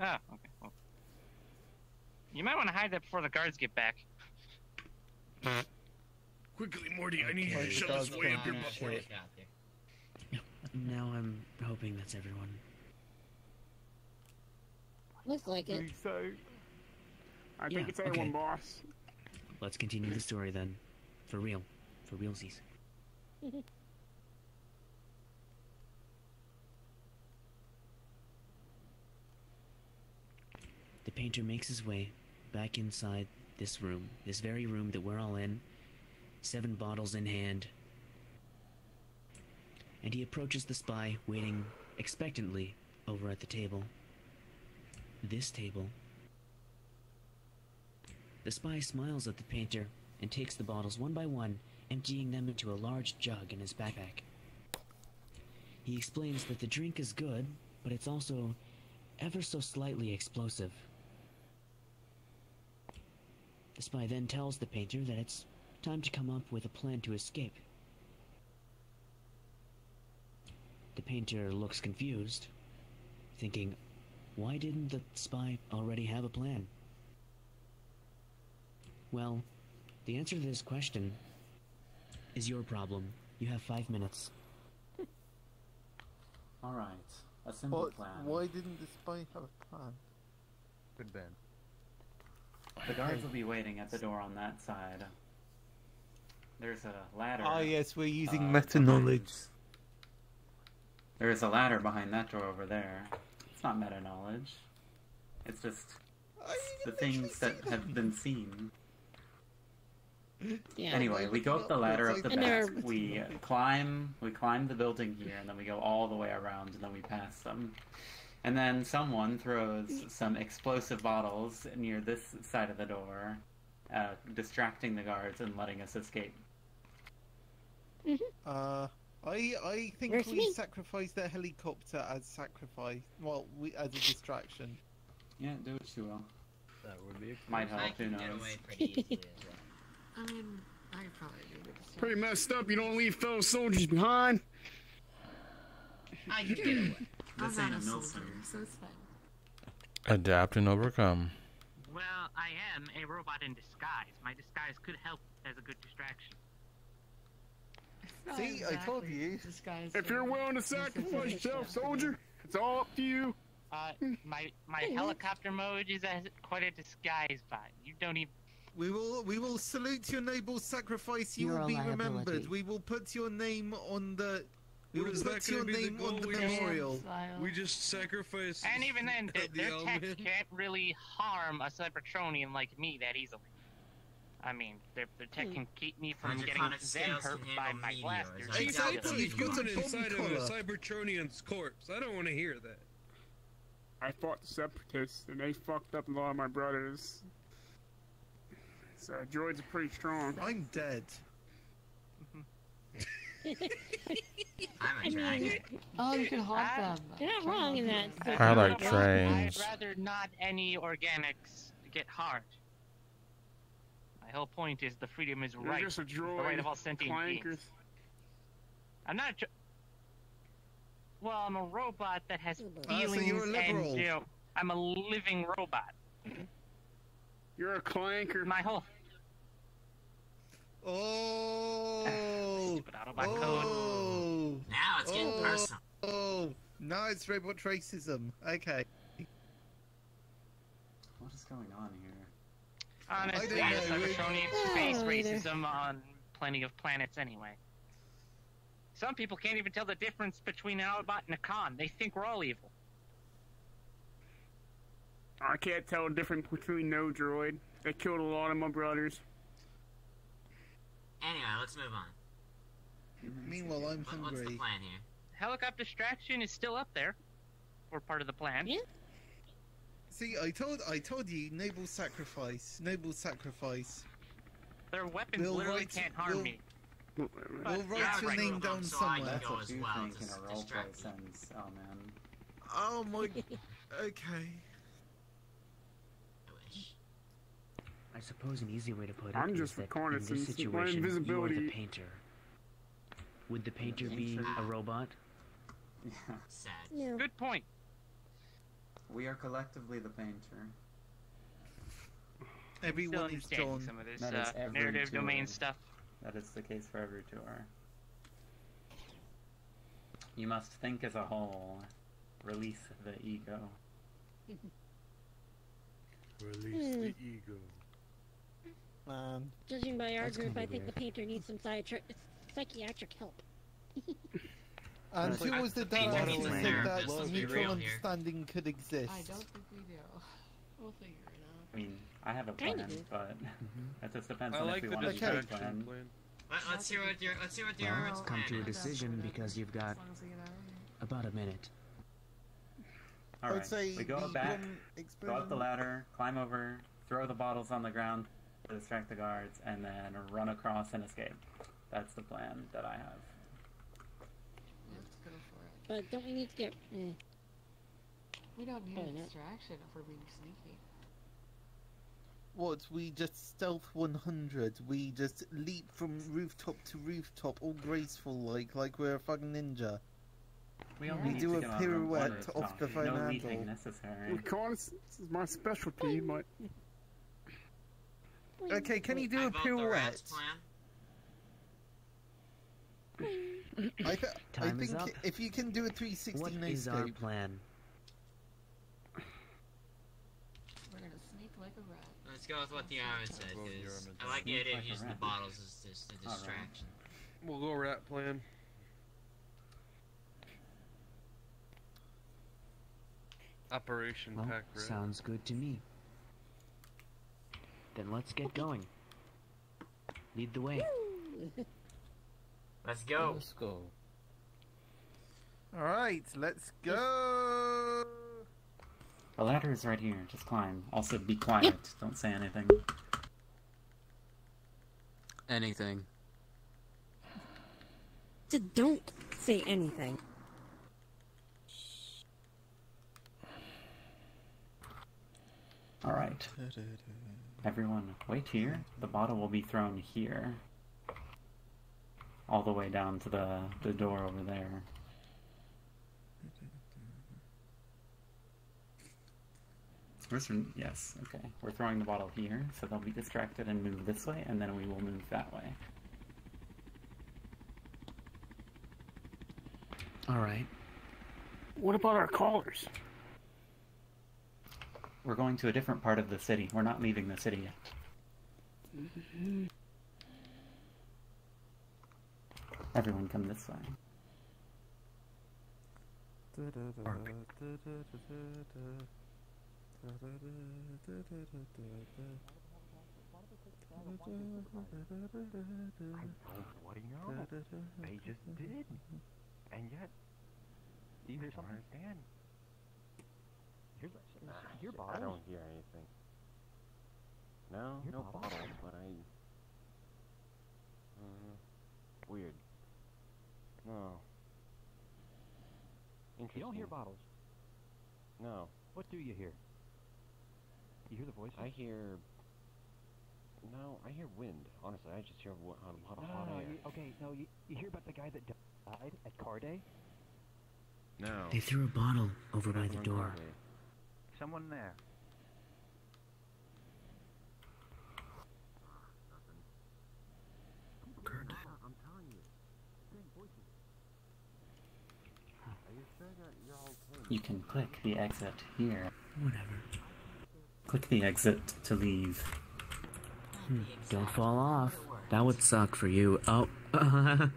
S12: Ah, okay. Well. You might want to hide that before the guards get back.
S46: Quickly, Morty, I need you to shove
S7: Dogs
S46: this way up your
S7: going
S46: butt.
S7: shit.
S33: Now I'm hoping that's everyone.
S18: Looks like it.
S37: So, I
S33: Yeah,
S37: think it's everyone,
S33: okay.
S37: boss.
S33: Let's continue the story then. For real. For realsies. the painter makes his way back inside this room, this very room that we're all in, seven bottles in hand. And he approaches the spy, waiting expectantly over at the table. This table. The spy smiles at the painter and takes the bottles one by one, emptying them into a large jug in his backpack. He explains that the drink is good, but it's also ever so slightly explosive. The spy then tells the painter that it's time to come up with a plan to escape. The painter looks confused, thinking, why didn't the spy already have a plan? Well, the answer to this question is your problem. You have five minutes.
S22: Alright, a simple
S7: But
S22: plan.
S7: why didn't the spy have a plan?
S15: Good Ben.
S22: The guards will be waiting at the door on that side. There's a ladder.
S7: Ah, yes, we're using
S22: uh,
S7: meta knowledge.
S22: There is a ladder behind that door over there. It's not meta knowledge. It's just the things that have been seen.
S18: Yeah.
S22: Anyway, we go up the ladder up the
S18: And there
S22: back.
S18: are-
S22: We climb, we climb the building here, and then we go all the way around, and then we pass them. And then someone throws some explosive bottles near this side of the door, uh, distracting the guards and letting us escape.
S7: Uh, I I think
S18: Where's
S7: we
S18: me?
S7: sacrificed the helicopter as sacrifice. Well, we as a distraction.
S22: Yeah, do what you will.
S15: That would be a
S22: Might
S4: I
S22: help, who
S4: can get
S22: knows?
S4: away pretty easily as well.
S30: I mean, I probably do it.
S37: Pretty messed up. You don't leave fellow soldiers behind.
S4: I can get away.
S30: I'm
S22: This
S30: not a
S22: a
S30: soldier, so it's fine.
S16: Adapt and overcome.
S12: Well, I am a robot in disguise. My disguise could help as a good distraction.
S30: Not
S7: See, I told
S30: exactly
S7: you.
S30: disguised
S37: If you're willing to sacrifice yourself, soldier, it's all up to you.
S12: Uh, my my helicopter mode is a, quite a disguise but You don't even.
S7: We will we will salute your noble sacrifice. You
S47: You're
S7: will be remembered. We will put your name on the. We will
S45: that
S7: put
S45: gonna
S7: your
S45: be the
S7: on the
S45: We
S7: memorial.
S30: Style.
S45: We just sacrifice.
S12: And even then, th-
S45: the
S12: their tech can't really harm a Cybertronian like me that easily. I mean, their, their tech hmm. can keep me from getting
S4: Hydroponic
S12: them hurt by my blasters.
S4: I
S45: Chief,
S4: doubt
S45: I
S4: it.
S7: You've got
S45: put it inside of a
S7: collar.
S45: Cybertronian's corpse. I don't want to hear that.
S37: I fought the separatists, and they fucked up a lot of my brothers. So droids are pretty strong.
S7: I'm dead.
S4: I'm a dragon.
S30: Oh, you can haunt them.
S18: You're not wrong in that.
S16: I like trains.
S12: I'd rather not any organics get hard. My whole point is the freedom is
S37: You're
S12: right.
S37: just a
S12: It's the right of all sentient
S37: clankers.
S12: beings. I'm not. a Well, I'm a robot that has
S7: Ah, so
S12: feelings
S7: you're a liberal.
S12: and you know, I'm a living robot.
S37: You're a clanker.
S12: My whole
S7: Oh.
S12: stupid Autobot code.
S7: Oh.
S4: Now it's getting
S7: Oh.
S4: personal.
S7: Oh. No, it's robot racism. Okay.
S22: What is going on here?
S12: Honestly,
S7: I don't know, we-
S12: space
S18: Oh, either.
S12: racism on plenty of planets anyway. Some people can't even tell the difference between an Autobot and a Khan. They think we're all evil.
S37: I can't tell the difference between no droid. They killed a lot of my brothers.
S4: Anyway, let's move on. Mm-hmm.
S7: Meanwhile, I'm
S4: What, what's the plan here?
S12: Helicopter distraction is still up there. We're part of the plan.
S18: Yeah.
S7: See, I told I told you, noble sacrifice, noble sacrifice.
S12: Their weapons
S7: We'll
S12: literally
S7: write-
S12: can't harm
S7: we'll-
S12: me.
S7: We'll
S4: Yeah,
S7: write your
S4: right,
S7: name
S4: well,
S7: down
S4: so I can
S7: somewhere.
S4: That's as
S22: Two
S4: well
S22: things
S4: to
S22: in a
S4: s-
S22: roleplay
S4: distract you.
S22: sense. Oh man.
S7: Oh my. Okay.
S4: I
S33: suppose an easy way to put it
S37: I'm
S33: is
S37: just
S33: that in
S37: reconnaissance.
S33: this situation, you are the painter. Would the painter be a robot?
S22: Yeah.
S4: Sad.
S18: No.
S12: Good point.
S22: We are collectively the painter.
S7: Everyone is
S12: understanding
S7: John.
S12: some of this uh,
S22: every
S12: narrative
S22: tour.
S12: domain stuff.
S22: That is the case for every tour. You must think as a whole. Release the ego.
S15: Release
S18: Hmm.
S15: the ego.
S7: Man.
S18: Judging by our group, I think the painter needs some psychiatric, psychiatric help.
S7: And who was the
S4: Painter
S7: dad who said that mutual
S4: real here.
S7: understanding could exist?
S30: I don't think we do. We'll figure it out.
S22: I mean, I have a plan,
S30: do.
S22: but mm-hmm. that just depends
S45: I
S22: on
S45: like
S22: if we
S45: the
S22: want to do a
S45: distraction
S22: plan.
S45: plan.
S4: Let, let's hear what your let's hear what your
S33: Well,
S4: your
S33: come to a decision because you've got about a minute.
S22: All right, All
S7: say
S22: we go back,
S7: one
S22: go up the ladder, climb over, throw the bottles on the ground to distract the guards, and then run across and escape. That's the plan that I have.
S30: Let's go for it.
S18: But don't we need to get? Eh.
S30: We don't need
S18: Fair
S30: a
S18: enough.
S30: distraction if we're being sneaky.
S7: What? We just stealth 100. We just leap from rooftop to rooftop, all graceful like, like we're a fucking ninja.
S22: We
S7: We
S22: only need
S7: do
S22: to
S7: a
S22: get on room one
S7: pirouette
S22: rooftop.
S7: off the
S22: No leaping
S7: financial.
S22: necessary.
S37: Reconnaissance is my specialty. My
S7: Okay, can you do
S4: I
S7: a
S4: vote the rat's
S7: pirouette?
S4: Plan.
S7: I, th- I
S33: Time is
S7: think
S33: up.
S7: if you can do a 360
S33: What
S7: no
S33: is our plan?
S30: We're gonna sneak like a rat.
S4: Let's go with what the armor said.
S45: Vote the
S4: 'cause
S45: armor
S4: I like the
S22: Sneak
S4: idea of using the bottles as just a
S22: All right.
S4: distraction.
S45: We'll go rat plan. Operation
S33: Well,
S45: Pack Rat.
S33: sounds good to me. Then let's get going. Lead the way.
S4: Let's go.
S7: Let's go. Alright, let's go!
S22: The ladder is right here. Just climb. Also, be quiet. Don't say anything.
S4: Anything.
S18: Just don't say anything.
S22: All right. Everyone, wait here. The bottle will be thrown here. All the way down to the, the door over there. Where's yes, okay. We're throwing the bottle here, so they'll be distracted and move this way, and then we will move that way.
S33: All right.
S37: what about our callers?
S22: We're going to a different part of the city. We're not leaving the city yet. Mm-hmm. Everyone come this way.
S15: What do you know? They just did. And yet, do you hear something, Dan? A, hear
S21: I don't hear anything. No,
S15: Hear
S21: no
S15: bottles,
S21: but I. Uh, weird. No. Interesting.
S15: You don't hear bottles.
S21: No.
S15: What do you hear? You hear the voices?
S21: I hear. No, I hear wind. Honestly, I just hear wa- um, a lot of
S15: no,
S21: hot
S15: no.
S21: air.
S15: You, okay, no. You, you hear about the guy that died at Car Day?
S21: No.
S33: They threw a bottle over by the door.
S15: Someone there.
S21: I'm telling you. Same voices. Are you sure that you're okay?
S22: You can click the exit here.
S33: Whatever.
S22: Click the exit to leave.
S33: Hmm, Don't fall off. That would suck for you. Oh.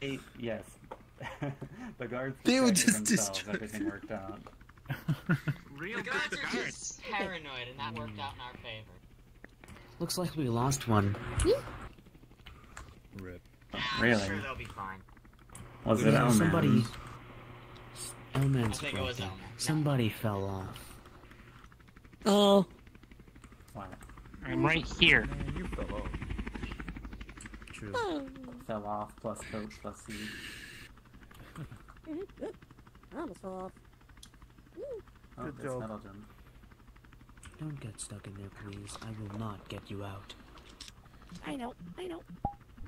S22: Hey, yes. the guards
S7: They were
S22: distracted
S7: just
S22: themselves. Everything worked out.
S12: Real
S4: the
S12: good
S4: guards are
S12: guards.
S4: just paranoid, and that worked out in our favor.
S33: Looks like we lost one.
S45: Rip.
S4: I'm
S22: Really?
S4: sure they'll be fine.
S22: Was it
S33: Yeah,
S22: Elman?
S33: somebody. Elman's
S4: I think it was. Elman.
S33: Somebody fell off.
S18: Oh,
S22: Wow.
S12: I'm right here.
S15: Man, you fell off.
S33: True.
S18: oh.
S22: Fell off plus coat plus seat.
S18: I almost fell off.
S22: Oh,
S7: Good
S22: there's
S7: job.
S22: metal jump.
S33: Don't get stuck in there, please. I will not get you out.
S18: I know, I know.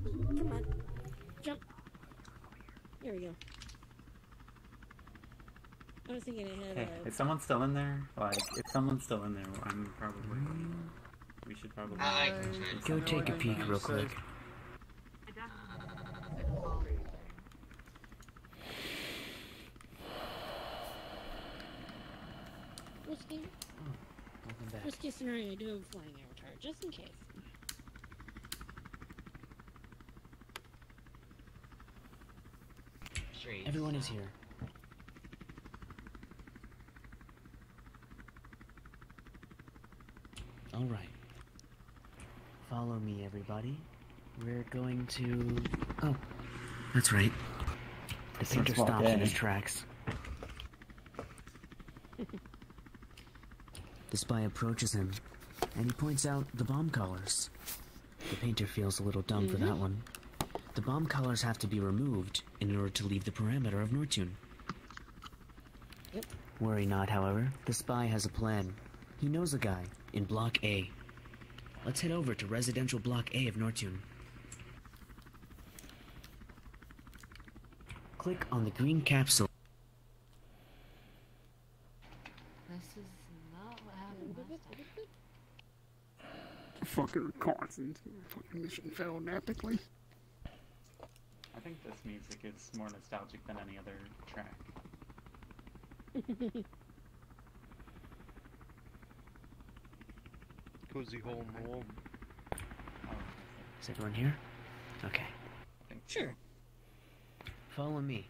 S18: Come on, jump. There we go. I was thinking ahead
S22: Hey,
S18: of.
S22: is someone still in there? Like, if someone's still in there, I'm probably. Mm. We should probably.
S4: I can to
S33: Go take a peek real quick.
S18: Worst case,
S33: Welcome back.
S18: worst case scenario, I do have a flying avatar, just in case.
S4: street.
S33: Everyone is here. All right. Follow me, everybody. We're going to. Oh, that's right. The painter stops in his tracks. the spy approaches him, and he points out the bomb collars. The painter feels a little dumb mm -hmm. for that
S18: mm-hmm.
S33: one. The bomb collars have to be removed in order to leave the perimeter of Nortune.
S18: Yep.
S33: Worry not, however. The spy has a plan. He knows a guy in Block A. Let's head over to residential Block A of Nortune. Click on the green capsule.
S30: This is not what happened last time.
S37: Fucking reconnaissance. Fucking mission failed epically.
S22: I think this music is more nostalgic than any other track.
S6: Cozy hole in the wall.
S33: Is everyone here? Okay.
S18: Sure.
S33: Follow me.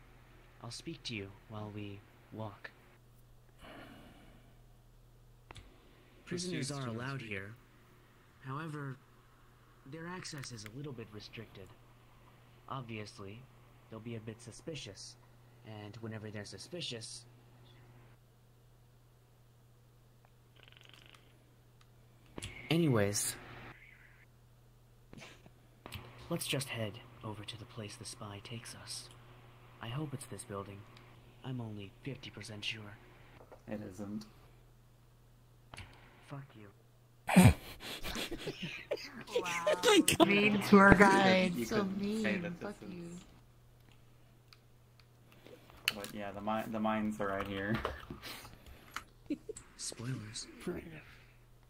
S33: I'll speak to you while we walk. Prisoners are allowed here. However, their access is a little bit restricted. Obviously, they'll be a bit suspicious. And whenever they're suspicious, Anyways, let's just head over to the place the spy takes us. I hope it's this building. I'm only 50% sure.
S22: It isn't.
S33: Fuck you.
S30: wow. Mean tour guide.
S22: You
S30: so
S22: couldn't say
S30: mean. Fuck
S22: is-
S30: you.
S22: But yeah, the mi- the mines are right here.
S33: Spoilers.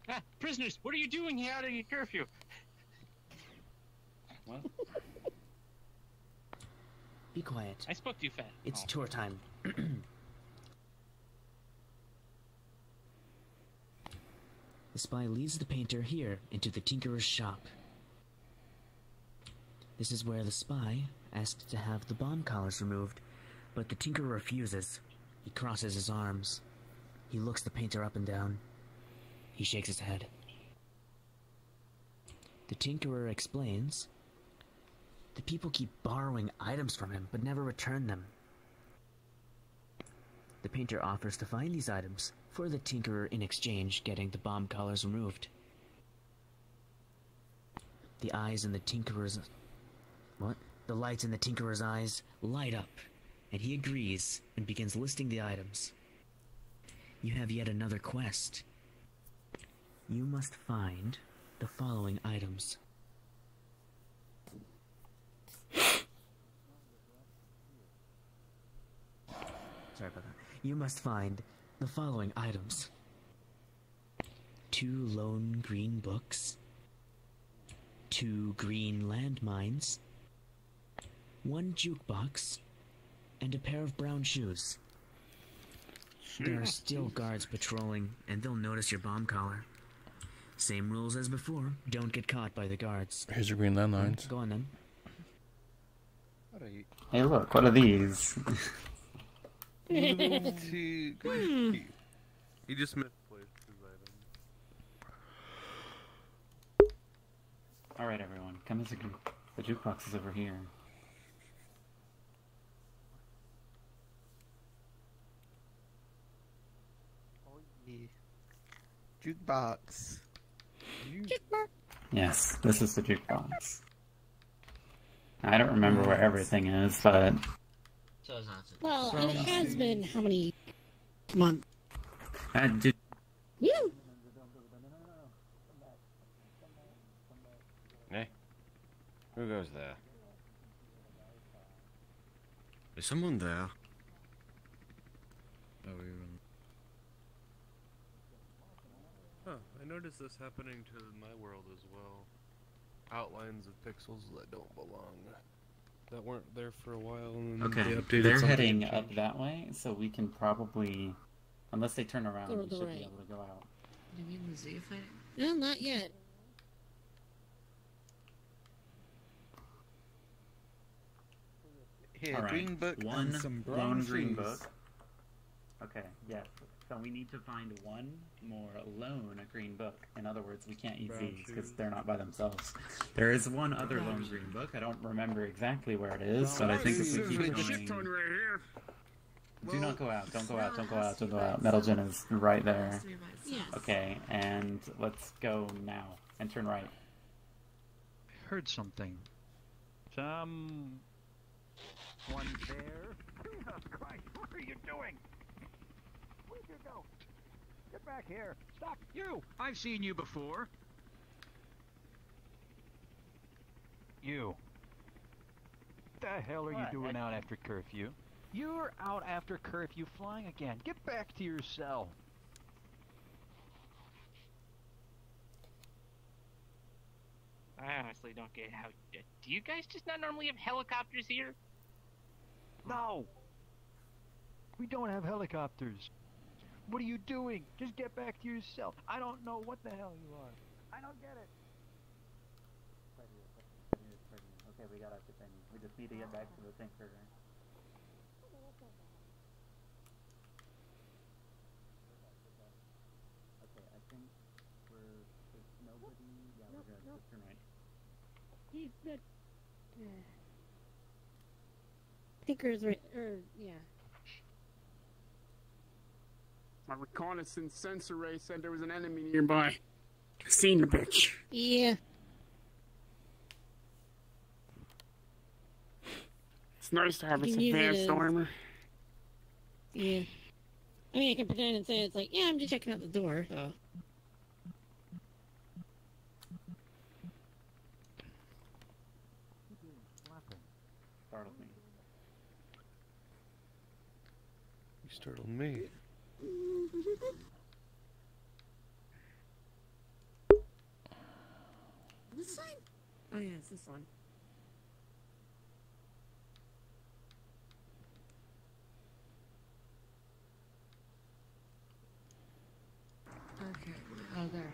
S12: Ah, prisoners, what are you doing here out of your curfew?
S22: What?
S33: Be quiet.
S12: I spoke too fast.
S33: It's
S12: Oh.
S33: tour time. the spy leads the painter here into the tinkerer's shop. This is where the spy asked to have the bomb collars removed, but the tinkerer refuses. He crosses his arms. He looks the painter up and down. He shakes his head. The tinkerer explains the people keep borrowing items from him, but never return them. The painter offers to find these items for the tinkerer in exchange getting the bomb collars removed. The eyes in the tinkerer's what? The lights in the tinkerer's eyes light up, and he agrees and begins listing the items. You have yet another quest. You must find the following items. Sorry about that. You must find the following items two lone green books, two green landmines, one jukebox, and a pair of brown shoes. There are still guards patrolling, and they'll notice your bomb collar. Same rules as before. Don't get caught by the guards.
S16: Here's your green landlines.
S33: Go on then.
S6: What are you?
S22: Hey, look, what are these?
S6: He just misplaced his item.
S22: All right, everyone, come as a group. The jukebox is over here.
S7: Oh, jukebox.
S22: Yes, this is the jukebox. I don't remember where everything is, but
S4: So it's not.
S18: Well, it has been how many months?
S22: I did.
S18: You.
S21: Hey, who goes there?
S46: Is someone there?
S6: Oh, even. Huh, I noticed this happening to my world as well. Outlines of pixels that don't belong. That weren't there for a while and
S22: Okay,
S6: they updated
S22: they're heading
S6: and
S22: up that way, so we can probably, unless they turn around,
S18: Go
S22: we should
S18: right.
S22: be able to go out.
S30: Do you mean the Z fighting?
S18: No, not yet.
S7: Here,
S22: All right,
S7: green book
S22: one
S7: and some brown
S22: lone green book. Okay, yeah. So we need to find one more lone green book. In other words, we can't use
S6: Brown
S22: these because they're not by themselves. There is one other lone green book. I don't remember exactly where it is, but I think if we keep
S37: shit
S22: going.
S37: right here.
S22: Do not go out. Don't go out. Don't go out. Don't go out. Metalgen is right there. Okay, and let's go now and turn right.
S31: I heard something. Some. One there. Jesus Christ, what are you doing? Where'd you go? Get back here. Stop, you! I've seen you before. You. What The hell are you doing
S22: I-
S31: out after curfew? You're out after curfew flying again. Get back to your cell.
S12: I honestly don't get how. Do you guys just not normally have helicopters here?
S31: No! We don't have helicopters. What are you doing? Just get back to yourself. I don't know what the hell you are. I don't get it.
S22: Okay, we got our thing. We just need to get back to the thinker. Okay, I think we're there's nobody. Yeah, we're good. Just turn right.
S18: He's the. Uh, Tinker's right. Or yeah.
S37: My reconnaissance sensor ray said there was an enemy nearby. I Seen the bitch.
S18: Yeah.
S37: It's nice to have
S18: You
S37: its
S18: can
S37: advanced armor.
S18: Yeah. I mean, I can pretend and say it's like, yeah, I'm just checking out the door. So.
S22: Startled me.
S6: You startled me.
S18: This side? Oh yeah, it's this one.
S30: Okay. Oh, there.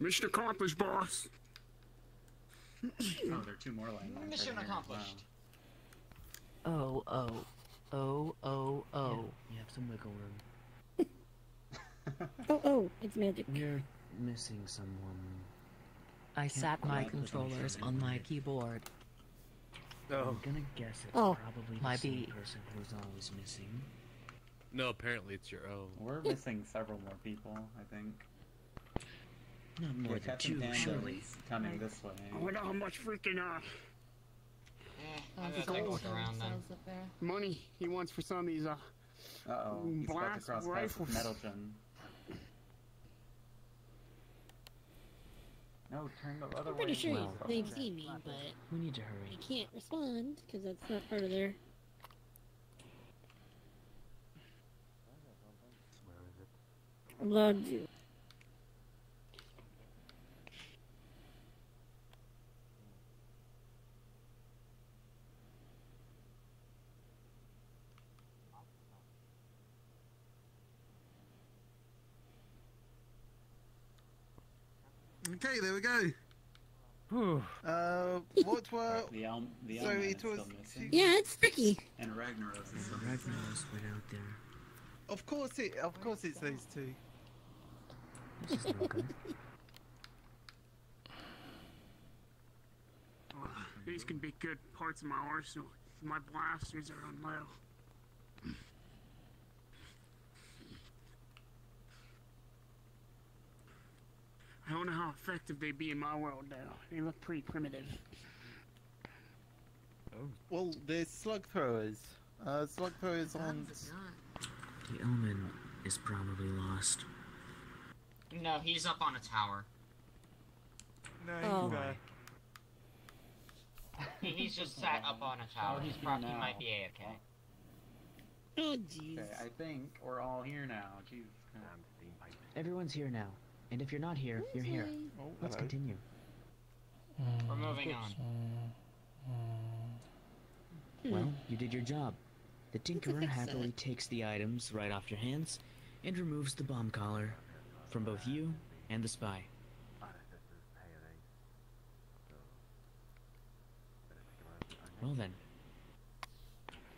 S37: Mission accomplished, boss.
S22: Oh, there are two more landmines.
S12: Mission
S22: right here.
S12: accomplished.
S33: Oh, oh, oh, oh, oh. you have some wiggle room.
S18: Oh, oh, it's magic.
S33: You're missing someone.
S47: I sat my controllers on my keyboard. Oh.
S33: I'm gonna guess it's
S47: Oh,
S33: probably
S47: my
S33: the same
S47: B.
S33: person who's always missing.
S6: No, apparently it's your own.
S22: We're missing several more people, I think.
S33: Not more than two,
S22: Panda
S33: surely.
S22: is coming this way.
S37: I wonder how much freaking uh
S12: I'm gonna take a look around then.
S30: Up
S37: money he wants for some of these uh
S22: Uh oh, he's about to
S37: blast
S22: cross paths with. Metalgen. No, turn the other
S18: I'm
S22: way.
S18: pretty sure
S33: Well,
S18: they've seen me, but
S33: We need to hurry.
S18: I
S33: hurry.
S18: can't respond because that's not part of their. I'm allowed to.
S7: Okay, there we go. Uh, what were?
S22: The Elm, the
S7: So
S22: Elm
S7: it
S22: is
S7: was.
S18: Yeah, it's tricky.
S22: And Ragnaros is still.
S33: Ragnaros went out there.
S7: Of course it. Of course it's those two.
S33: This is no good.
S37: these can be good parts of my arsenal. My blasters are on low. I don't know how effective they'd be in my world though. They look pretty primitive.
S7: Well, they're slug throwers. Uh, slug throwers on.
S33: The Omen is probably lost.
S4: No, he's up on a tower.
S7: No,
S18: Oh.
S7: uh,
S4: he's just sat up on a tower. He's probably he might be AFK.
S18: Oh jeez.
S22: Okay, I think we're all here now. Jeez.
S33: Everyone's here now. And if you're not here, you're here.
S7: Oh,
S33: Let's
S7: hello.
S33: continue. Mm.
S4: We're moving on. Mm.
S33: Well, mm. you did your job. The Tinkerer happily
S18: that.
S33: takes the items right off your hands and removes the bomb collar from both you and the spy. Well then.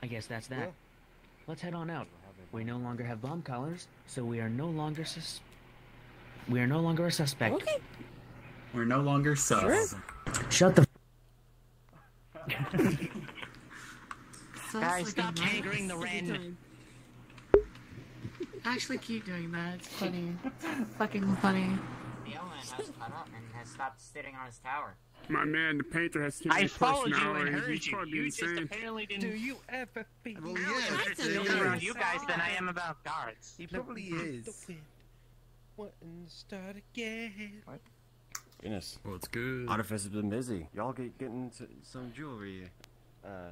S33: I guess that's that. Let's head on out. We no longer have bomb collars, so we are no longer sus- We are no longer a suspect.
S18: Okay.
S22: We're no longer sus.
S33: Shut the
S12: Guys, stop angering the wren.
S30: Actually, keep doing that. It's funny. Fucking funny.
S4: The element has caught up and has stopped sitting on his tower.
S37: My man, the painter has too
S12: I
S37: many
S12: followed you and
S37: personalities.
S12: heard
S37: He's
S12: you.
S37: probably
S12: You just apparently didn't.
S45: Do you ever feel
S7: Well,
S12: I'm
S7: yeah,
S12: better
S7: he
S12: around you guys than I am about guards.
S7: He probably is.
S45: What and start again?
S21: What? Goodness.
S6: Well, it's good.
S21: Artifice has been busy. Y'all get getting s- some jewelry, uh,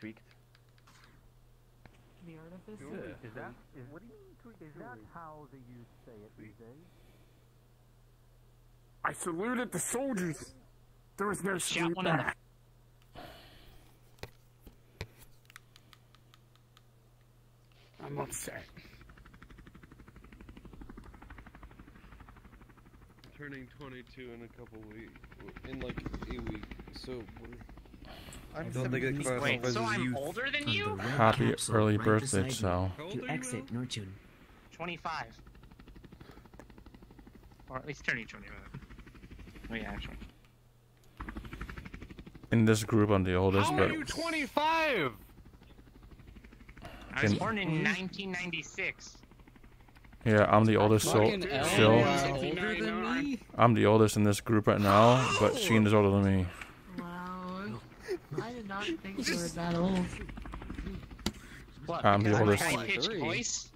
S21: tweaked.
S30: The artifice?
S15: Is that is, what do you mean tweak? Is that how they used to say it these days?
S37: I saluted the soldiers. There was no
S12: Shot
S37: salute
S12: one in the
S37: back. I'm upset.
S6: Turning 22 in a couple weeks. In like a week. So we're.
S7: I'm
S6: I don't think it
S7: 17.
S12: Wait, so I'm
S6: youth.
S12: older than you?
S16: Happy early
S33: right
S16: birthday,
S33: beside
S16: Sal.
S33: you To
S6: you,
S33: exit Nortune.
S12: 25. Or at least turning 25. Oh yeah, actually.
S16: In this group, I'm the oldest,
S6: How
S16: but
S6: are you 25?
S12: I was born in mm. 1996.
S16: Yeah, I'm the oldest. So still,
S48: you're older than me?
S16: I'm the oldest in this group right now, but Sheen is older than me.
S30: Wow. I did not think you were that old.
S12: What?
S16: I'm the
S12: because of my
S16: oldest.
S12: voice?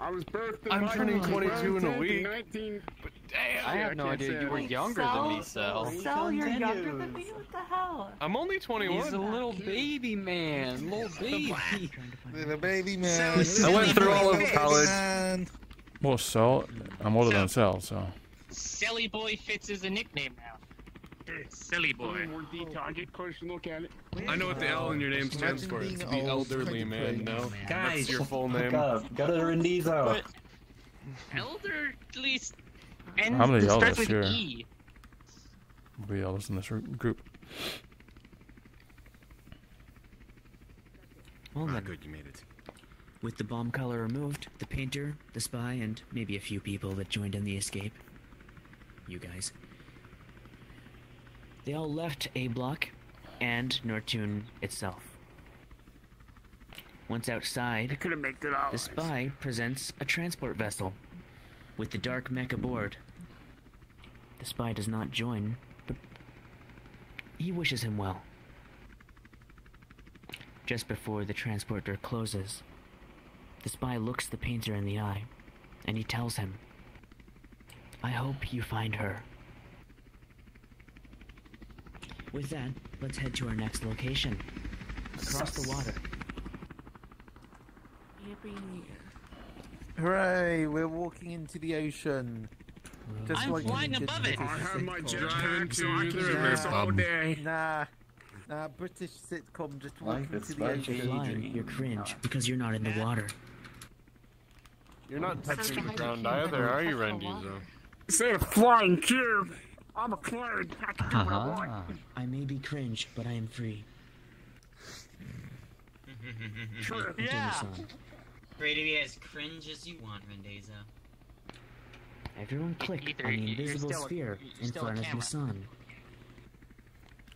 S37: I was birthed in
S6: I'm turning 22 in a week.
S37: 19...
S6: But damn.
S48: I had no
S37: can't
S48: idea you were younger than me, Sal.
S30: Sal, you're younger than me? What the hell?
S6: I'm only 21.
S48: He's a little baby man, little baby.
S7: Little baby man.
S6: I went through all of college.
S7: Man.
S16: Well, Sal, I'm older than Sal, so.
S12: Silly Boy fits as a nickname now. Silly Boy.
S37: More detail. I get look at it.
S6: I know what the L in your name stands for. It's the elderly man. No,
S22: Guys,
S6: that's your full
S22: fuck
S6: name.
S22: up. Go to Rendizo.
S12: But elder, at least, ends
S16: I'm the
S12: starts
S16: eldest
S12: with
S16: here.
S12: E.
S16: I'm the eldest in this group.
S33: Well
S21: Ah,
S33: then,
S21: good, you made it.
S33: With the bomb collar removed, the painter, the spy, and maybe a few people that joined in the escape. You guys. They all left A Block and Nortune itself. Once outside,
S37: could have made good
S33: the spy presents a transport vessel with the dark mech aboard. The spy does not join, but he wishes him well. Just before the transport door closes, the spy looks the painter in the eye, and he tells him, I hope you find her. With that, let's head to our next location. Across the water.
S7: Hooray! We're walking into the ocean. Just
S12: I'm
S7: like
S12: flying above it.
S37: I have my
S7: sitcom.
S37: jetpack, so I can do this all day.
S7: Um, nah. Nah, British sitcom just walking
S22: the
S7: to the
S33: If
S7: ocean.
S33: you're you're cringe because you're not in the water.
S6: You're not touching the ground either, are you,
S30: cube.
S6: Rendizo?
S37: Say a flying cube. I'm a cloud. I can do what I want.
S33: I may be cringe, but I am free.
S37: True.
S12: Yeah.
S4: Free to be as cringe as you want, Rendezo.
S33: Everyone click
S12: Ether,
S33: on the invisible sphere in front of the sun.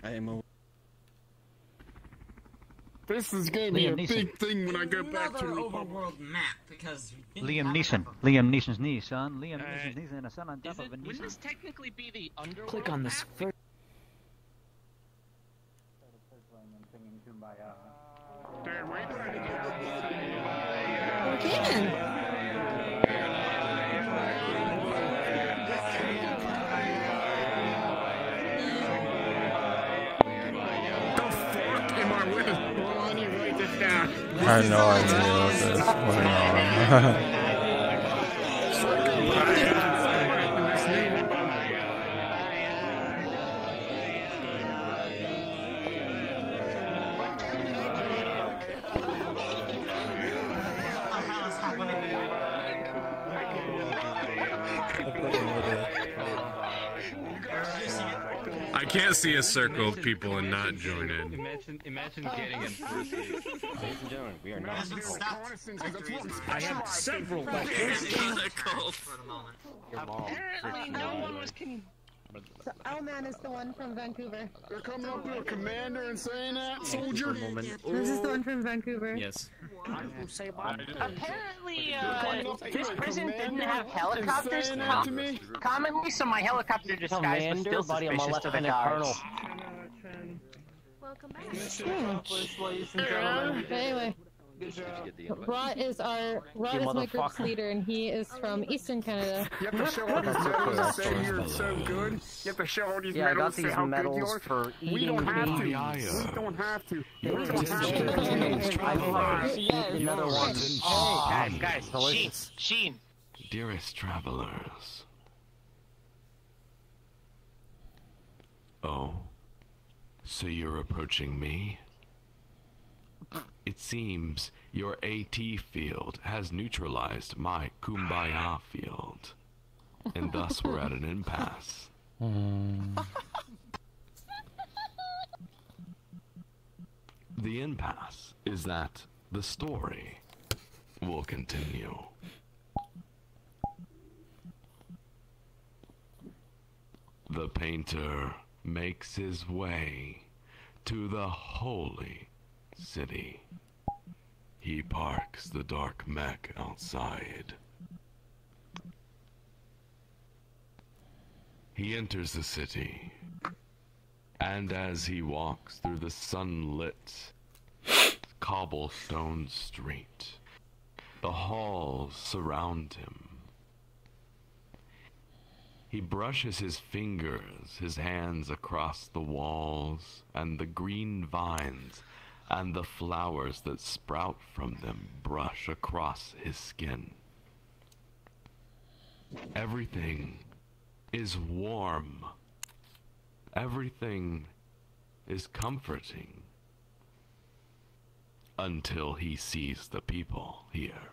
S21: I am a.
S37: This is gonna be a
S31: Neeson.
S37: big thing when I go back to the Republic.
S4: overworld map because
S31: Liam Neeson. Liam Neeson's knee, son. Liam
S12: Uh,
S31: Neeson's knees and a son on top
S12: Is
S31: of
S12: it,
S31: a
S12: wouldn't this technically be the underworld
S33: Click on this
S12: map?
S33: first.
S37: Dude, we trying to get I
S16: have no idea what is going on.
S45: see a circle of people and not join in.
S48: Imagine, imagine getting in.
S21: Ladies and gentlemen, we are not.
S46: I have several questions.
S21: Your mom.
S1: Apparently, no one was king. So Owlman is the one from Vancouver.
S37: You're coming up to a commander and saying that, soldier?
S1: This is the one from Vancouver.
S48: Yes.
S12: Apparently, uh, this prison didn't have helicopters com- commonly, so my helicopter disguise was
S21: Commander,
S12: still
S21: buddy, I'm a
S12: suspicious to the
S21: lieutenant
S12: guards.
S21: colonel.
S23: Welcome back.
S1: But anyway, Rot is our Rot is my group's leader, and he is from Eastern Canada.
S37: You have to show all these medals and say you're so good. You have to show all these
S21: Yeah, I got
S37: medals, say how good
S21: medals
S37: you are.
S21: for
S37: We don't have to. We don't have to. We don't have to.
S21: I another one.
S12: Oh, guys, guys, Sheen,
S21: delicious.
S12: Sheen.
S10: Dearest travelers. Oh, so you're approaching me? It seems your AT field has neutralized my Kumbaya field, and thus we're at an impasse. The impasse is that the story will continue. The painter makes his way to the holy city. He parks the dark mech outside. He enters the city, and as he walks through the sunlit cobblestone street, the halls surround him. He brushes his fingers, his hands across the walls, and the green vines and the flowers that sprout from them brush across his skin. Everything is warm. Everything is comforting. Until he sees the people here.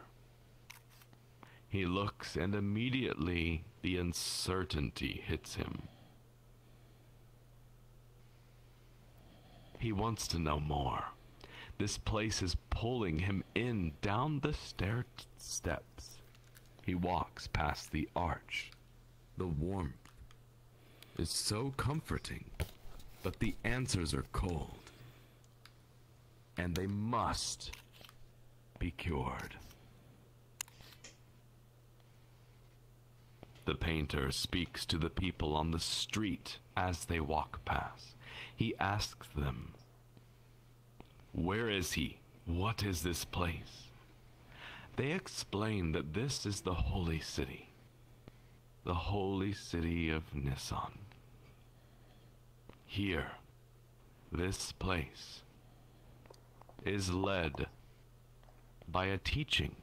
S10: He looks, and immediately the uncertainty hits him. He wants to know more. This place is pulling him in down the stair steps. He walks past the arch. The warmth is so comforting, but the answers are cold. And they must be cured. The painter speaks to the people on the street as they walk past. He asks them, Where is he? What is this place? They explain that this is the holy city, the holy city of Nissan. Here, this place is led by a teaching,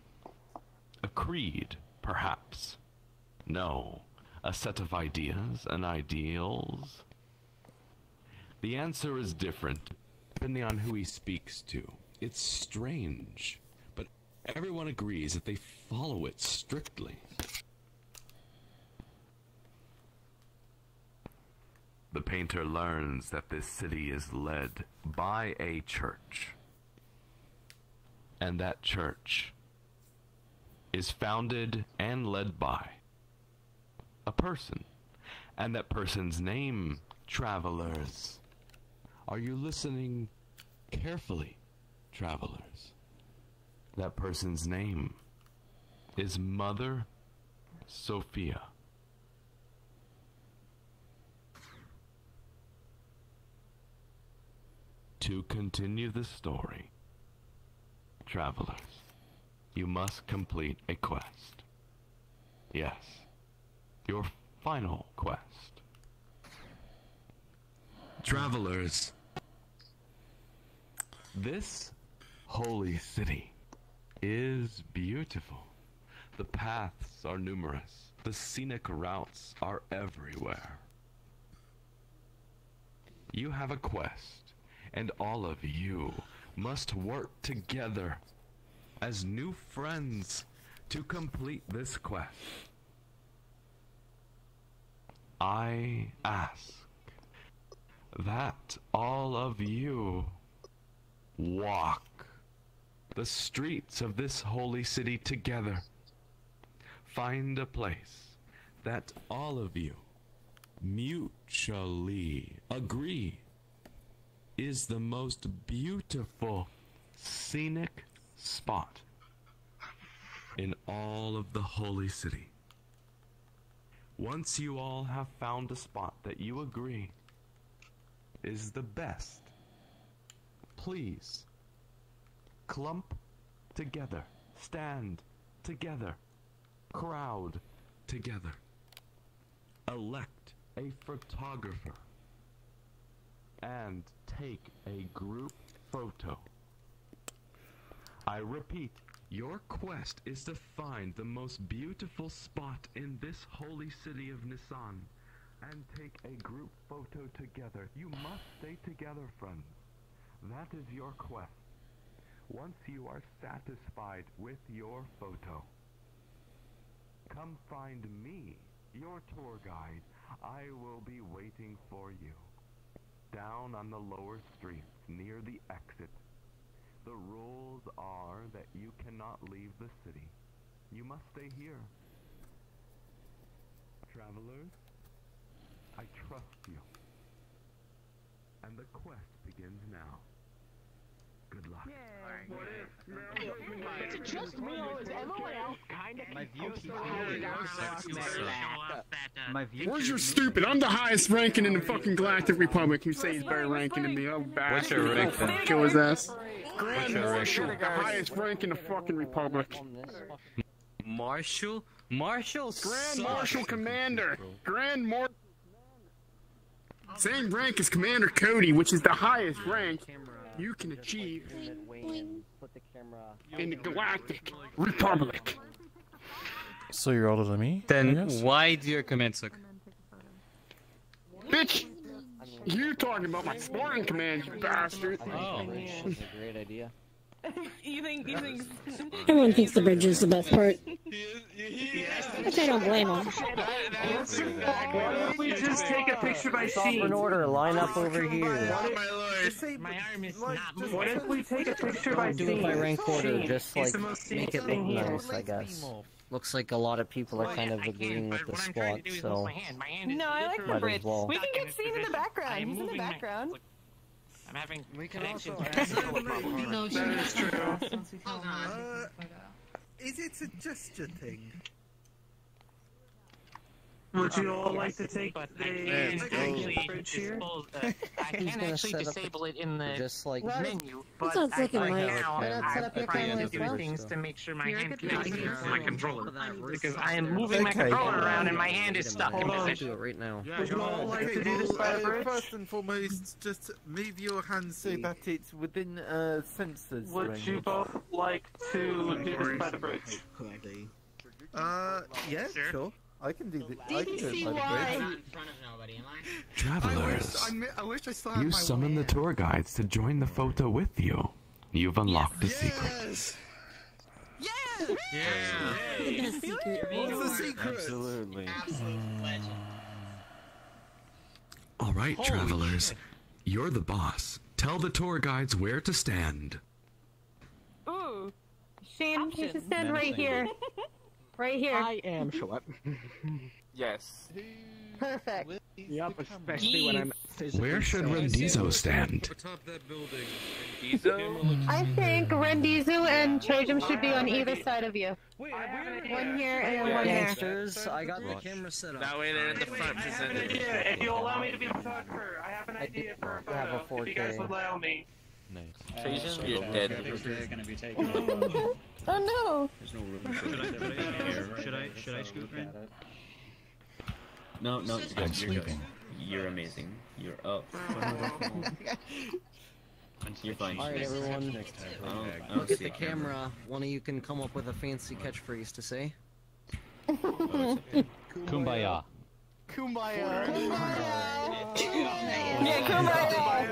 S10: a creed, perhaps. No, a set of ideas and ideals. The answer is different depending on who he speaks to. It's strange, but everyone agrees that they follow it strictly. The painter learns that this city is led by a church. And that church is founded and led by a person. And that person's name, travelers. Are you listening carefully, travelers? That person's name is Mother Sophia. To continue the story, travelers, you must complete a quest. Yes, your final quest. Travelers, this holy city is beautiful. The paths are numerous. The scenic routes are everywhere. You have a quest, and all of you must work together as new friends to complete this quest. I ask, that all of you walk the streets of this holy city together. Find a place that all of you mutually agree is the most beautiful scenic spot in all of the holy city. Once you all have found a spot that you agree is the best, please clump together, stand together, crowd together. Elect a photographer and take a group photo. I repeat, your quest is to find the most beautiful spot in this holy city of Nissan and take a group photo together. You must stay together, friends. That is your quest. Once you are satisfied with your photo, come find me, your tour guide. I will be waiting for you. Down on the lower streets near the exit. The rules are that you cannot leave the city. You must stay here. Travelers, I trust you. And the quest begins now. Good luck.
S23: Is it just me or is everyone else kind of
S48: My view keeps uh,
S37: My Where's your stupid? I'm the highest ranking in the fucking Galactic Republic. You say he's better ranking than me. Oh, bad.
S48: What's your rank then?
S37: Kill his ass.
S48: What's your rank?
S37: Marshal, the highest rank in the fucking Republic.
S48: Marshal? Marshal
S37: Grand. Marshal Commander. Grand Mar. Same rank as Commander Cody, which is the highest rank you can achieve
S15: Put the camera.
S37: in the Galactic Republic.
S16: So you're older than me?
S48: Then why do your command suck?
S37: Bitch! You talking about my sparring command, you bastard!
S48: Oh.
S15: That's a great idea.
S1: You think you think
S18: Everyone thinks the bridge is the best part. Which I don't blame them.
S23: Why don't we just take a picture by
S15: Stop in
S23: scene?
S15: order. Line up over here.
S12: My arm is not moving.
S23: What if we take a picture by
S15: Don't do it by rank order. Just like make it look nice, I guess. Looks like a lot of people are kind of agreeing with the squad, so
S1: No, I like the bridge.
S15: well.
S1: We can get Steve in the background. He's in the background.
S12: I'm having
S30: We can
S12: connection
S30: also
S12: to
S30: ask
S12: the
S30: him
S12: No,
S30: about
S12: she
S30: that
S12: is
S30: is
S12: true.
S30: true. Since he told me
S7: Uh,
S30: he can find out.
S7: Is it a gesture thing?
S23: Would you all like to take
S12: But
S23: the
S12: I can actually
S23: bridge here?
S12: dispose, uh, I can
S15: gonna
S12: actually disable it in the
S15: just like
S12: menu, but
S18: sounds
S12: I,
S18: like a
S12: right
S18: mic.
S12: now
S18: Why not set
S12: I'm
S18: up
S12: trying to do
S18: well?
S12: things to make sure my
S1: Here, I
S12: hand
S1: could
S12: can
S1: do it.
S12: my controller because I am
S15: there.
S12: moving my
S7: Okay.
S12: controller around and my hand is stuck in
S7: Hold on.
S15: Do
S12: position.
S15: it right now.
S23: Would you all like to do this by
S7: uh,
S23: bridge?
S7: first and foremost, just move your hand so that it's within uh, sensors
S23: Would
S7: range.
S23: you both like to do this by the bridge?
S7: Uh, yeah,
S12: Sure.
S7: Sure. I can do the. I can do it by the
S4: I'm
S7: bridge.
S4: not in front of nobody, am I?
S10: Travelers,
S7: I wish I still had
S10: you summon the tour guides to join the photo with you. You've unlocked a secret.
S18: The best secret.
S7: What's the secret?
S15: Absolutely.
S10: All right, travelers, you're the boss. Tell the tour guides where to stand.
S1: Ooh.
S49: Shane, you should stand right here. Right here.
S15: I am short.
S23: Yes.
S49: Perfect.
S15: Yep, especially when I'm physically
S10: Where should
S15: so-
S10: Rendizo stand?
S6: Atop that building. Rendizo?
S49: I think Rendizo and Chojum should be on either side of you.
S30: Wait, I have an
S49: One here and then one here.
S15: Gangsters, I got the camera set up.
S48: That way they're in the front
S23: I have an idea. If you allow me to be the photographer, I have an idea for a
S15: I have a
S23: photo. If you guys
S15: 4K.
S23: allow me.
S48: Trajan, you're uh, dead.
S49: Oh no!
S31: Should I should I scoot in?
S50: No, no, you're
S16: I'm.
S50: You're good.
S16: sleeping.
S50: You're amazing. You're up. You're fine.
S15: Alright, everyone.
S50: Oh, oh, I don't, I don't
S15: Look at the
S50: camera.
S15: camera. One of you can come up with a fancy catchphrase to say.
S31: Kumbaya.
S7: Kumbaya.
S49: Yeah, kumbaya.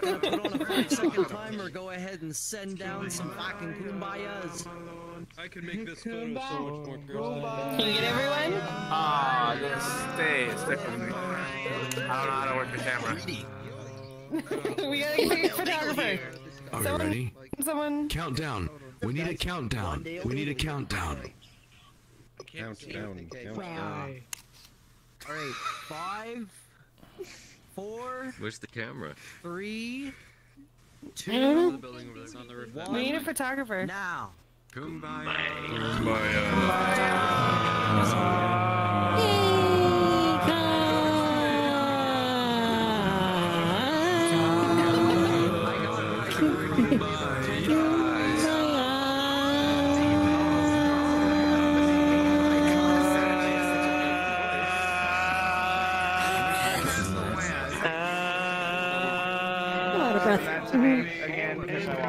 S15: Gonna put on a five second timer, go ahead and send down some fucking kumbayas.
S6: I can make this photo so much more personal.
S49: Can you get everyone?
S23: Ah, just stay, stay with me. I don't know how to work the camera.
S49: we gotta get a photographer.
S10: Are we
S49: Someone-
S10: ready?
S49: Someone.
S10: Countdown. We need a countdown. We need a countdown.
S21: Countdown.
S49: Wow.
S51: Alright, five, four,
S48: Where's the camera?
S51: three, two,
S49: I don't know.
S6: The building over there. on the roof.
S51: one.
S49: We need a photographer.
S51: Now.
S18: A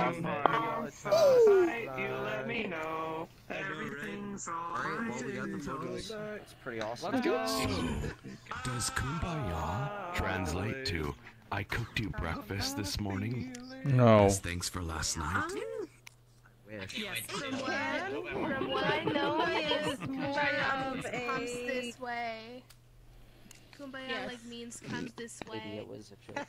S23: if I lost my you let me know. Everything's alright.
S51: well, we got the photos.
S15: It's pretty awesome.
S51: Let's go.
S10: So, does kumbaya translate to I cooked you breakfast this morning?
S16: No.
S10: As thanks for last night? Um, yes.
S23: From what, from what I know is more of a
S52: comes this way. Kumbaya
S23: Yes.
S52: like means comes this way.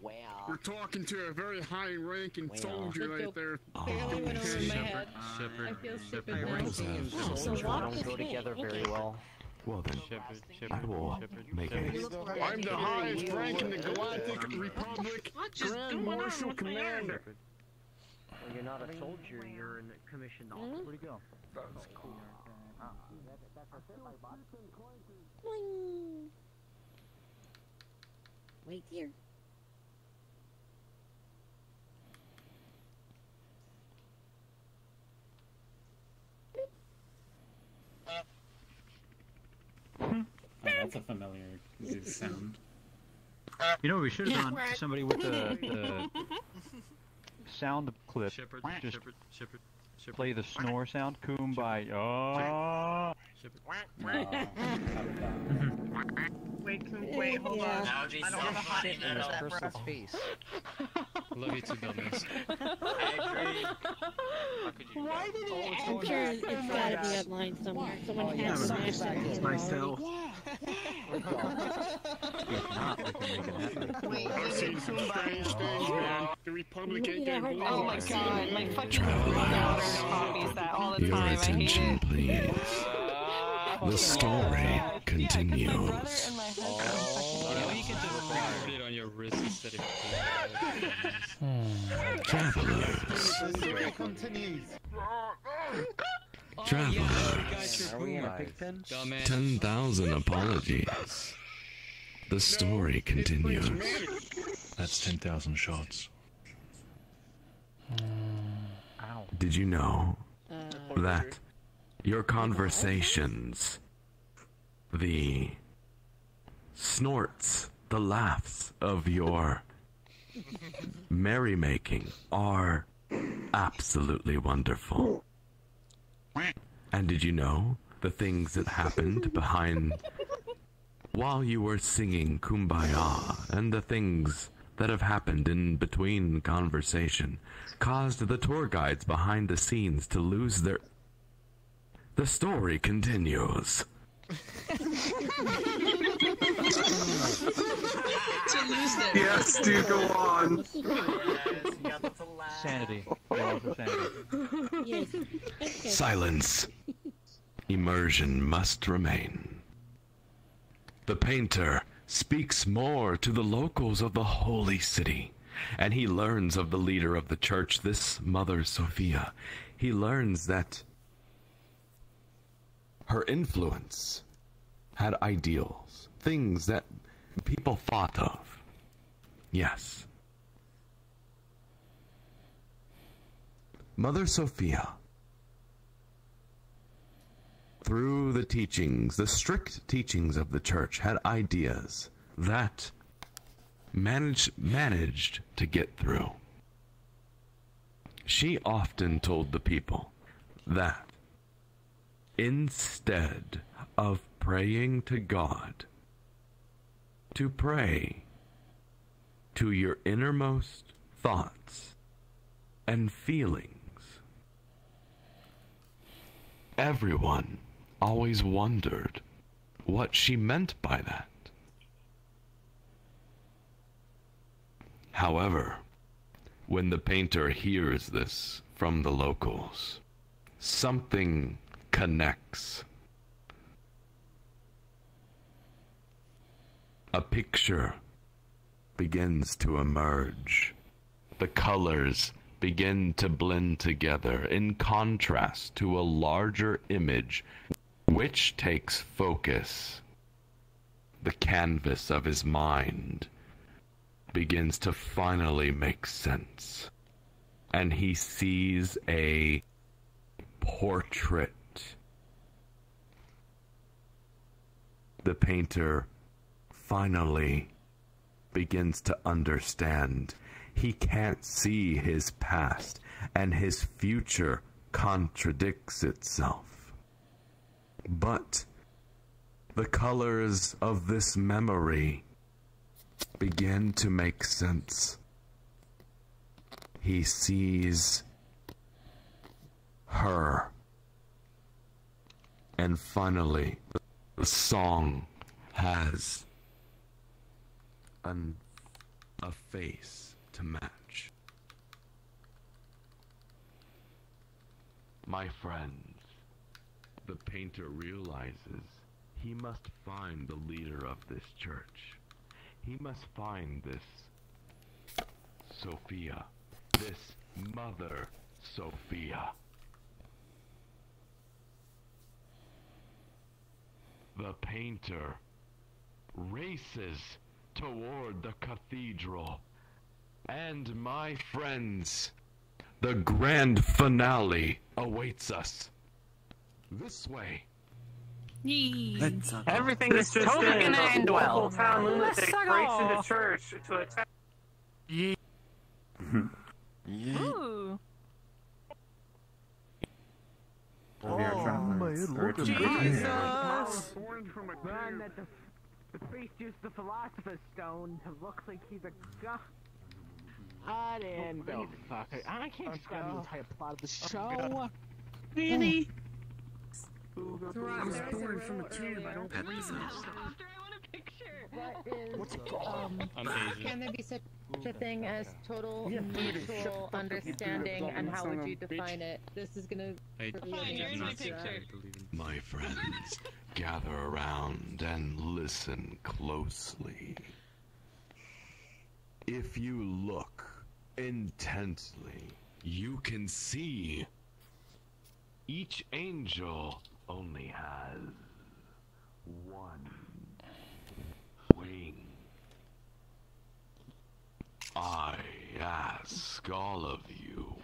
S15: wow.
S37: We're talking to a very high-ranking soldier right there.
S49: Barely went over my head. I feel stupid now.
S15: Oh, so don't go together very well.
S10: Well then, I will make it.
S37: I'm the highest rank in the Galactic Republic Grand Marshal Commander.
S15: Well, you're not a soldier, you're a commissioned officer. Where'd he go? That's cool.
S18: Boing. Wait here.
S53: Oh, that's a familiar sound.
S31: You know what we should have done?
S53: Yeah.
S31: Somebody with the, the sound clip.
S6: Shepherd,
S31: just
S6: shepherd, shepherd, shepherd.
S31: play the snore sound. Kumbaya. Oh.
S23: Wait, wait, hold
S18: Yeah.
S23: on.
S18: That would be
S23: I don't
S18: so
S23: have a hot
S18: shit
S23: minute
S18: in
S23: of
S18: his
S23: that
S18: personal
S23: breath.
S15: face.
S6: Love you too, dumbass.
S23: Why did it
S18: I'm sure it's gotta be online somewhere. Someone has smashed it.
S51: It's myself.
S37: I've seen some strange things, man. The Republic ain't getting believe
S1: Oh my god, my fucking daughter copies that all the
S10: Your
S1: time. I hate
S10: attention,
S1: it.
S10: Please. The story continues.
S6: You know, you can just record it on your wrist instead of.
S10: Travelers.
S7: The story continues.
S10: Travelers.
S15: Are we in a pig pen?
S10: 10,000 apologies. The story continues.
S54: That's 10,000 shots. Hmm.
S10: Did you know that your conversations, the snorts, the laughs of your merrymaking are absolutely wonderful? And did you know the things that happened behind while you were singing Kumbaya and the things that have happened in between conversation caused the tour guides behind the scenes to lose their. The story continues.
S23: Yes, do go on.
S31: Sanity. Sanity.
S10: Silence. Immersion must remain. The painter speaks more to the locals of the holy city, and he learns of the leader of the church, this Mother Sophia. He learns that her influence had ideals, things that people thought of. Yes. Mother Sophia through the teachings, the strict teachings of the church, had ideas that managed managed to get through. She often told the people that instead of praying to God, to pray to your innermost thoughts and feelings. Everyone always wondered what she meant by that. However, when the painter hears this from the locals, something connects. A picture begins to emerge. The colors begin to blend together in contrast to a larger image which takes focus. The canvas of his mind begins to finally make sense. And he sees a portrait. The painter finally begins to understand. He can't see his past, and his future contradicts itself. But the colors of this memory begin to make sense. He sees her. And finally, the song has an, a face to match. My friends, the painter realizes he must find the leader of this church. He must find this Sophia, this Mother Sophia. The painter races toward the cathedral. And my friends, the grand finale awaits us. This way.
S5: Everything is just
S23: totally gonna end
S5: The
S23: well.
S5: local town lunatic
S23: Let's suck
S5: breaks into church to attack.
S1: Ooh.
S23: Oh, man, look at
S5: Jesus!
S23: Man, that the, the priest used the philosopher's stone to look like he's a god. I didn't know. Fuck. I can't describe the entire plot of the show. Really? He was born from a tube. I don't believe
S49: What is,
S23: What's it
S49: um,
S23: I'm Asian.
S49: can there be such a thing as total
S23: Yeah, Buddha, shut the
S49: mutual
S23: fuck up, you
S49: understanding, and how would you define it? This is gonna.
S10: I
S49: really
S10: do
S49: answer
S10: not
S49: that.
S10: My friends, gather around and listen closely. If you look intensely, you can see each angel only has one I ask all of you,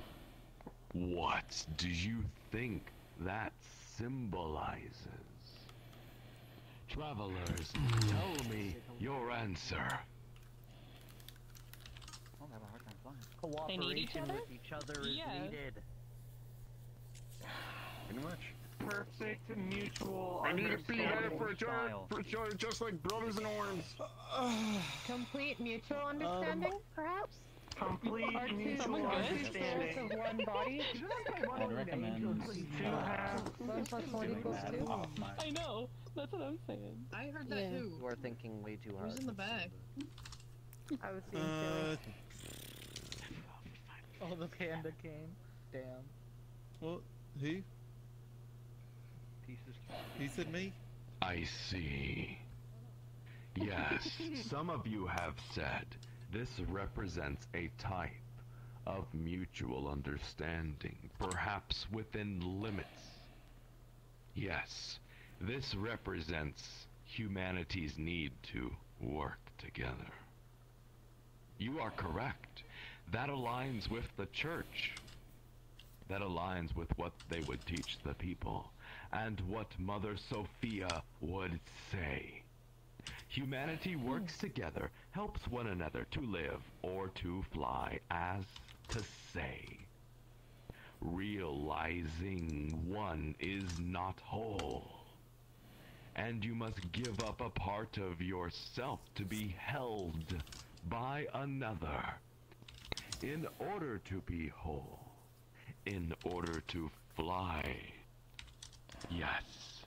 S10: what do you think that symbolizes? Travelers, tell me your answer.
S51: Cooperation
S23: They need each other?
S51: with each other is needed.
S37: Pretty much.
S5: Perfect mutual
S37: I need to be there for each other, for each other, just like brothers in arms.
S49: Complete mutual understanding, perhaps?
S5: Complete
S49: Or
S5: mutual understanding.
S49: souls of one body?
S53: I'd recommend
S5: To have
S49: One plus one equals two.
S1: I know. That's what I'm saying.
S55: I heard that
S49: Yeah.
S55: too.
S51: You are thinking way too hard.
S55: Who's in the back?
S49: I was being
S7: Uh,
S49: silly.
S51: Oh, the panda came. Damn.
S7: what? Who?
S51: Pieces.
S7: He said me?
S10: I see. Yes, some of you have said this represents a type of mutual understanding, perhaps within limits. Yes, this represents humanity's need to work together. You are correct. That aligns with the church. That aligns with what they would teach the people and what Mother Sophia would say. Humanity hmm. works together, helps one another to live or to fly, as to say. Realizing one is not whole. And you must give up a part of yourself to be held by another. In order to be whole. In order to fly. Yes.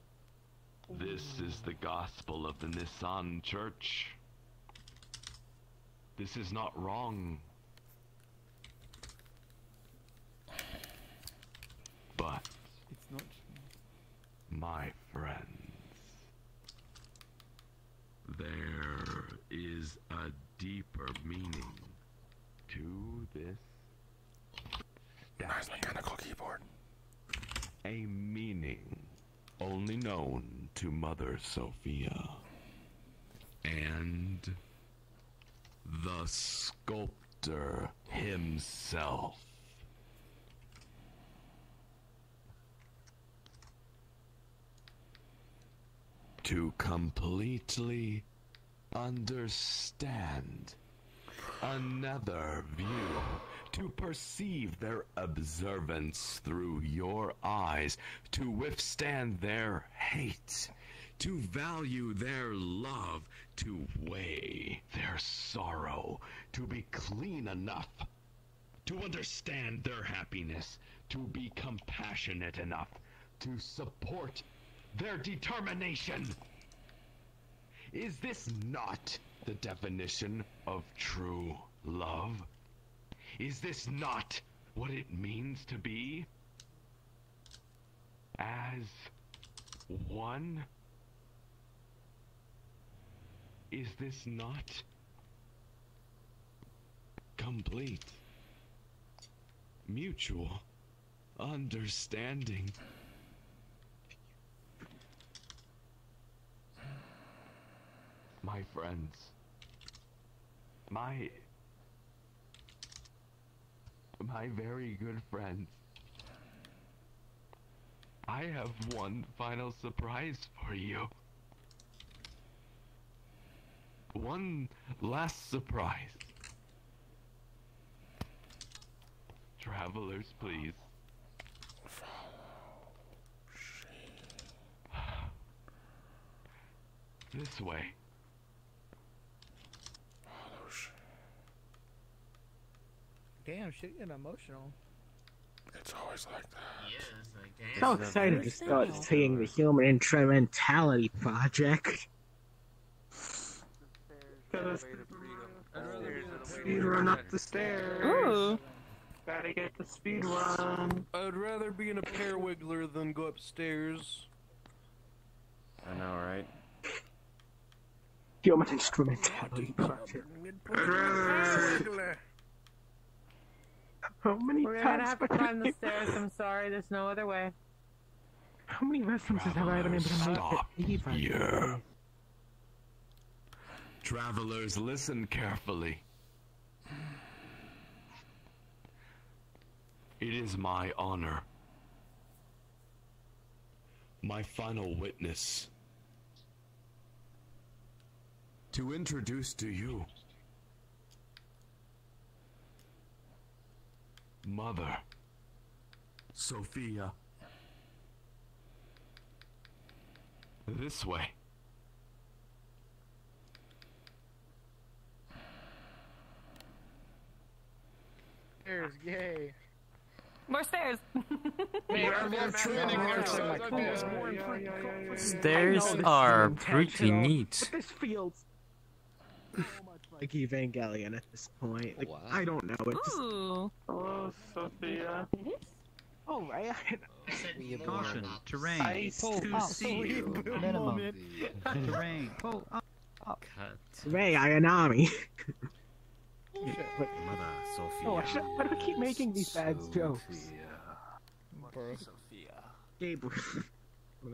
S10: This is the gospel of the Nissan Church. This is not wrong. But
S7: It's not.
S10: my friends. There is a deeper meaning to this. Nice mechanical keyboard. A meaning only known to Mother Sophia. And the sculptor himself. to completely understand another view, to perceive their observance through your eyes, to withstand their hate, to value their love, to weigh their sorrow, to be clean enough to understand their happiness, to be compassionate enough to support their determination. Is this not the definition of true love? Is this not what it means to be as one? Is this not complete mutual understanding? my friends, my my very good friends. I have one final surprise for you. One last surprise. Travelers, please. This way.
S51: Damn, shit getting emotional.
S16: It's always like that.
S23: So excited to start seeing the Human Instrumentality Project.
S5: Speed run up the stairs.
S1: Ooh.
S5: Gotta get the speed run.
S6: I'd rather be in a pear wiggler than go upstairs.
S21: I know, right?
S23: Human Instrumentality Project. How many
S1: We're
S23: times
S1: gonna have to
S23: have I
S1: climb the stairs. I'm sorry. There's no other way.
S23: How many references have I been able to make
S10: Stop
S23: that
S10: here. Travelers, listen carefully. It is my honor, my final witness, to introduce to you Mother Sophia. This way.
S51: Stairs, yay.
S1: More stairs.
S48: Stairs
S23: I know this
S48: are
S23: is
S48: pretty
S23: intentional,
S48: neat.
S23: But this feels so much like Evangelion at this point. Like, I don't know. It just,
S1: Ooh.
S5: Hello, Sophia.
S23: oh, right.
S31: Caution, terrain.
S5: Nice
S31: Pull
S5: to
S31: up.
S5: see you.
S31: Minimum. terrain. Pull up. up.
S23: Rei Ayanami.
S21: Mother Sophia.
S23: Oh, I should, why do I keep making these bad jokes?
S51: Sophia.
S23: Game,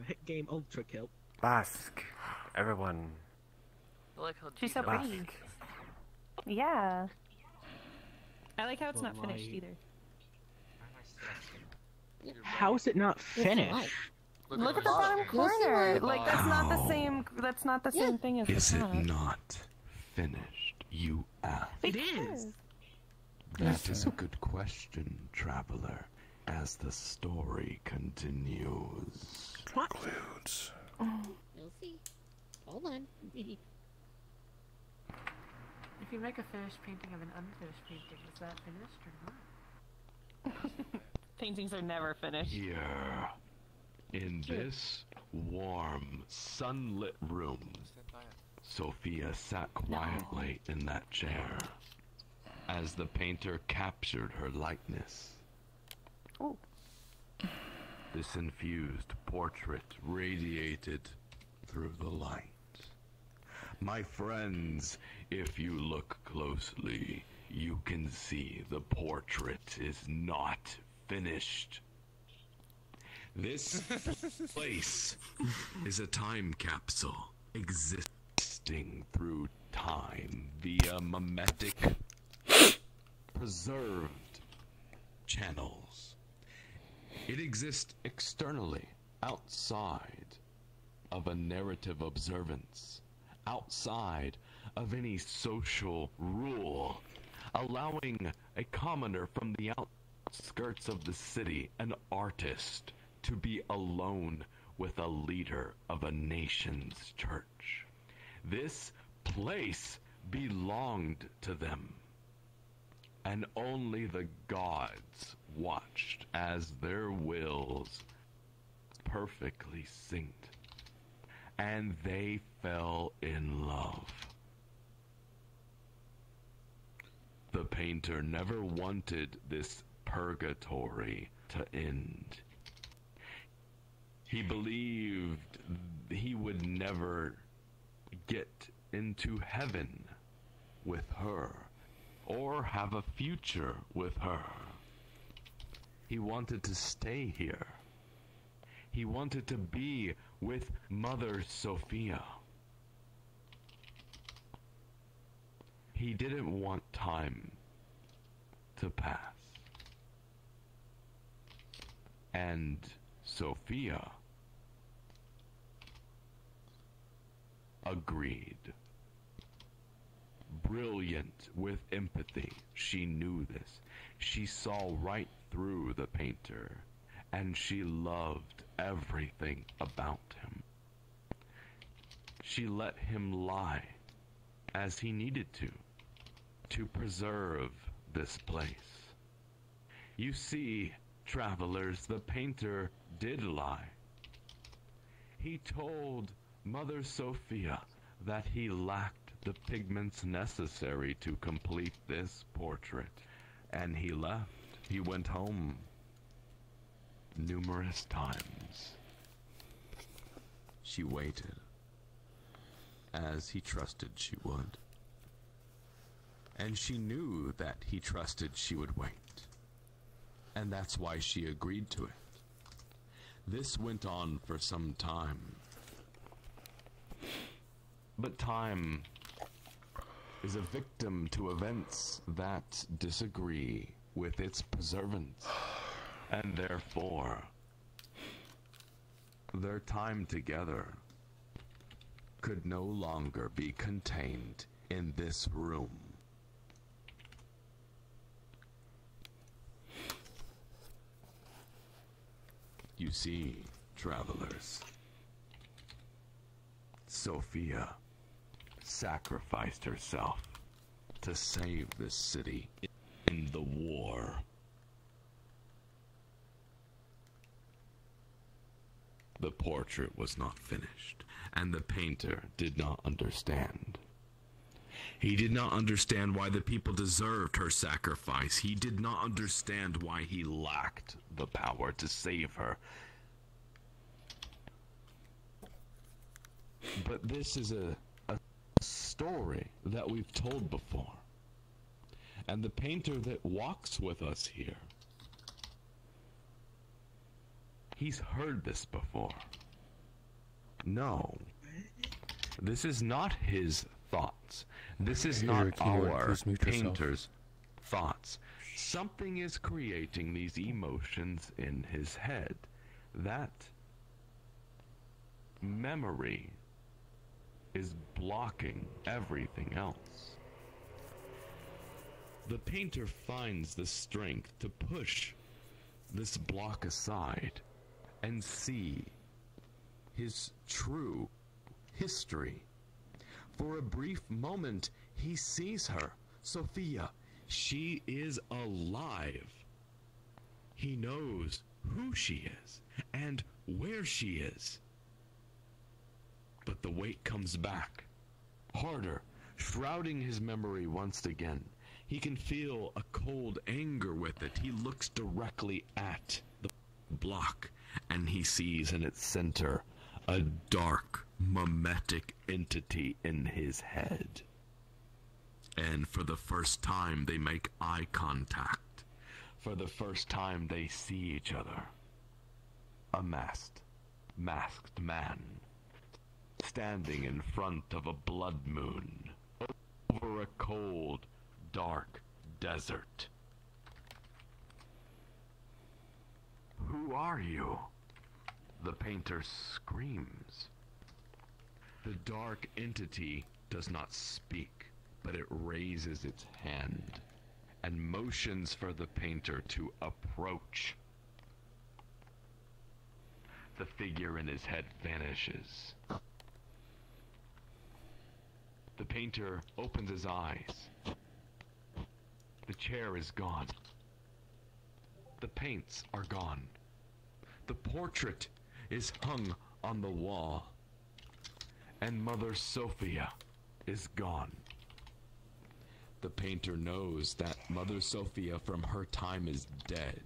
S23: hit game Ultra Kill.
S21: Bask. Everyone.
S1: She's so
S21: Bask.
S1: pretty. Yeah. I like how it's not
S23: But
S1: finished
S23: like-
S1: either.
S23: How's it not finished?
S1: Look at the bottom corner. Like that's not the same. That's not the same thing as
S10: Is
S1: the
S10: it
S1: top.
S10: not finished? You ask.
S23: It is.
S10: That is a good question, traveler, as the story continues.
S16: Concludes.
S18: You'll see. Hold on.
S56: If you make a finished painting of an unfinished painting, is that finished or not?
S1: Paintings are never finished.
S10: Yeah. in this warm, sunlit room, Sophia sat quietly in that chair as the painter captured her likeness.
S1: Oh.
S10: This infused portrait radiated through the light. My friends, if you look closely, you can see the portrait is not finished. This place is a time capsule existing through time via uh, mimetic preserved channels. It exists externally, outside of a narrative observance, outside of any social rule, allowing a commoner from the outskirts of the city, an artist, to be alone with a leader of a nation's church. This place belonged to them. And only the gods watched as their wills perfectly synced. And they fell in love. The painter never wanted this purgatory to end. He believed he would never get into heaven with her or have a future with her. He wanted to stay here. He wanted to be with Mother Sophia. He didn't want time to pass. And Sophia agreed. Brilliant with empathy, she knew this. She saw right through the painter, and she loved everything about him. She let him lie as he needed to, to preserve this place. You see, travelers, the painter did lie. He told Mother Sophia that he lacked the pigments necessary to complete this portrait, and he left. He went home numerous times. She waited, as he trusted she would. And she knew that he trusted she would wait. And that's why she agreed to it. This went on for some time. But time is a victim to events that disagree with its preservance. And therefore, their time together could no longer be contained in this room. You see, travelers, Sophia sacrificed herself to save this city in the war. The portrait was not finished, and the painter did not understand. He did not understand why the people deserved her sacrifice. He did not understand why he lacked the power to save her. But this is a, a story that we've told before. And the painter that walks with us here, he's heard this before. No, this is not his thoughts. This is not our
S16: please mute yourself?
S10: painter's thoughts. Something is creating these emotions in his head. That memory is blocking everything else. The painter finds the strength to push this block aside and see his true history. For a brief moment, he sees her, Sophia. She is alive. He knows who she is and where she is. But the weight comes back harder, shrouding his memory once again. He can feel a cold anger with it. He looks directly at the block, and he sees in its center a dark, mimetic entity in his head. And for the first time, they make eye contact. For the first time, they see each other. A masked, masked man standing in front of a blood moon over a cold, dark desert. Who are you? The painter screams. The dark entity does not speak, but it raises its hand and motions for the painter to approach. The figure in his head vanishes. The painter opens his eyes. The chair is gone. The paints are gone. The portrait is hung on the wall. And Mother Sophia is gone. The painter knows that Mother Sophia from her time is dead.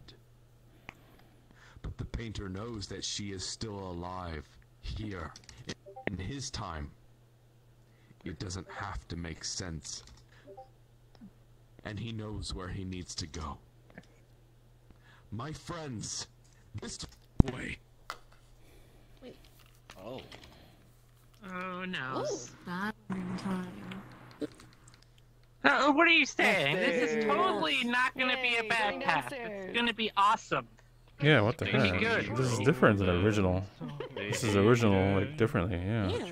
S10: But the painter knows that she is still alive here in his time. It doesn't have to make sense. And he knows where he needs to go. My friends, this way.
S21: Oh.
S23: Oh no.
S56: Bad time.
S55: Uh, what are you saying? This is totally not going to be a bad
S1: going
S55: path.
S1: downstairs.
S55: It's going to be awesome.
S16: Yeah, what the heck? This is different than original. This is original, like differently. Yeah.
S18: Yeah.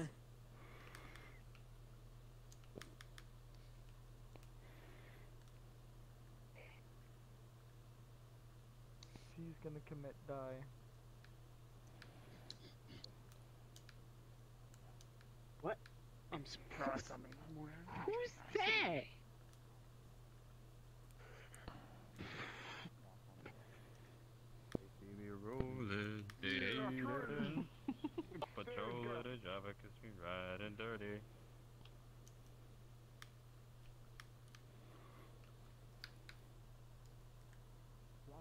S51: She's gonna commit die.
S37: What? I'm surprised I'm somewhere.
S23: Who's that?
S31: See me rolling, dealing. Patrol at a Java 'cause we riding dirty.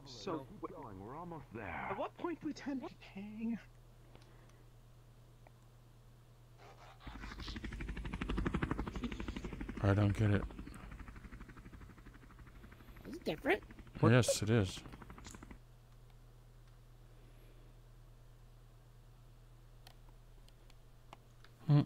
S10: So going. We're almost there.
S5: At what point, Lieutenant Kang?
S16: I don't get it. Is it.
S18: It's different.
S16: Yes, it is. Hmm.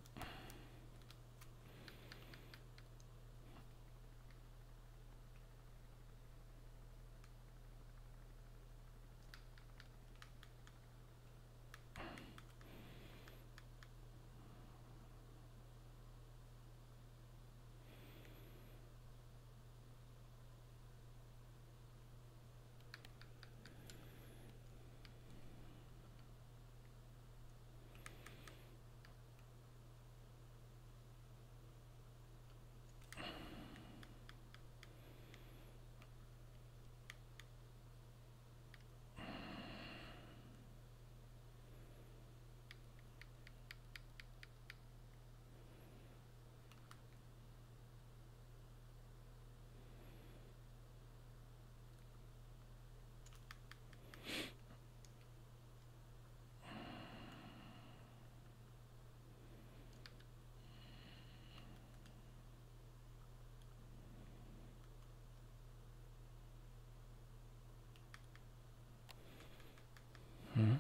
S16: Hmm.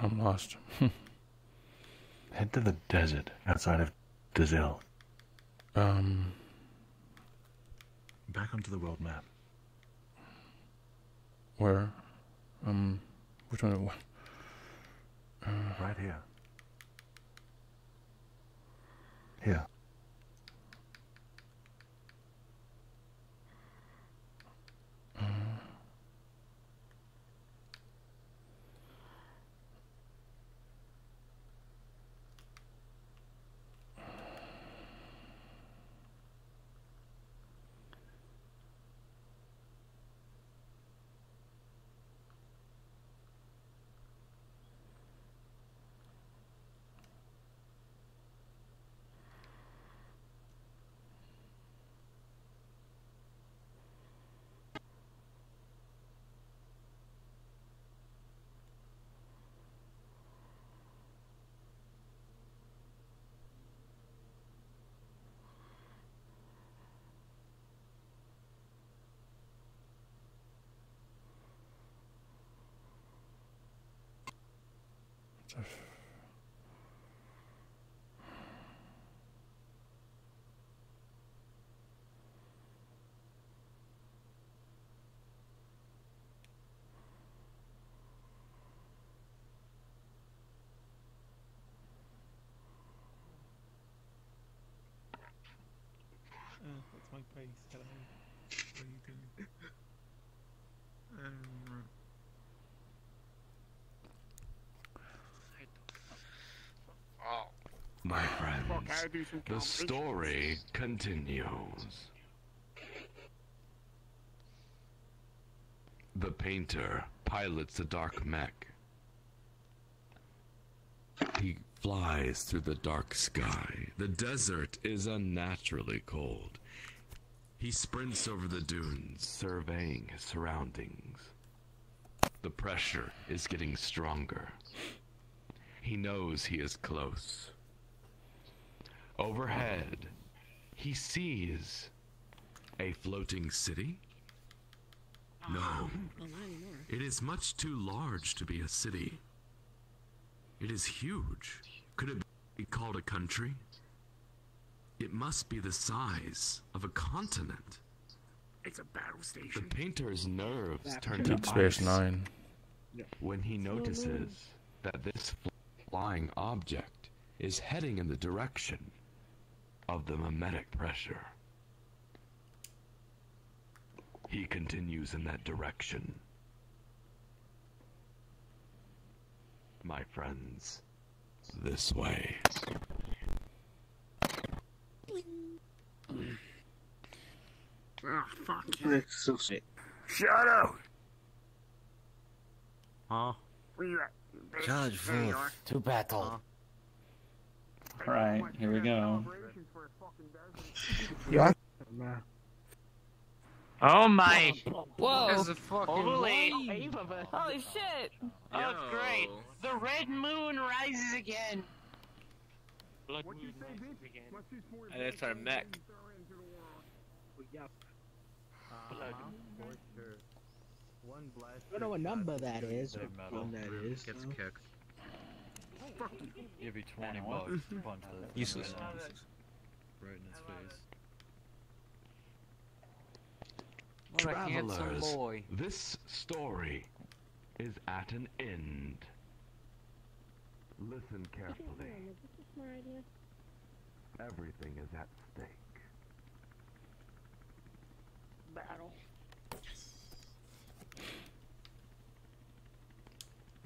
S16: I'm lost.
S54: Head to the desert outside of Dazil.
S16: um,
S54: Back onto the world map.
S16: where? Um, which one? Uh,
S54: Right here. Here.
S5: My face. Hello. What are you doing? um,
S10: My
S37: Fuck, I
S10: friends,
S37: do some
S10: the story continues. The painter pilots the dark mech. He flies through the dark sky. The desert is unnaturally cold. He sprints over the dunes, surveying his surroundings. The pressure is getting stronger. He knows he is close. Overhead, he sees a floating city. No,
S18: Well, not anymore.
S10: it is much too large to be a city. It is huge. Could it be called a country? It must be the size of a continent.
S37: It's a battle station.
S10: The painter's nerves turn
S16: Deep
S10: to
S16: Space
S10: ice
S16: Nine.
S10: when he notices that this flying object is heading in the direction of the mimetic pressure. He continues in that direction. My friends, this way.
S37: Oh, fuck.
S5: That's so sick.
S37: Shut up!
S48: Huh?
S37: Where you at?
S48: Judge
S37: There you
S48: Wolf,
S37: are.
S48: to battle.
S5: Alright, here we go.
S37: Yeah.
S55: Oh my!
S1: Whoa.
S55: This is fucking
S1: Holy- Holy shit!
S55: Oh, it's great. The red moon rises again.
S37: Blood moon rises again.
S57: And it's our mech.
S5: Yup.
S57: Blood. Uh-huh.
S5: One blast. I don't know what number that is. or When that is.
S31: Gets
S5: though.
S31: kicked.
S37: Fuck you.
S31: Give you 20
S5: Animal.
S31: bucks to punch it.
S48: Useless.
S31: Right in his face.
S48: What
S10: Travelers,
S48: boy.
S10: this story is at an end. Listen carefully. Everything is at stake.
S52: Battle.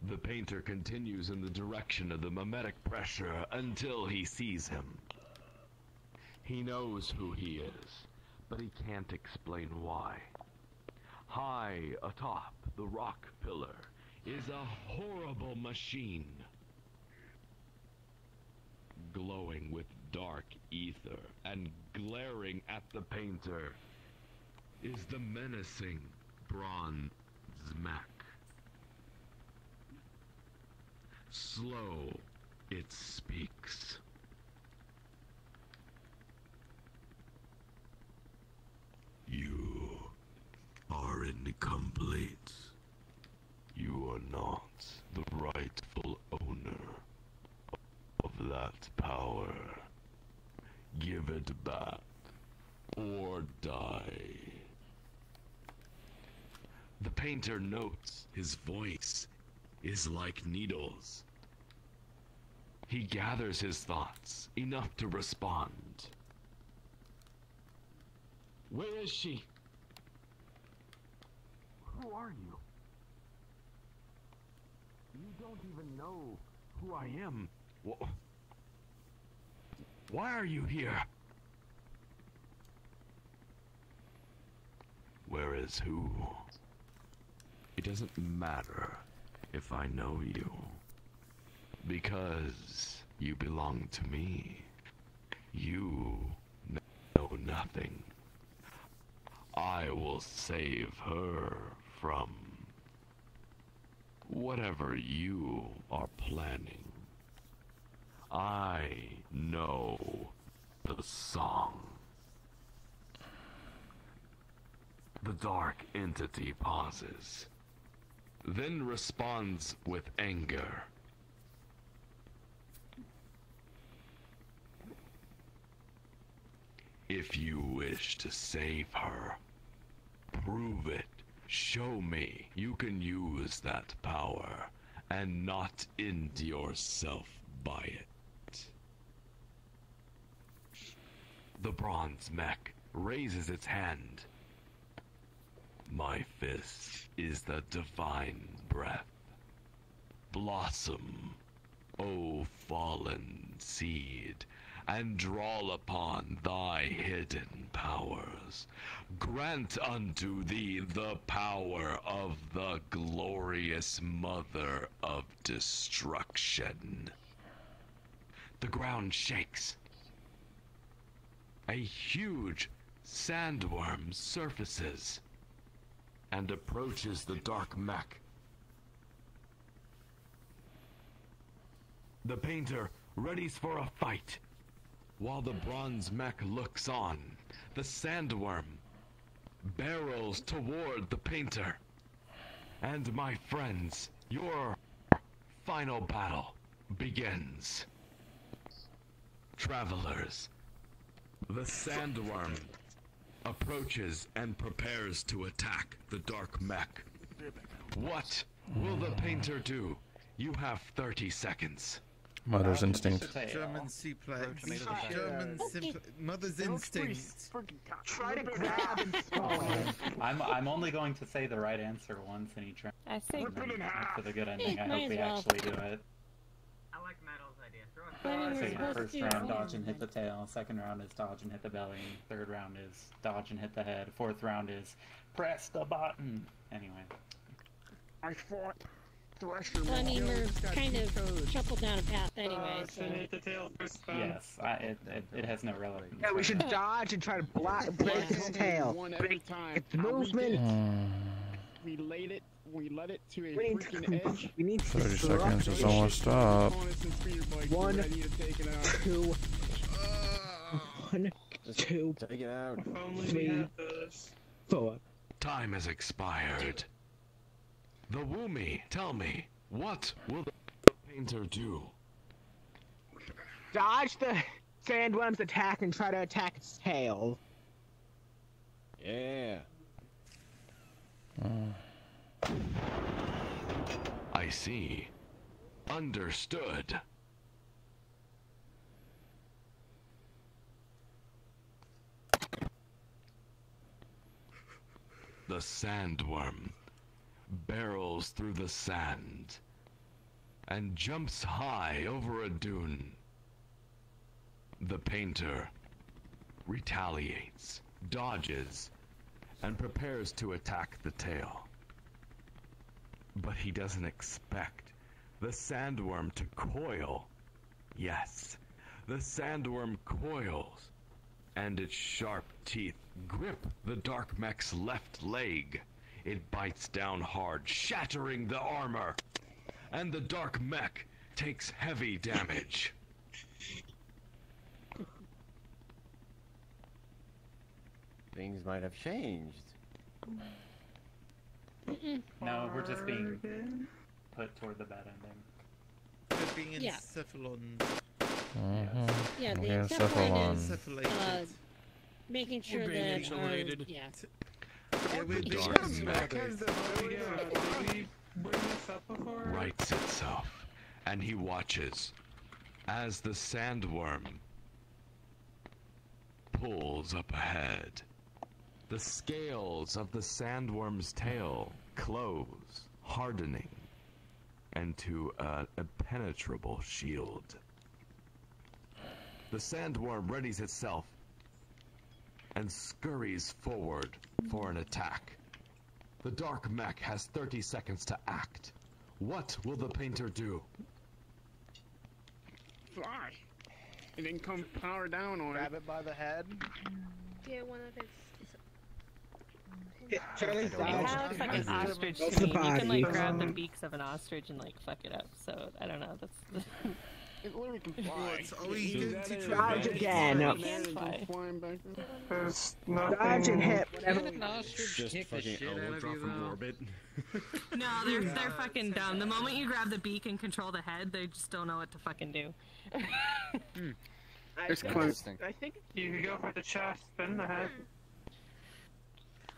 S10: The painter continues in the direction of the mimetic pressure until he sees him. He knows who he is, but he can't explain why. High atop the rock pillar is a horrible machine. Glowing with dark ether and glaring at the painter is the menacing bronze mech. Slow, it speaks. You are incomplete. You are not the rightful owner of that power. Give it back or die. The painter notes his voice is like needles. He gathers his thoughts, enough to respond. Where is she? Who are you? You don't even know who I am. Wh- Why are you here? Where is who? It doesn't matter if I know you. Because you belong to me. You know nothing. I will save her from whatever you are planning. I know the song. The dark entity pauses, then responds with anger. If you wish to save her, prove it. Show me you can use that power and not end yourself by it. The bronze mech raises its hand. My fist is the divine breath. Blossom, O fallen seed, and draw upon thy hidden powers. Grant unto thee the power of the glorious mother of destruction. The ground shakes. A huge sandworm surfaces and approaches the dark mech. The painter readies for a fight. While the bronze mech looks on, the sandworm barrels toward the painter. And my friends, your final battle begins. Travelers, the sandworm approaches and prepares to attack the dark mech. What will the painter do? You have 30 seconds.
S16: Mother's instinct.
S7: German uh, suplex.
S10: Tomato
S7: German
S10: back.
S7: simpl- mother's instinct.
S23: Try to grab and
S58: I'm I'm only going to say the right answer once in each round.
S1: I say
S58: And then
S23: Rip it in.
S58: For the good ending, I hope
S23: as
S58: we
S23: well.
S58: actually do it.
S59: I like Metal's idea. Throw it
S18: I mean,
S58: So
S18: we're
S58: yeah,
S18: supposed
S58: first round dodge and hit the tail. Second round is dodge and hit the belly. Third round is dodge and hit the head. Fourth round is press the button. Anyway.
S23: I fought Thresher.
S18: Well, I mean, we're kind of shuffled down a path oh, anyway, so.
S58: Yes, I, it, it it has no relevance.
S23: Yeah, we should dodge and try to block, break his tail.
S51: One at a time.
S23: It's movement. Hmm.
S51: We laid it. We led it to a
S23: We need to
S51: freaking edge.
S23: We need to
S16: 30
S23: disrupt
S16: seconds is
S23: it.
S16: almost up.
S23: One,
S51: take it out.
S23: two, ah. one, two,
S21: take it out.
S23: three, four.
S10: Time has expired. The Woomy, tell me, what will the painter do?
S23: Dodge the sandworm's attack and try to attack its tail.
S21: Yeah.
S10: I see. Understood. The sandworm barrels through the sand and jumps high over a dune. The painter retaliates, dodges, and prepares to attack the tail. But he doesn't expect the sandworm to coil. Yes, the sandworm coils, and its sharp teeth grip the dark mech's left leg. It bites down hard, shattering the armor, and the dark mech takes heavy damage.
S21: Things might have changed.
S58: No, we're just being put toward the bad ending.
S7: They're being
S18: Yeah.
S7: encephalon.
S16: Mhm.
S18: Yeah, the
S16: Yeah,
S18: encephalon is
S7: Encephalated.
S18: uh, making sure
S7: being
S18: that
S7: insulated.
S18: our, yeah.
S7: Yeah, we're
S10: The
S7: being
S10: dark mech
S7: insulated.
S10: rights itself, and he watches as the sandworm pulls up ahead. The scales of the sandworm's tail close, hardening into an impenetrable shield. The sandworm readies itself and scurries forward for an attack. The dark mech has 30 seconds to act. What will the painter do?
S51: Fly. And then come power down on
S23: Grab
S51: it.
S23: it by the head.
S18: Yeah, one of its.
S23: Charlie,
S1: It
S23: dodge.
S1: has like an ostrich
S23: Both
S1: scene. You can like grab the beaks of an ostrich and like fuck it up. So I don't know. That's
S51: It literally can fly.
S7: Are to
S23: Dodge again.
S1: can fly.
S51: Flying back there.
S5: There's
S23: Dodge and hit. Whatever.
S5: Can an ostrich
S57: Just
S5: kick
S57: fucking
S5: shit
S57: elbow
S5: out of
S57: drop
S5: you,
S57: from
S5: though?
S57: orbit.
S1: No, they're they're fucking dumb. The moment you grab the beak and control the head, they just don't know what to fucking do. Hmm.
S23: I
S37: It's
S23: think,
S37: close.
S23: I think
S19: You could go for the chest, then the head.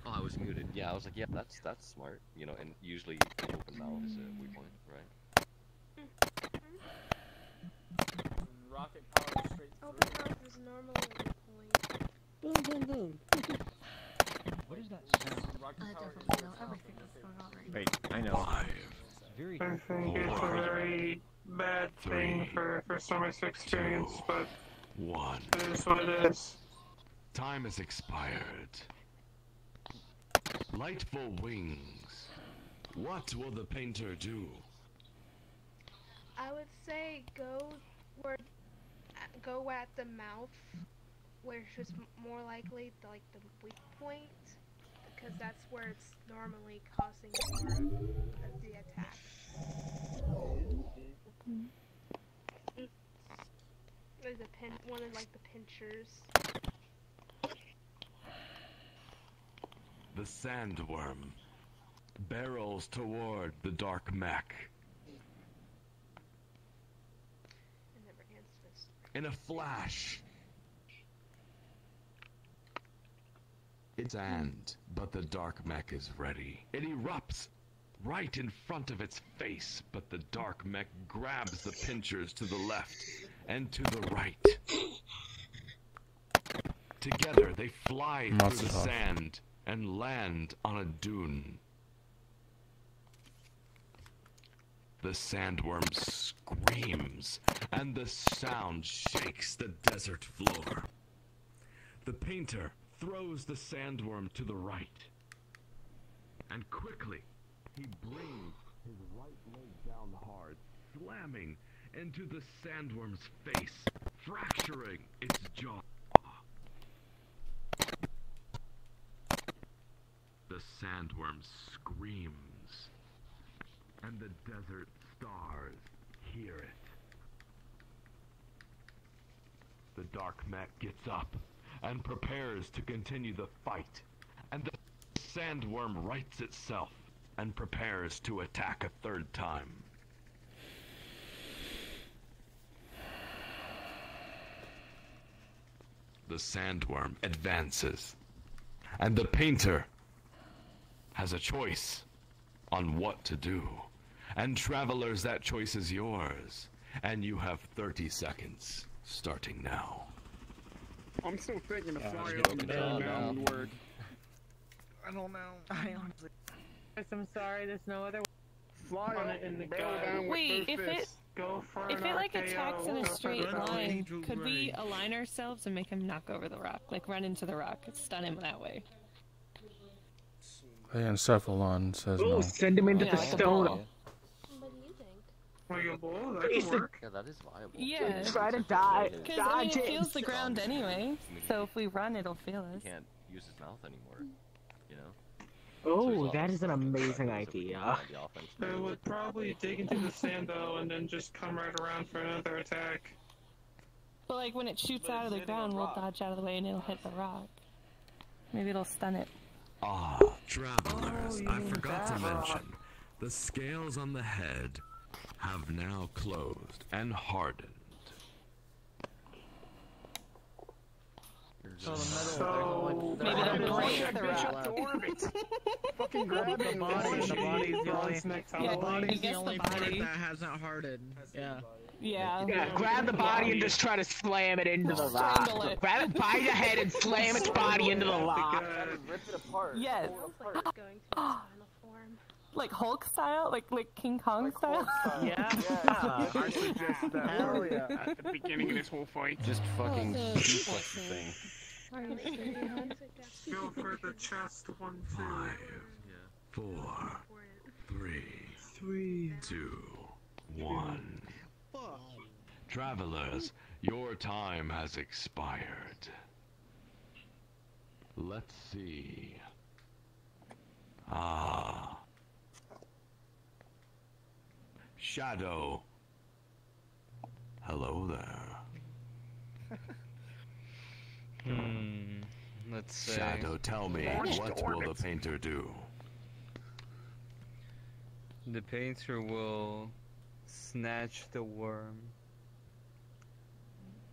S60: Oh, I was muted. Yeah, I was like, yeah, that's that's smart. You know, and usually an open mouth is a weak point, right?
S61: Rocket power straight
S40: Open mouth is normally a point.
S61: Boom, boom, boom.
S31: What is that sound?
S56: I definitely know everything that's going on right
S21: Wait, I know.
S31: Very
S19: I think it's a very bad thing for, for Summer's experience, but
S10: One.
S19: it is what it is.
S10: Time has expired. Lightful wings. What will the painter do?
S40: I would say go where, go at the mouth, where it's m- more likely the, like the weak point, because that's where it's normally causing more of the attack. There's a pin, one of like the pinchers.
S10: The sandworm barrels toward the dark mech.
S40: It never answers.
S10: In a flash. It's and, but the dark mech is ready. It erupts right in front of its face, but the dark mech grabs the pinchers to the left and to the right. Together, they fly through the sand and land on a dune. The sandworm screams, and the sound shakes the desert floor. The painter throws the sandworm to the right. And quickly, he brings his right leg down hard, slamming into the sandworm's face, fracturing its jaw. The sandworm screams, and the desert stars hear it. The dark mech gets up and prepares to continue the fight, and the sandworm rights itself and prepares to attack a third time. The sandworm advances, and the painter has a choice on what to do. And travelers, that choice is yours. And you have 30 seconds, starting now.
S37: I'm still thinking of
S10: Yeah,
S37: flying
S10: let's
S37: up and
S10: the
S37: down
S10: bell
S37: down word.
S1: I don't know. I honestly. I'm sorry. There's no other.
S37: Fly
S19: On it in the
S37: and down,
S19: gut.
S37: down with
S1: Wait,
S37: both
S1: if it.
S19: Go for
S1: if it like
S19: RKO,
S1: attacks in a straight line, could we align ourselves and make him knock over the rock? Like run into the rock, stun him that way.
S16: Hey, Encephalon says
S23: Oh,
S16: no.
S23: send him into
S1: Yeah,
S23: the
S1: like a
S23: stone.
S1: ball.
S40: What do you think?
S19: Like a bull? That could work.
S60: Yeah, that is viable.
S1: Yeah.
S23: Try to die.
S1: Because I mean, it
S23: it.
S1: feels the ground anyway. So if we run, it'll feel
S60: He
S1: us.
S60: can't use his mouth anymore. You know?
S23: Oh, that is an amazing idea.
S60: The offense.
S19: Would probably dig into the sand though, and then just come right around for another attack.
S1: But like when it shoots out of the ground, we'll dodge out of the way and it'll hit the rock. Maybe it'll stun it.
S10: Ah, travelers, I forgot to mention, the scales on the head have now closed and hardened.
S23: So the
S19: So
S1: Maybe they'll break the rock.
S37: Fucking grab
S23: The body, the
S37: it.
S23: body's the only,
S1: Yeah,
S19: tunnel.
S1: I
S23: body's
S1: guess
S23: the
S1: the
S23: only part
S1: body.
S23: that hasn't hardened. Yeah.
S1: Yeah.
S23: Yeah, grab the body and just try to slam it into the rock.
S1: It.
S23: Grab it by the head and slam its body into the oh rock.
S60: Rip it apart.
S1: Yes.
S40: Sounds like it's going to its final form.
S1: Like Hulk style, like like King Kong style.
S23: Yeah.
S37: I suggest that
S23: Hell yeah.
S37: at the beginning of this whole fight.
S21: Just fucking
S1: Oh,
S21: suplex the thing.
S40: Are you serious?
S19: Go for the chest one, two.
S10: Four, three,
S19: Three.
S10: Travelers, your time has expired. Let's see. Ah. Shadow. Hello there.
S48: Hmm. Let's see.
S10: Shadow, tell me, what will the painter do?
S48: The painter will snatch the worm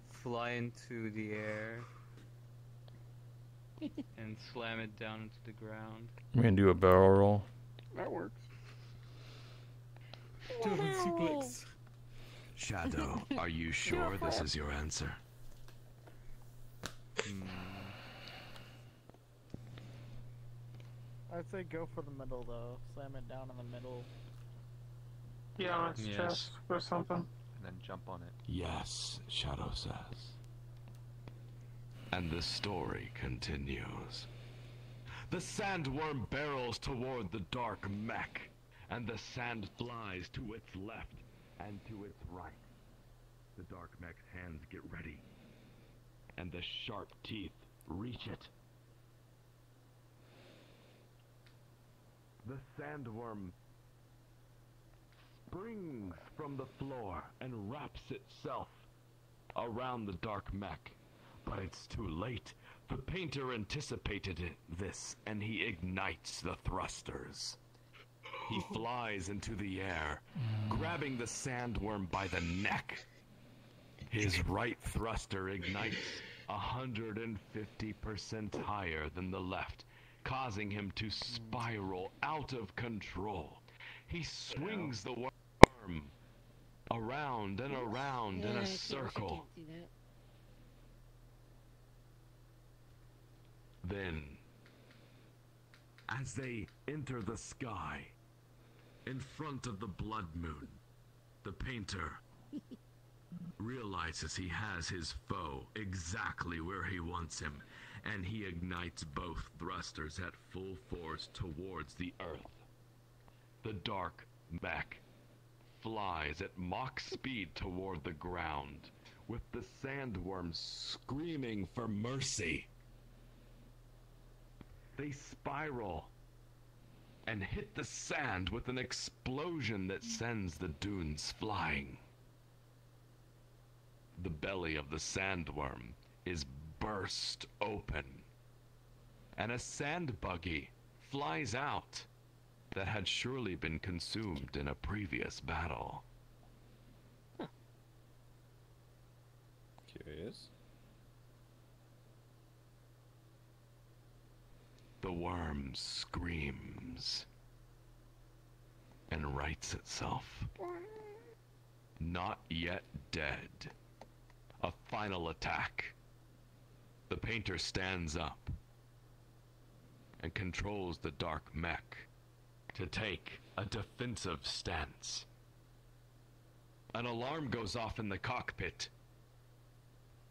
S48: fly into the air and slam it down into the ground.
S16: We can do a barrel roll.
S37: That works.
S5: German suplex.
S10: Shadow, are you sure this is your answer? Hmm.
S23: I'd say go for the middle though. Slam it down in the middle.
S19: Yeah, on its
S10: Yes.
S19: chest or something.
S31: And then jump on it.
S10: Yes, Shadow says. And the story continues. The sandworm barrels toward the dark mech, and the sand flies to its left and to its right. The dark mech's hands get ready, and the sharp teeth reach it. The sandworm springs from the floor and wraps itself around the dark mech. But it's too late. The painter anticipated this, and he ignites the thrusters. He flies into the air, grabbing the sandworm by the neck. His right thruster ignites 150% higher than the left, causing him to spiral out of control. He swings the worm around and around in
S18: Yeah, I
S10: a
S18: can't-
S10: circle.
S18: can't do that.
S10: Then, as they enter the sky, in front of the blood moon, the painter realizes he has his foe exactly where he wants him, and he ignites both thrusters at full force towards the earth. The dark mech flies at Mach speed toward the ground, with the sandworms screaming for mercy. They spiral and hit the sand with an explosion that sends the dunes flying. The belly of the sandworm is burst open, and a sand buggy flies out that had surely been consumed in a previous battle.
S60: Curious.
S10: The worm screams and rights itself. Not yet dead. A final attack. The painter stands up and controls the dark mech to take a defensive stance. An alarm goes off in the cockpit.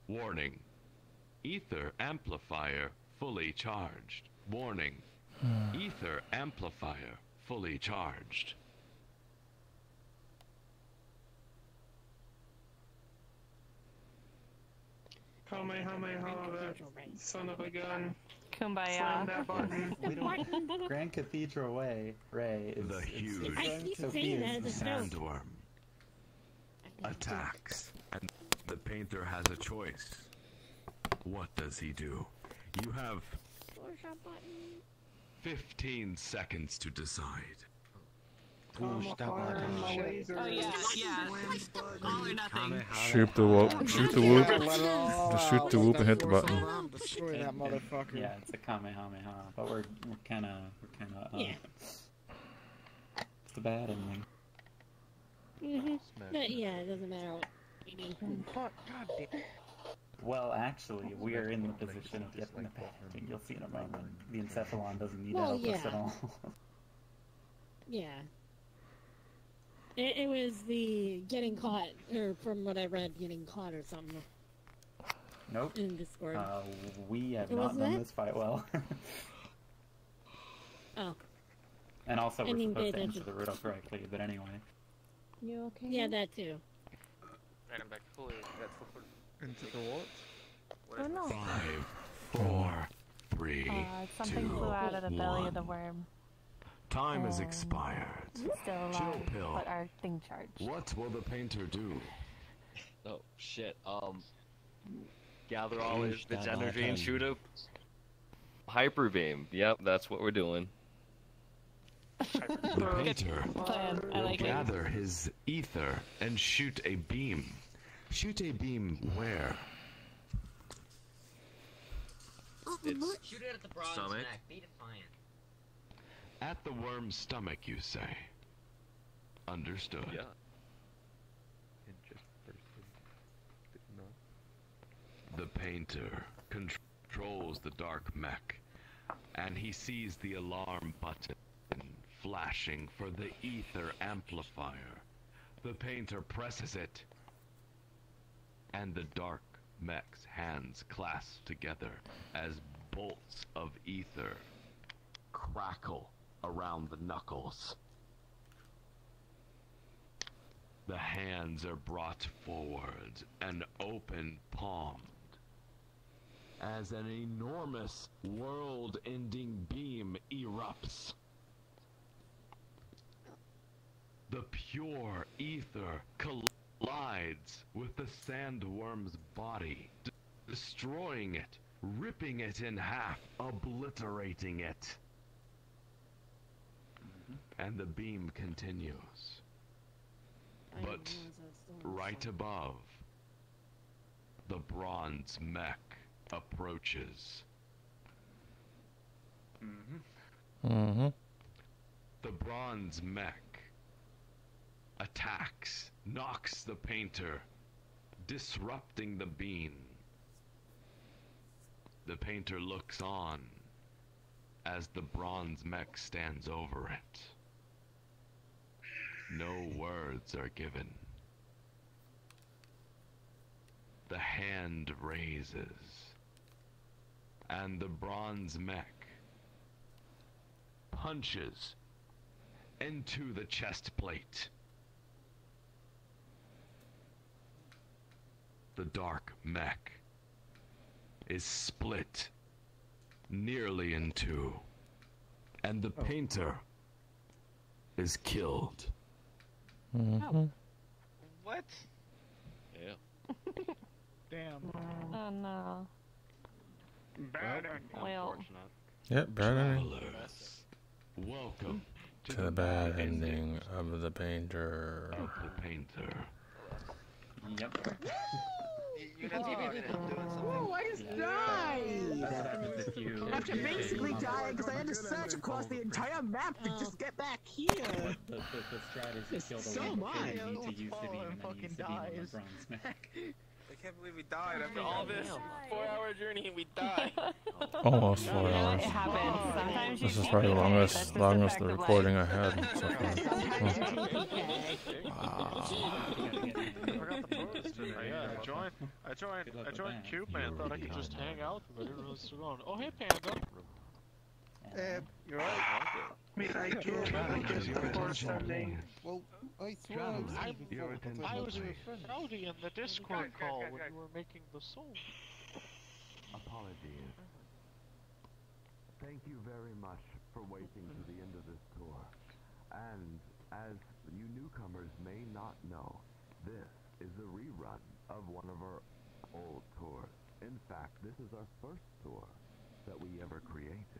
S10: Warning. Ether amplifier fully charged. Warning. Ether amplifier fully charged.
S19: Kamehameha, that son of a gun.
S1: Kumbaya.
S19: Slam that button.
S58: We don't. Grand Cathedral Way, Ray is
S10: The huge
S18: I keep saying that the show.
S10: sandworm attacks, and the painter has a choice. What does he do? You have
S18: Photoshop button.
S10: 15 seconds to decide.
S21: Push that button.
S1: Oh yeah, yeah. All or nothing.
S16: Shoot the whoop. Shoot the whoop. Just shoot the whoop and hit the button.
S23: Destroy that
S58: And- and-
S23: motherfucker.
S58: Yeah, it's a Kamehameha, but we're we're kind of we're kind of uh,
S18: Yeah.
S58: it's the bad ending.
S18: hmm But yeah, it doesn't matter what we do.
S23: God damn.
S58: Well, actually, we are in the position of getting the bad ending. You'll see in a moment. The encephalon doesn't need
S18: Well,
S58: to help us at
S18: yeah.
S58: all.
S18: Yeah. It, it was the getting caught, or from what I read, getting caught or something
S58: nope.
S18: in Discord.
S58: Uh, we have
S18: It
S58: not done
S18: that?
S58: this fight well.
S18: oh.
S58: and also,
S18: I
S58: we're
S18: didn't
S58: supposed to answer
S18: attention.
S58: the riddle correctly. But anyway,
S18: You okay? Yeah, that too.
S57: Right, I'm back fully.
S5: Into the what?
S1: Oh no.
S10: Five, four, three,
S1: Uh, something
S10: two,
S1: flew out of the belly of the worm.
S10: Time is
S1: Um,
S10: expired.
S1: Still
S10: Chill pill.
S1: but our thing charged.
S10: What will the painter do?
S60: Oh shit. Um. Gather all
S21: Push
S60: its energy and shoot a hyper beam. Yep, that's what we're doing.
S10: The painter will
S1: like it.
S10: gather his ether and shoot a beam. Shoot a beam where?
S60: It's
S59: Shoot it at the broad
S60: stomach.
S59: neck. Be defiant.
S10: At the worm's stomach, you say. Understood.
S60: Yeah.
S10: The painter controls the dark mech, and he sees the alarm button flashing for the ether amplifier. The painter presses it, and the dark mech's hands clasp together as bolts of ether crackle around the knuckles. The hands are brought forward and open palmed as an enormous world ending beam erupts. The pure ether collides with the sandworm's body, d- destroying it, ripping it in half, obliterating it. And the beam continues. But right above, the bronze mech approaches.
S16: Mm-hmm.
S10: The bronze mech attacks, knocks the painter, disrupting the beam. The painter looks on as the bronze mech stands over it. No words are given. The hand raises, and the bronze mech punches into the chest plate. The dark mech is split nearly in two, and the painter is killed.
S16: Mm-hmm.
S57: What? Yeah.
S5: Damn.
S1: Oh no.
S37: Bad
S1: Well.
S16: Yep, bad ending.
S10: Travelers, welcome
S16: To the bad ending of the painter.
S10: of the painter.
S58: Yep.
S57: You have to be doing something.
S23: Oh, I just died!
S58: That's what happens if you.
S23: After basically dying because I had to search across the entire map to just get back here.
S58: The, the, the strat is you
S23: Yes,
S58: kill the
S23: so
S58: one
S23: am
S58: before you need to use the beam,
S23: and
S58: and then use the beam on the bronze mech.
S57: I can't believe we died after all this four-hour journey and we died.
S16: Almost four hours.
S1: it happens. Sometimes
S16: This is probably the
S1: do it. That's
S16: longest,
S1: just the
S16: longest the recording I had so far.
S62: Yeah, I joined. I joined. I joined Cube Man. Thought I could just hang out, but I didn't realize it's going. Oh, hey, Panda.
S7: Uh,
S62: You're right.
S19: I mean, I joined I guess before Sunday.
S7: Well, I thought I was
S62: I,
S7: leaving for- for
S62: was with Rowdy in the Discord call when you were making the song.
S10: Apologies. Thank you very much for waiting to the end of this tour. And as you newcomers may not know, this is a rerun of one of our old tours. In fact, this is our first tour that we ever created.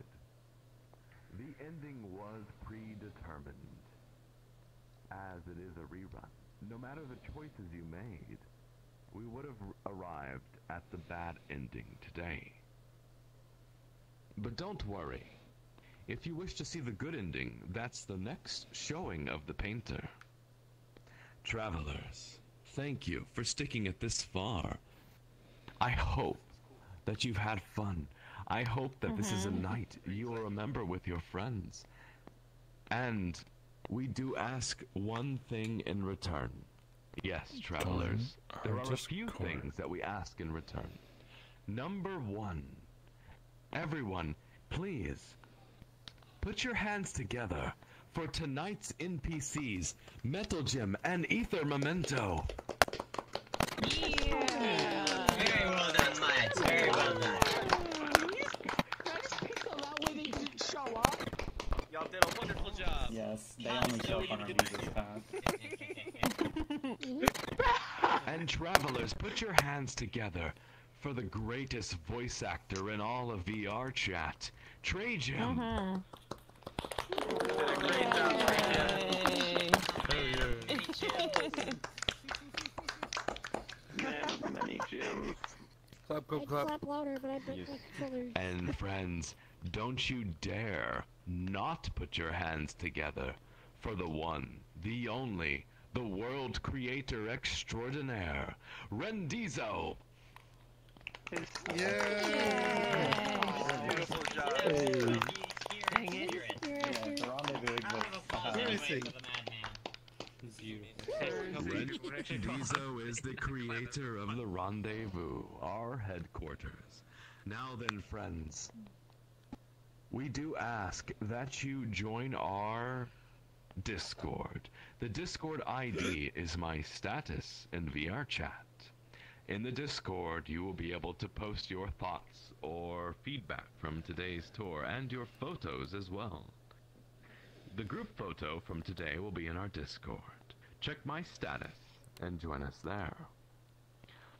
S10: Ending was predetermined, as it is a rerun. No matter the choices you made, we would have arrived at the bad ending today. But don't worry. If you wish to see the good ending, that's the next showing of The Painter. Travelers, thank you for sticking it this far. I hope that you've had fun. I hope that this is a night you will remember with your friends. And we do ask one thing in return. Yes, travelers, there
S16: are
S10: a few things that we ask in return. Number one, everyone, please put your hands together for tonight's NPCs, Metal Gem and Ether Memento.
S59: Very well done, lads. Very well done.
S57: Y'all did a wonderful job.
S58: Yes, they only show up on our losers path.
S10: And travelers, put your hands together for the greatest voice actor in all of VR chat, Trey Jim.
S7: Clap,
S18: I'd clap louder, but I broke
S10: Yes.
S18: my controller.
S10: And friends, don't you dare not put your hands together for the one, the only, the world creator extraordinaire, Rendizo.
S57: Beautiful job.
S1: Dang it.
S10: Rendizo is the creator of the Rendezvous, our headquarters. Now then, friends, we do ask that you join our Discord. The Discord ID is my status in VR chat. In the Discord, you will be able to post your thoughts or feedback from today's tour and your photos as well. The group photo from today will be in our Discord. Check my status and join us there.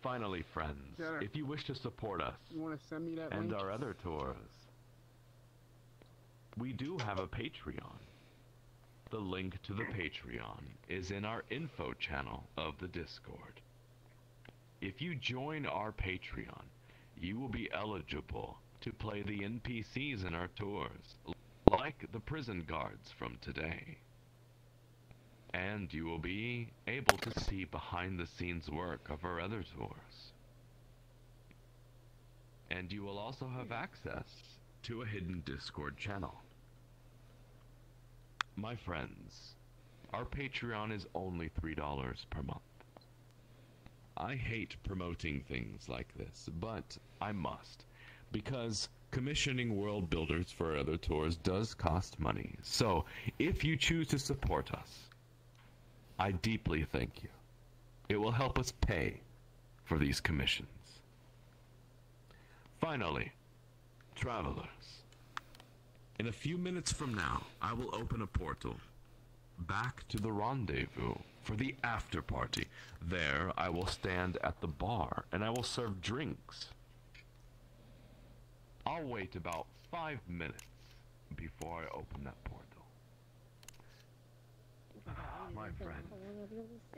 S10: Finally, friends,
S37: Jenner.
S10: if you wish to support us
S37: You send me that
S10: and
S37: link?
S10: our other tours, we do have a Patreon. The link to the Patreon is in our info channel of the Discord. If you join our Patreon, you will be eligible to play the NPCs in our tours, like the prison guards from today. And you will be able to see behind the scenes work of our other tours. And you will also have access to a hidden Discord channel. My friends, our Patreon is only $3 per month. I hate promoting things like this, but I must. Because commissioning world builders for other tours does cost money. So, if you choose to support us, I deeply thank you. It will help us pay for these commissions. Finally, travelers, in a few minutes from now, I will open a portal back to the rendezvous for the after party. There, I will stand at the bar and I will serve drinks. I'll wait about five minutes before I open that portal. Ah, my friend,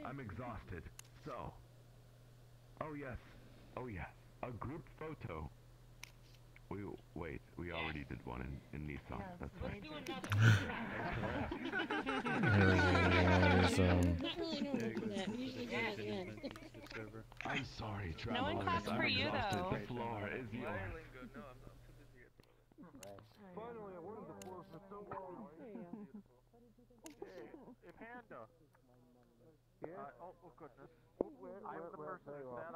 S10: I'm exhausted. So, oh yes, oh yes, a group photo. We wait. We already did one in, in Nissan. That's right. I'm sorry,
S1: No one
S10: travelers. I'm
S1: for you,
S10: exhausted.
S1: though.
S10: The floor is yours.
S62: Finally, I wanted the floor for so long. Hey, hey, Panda. Uh, oh, oh goodness. I'm the person who sat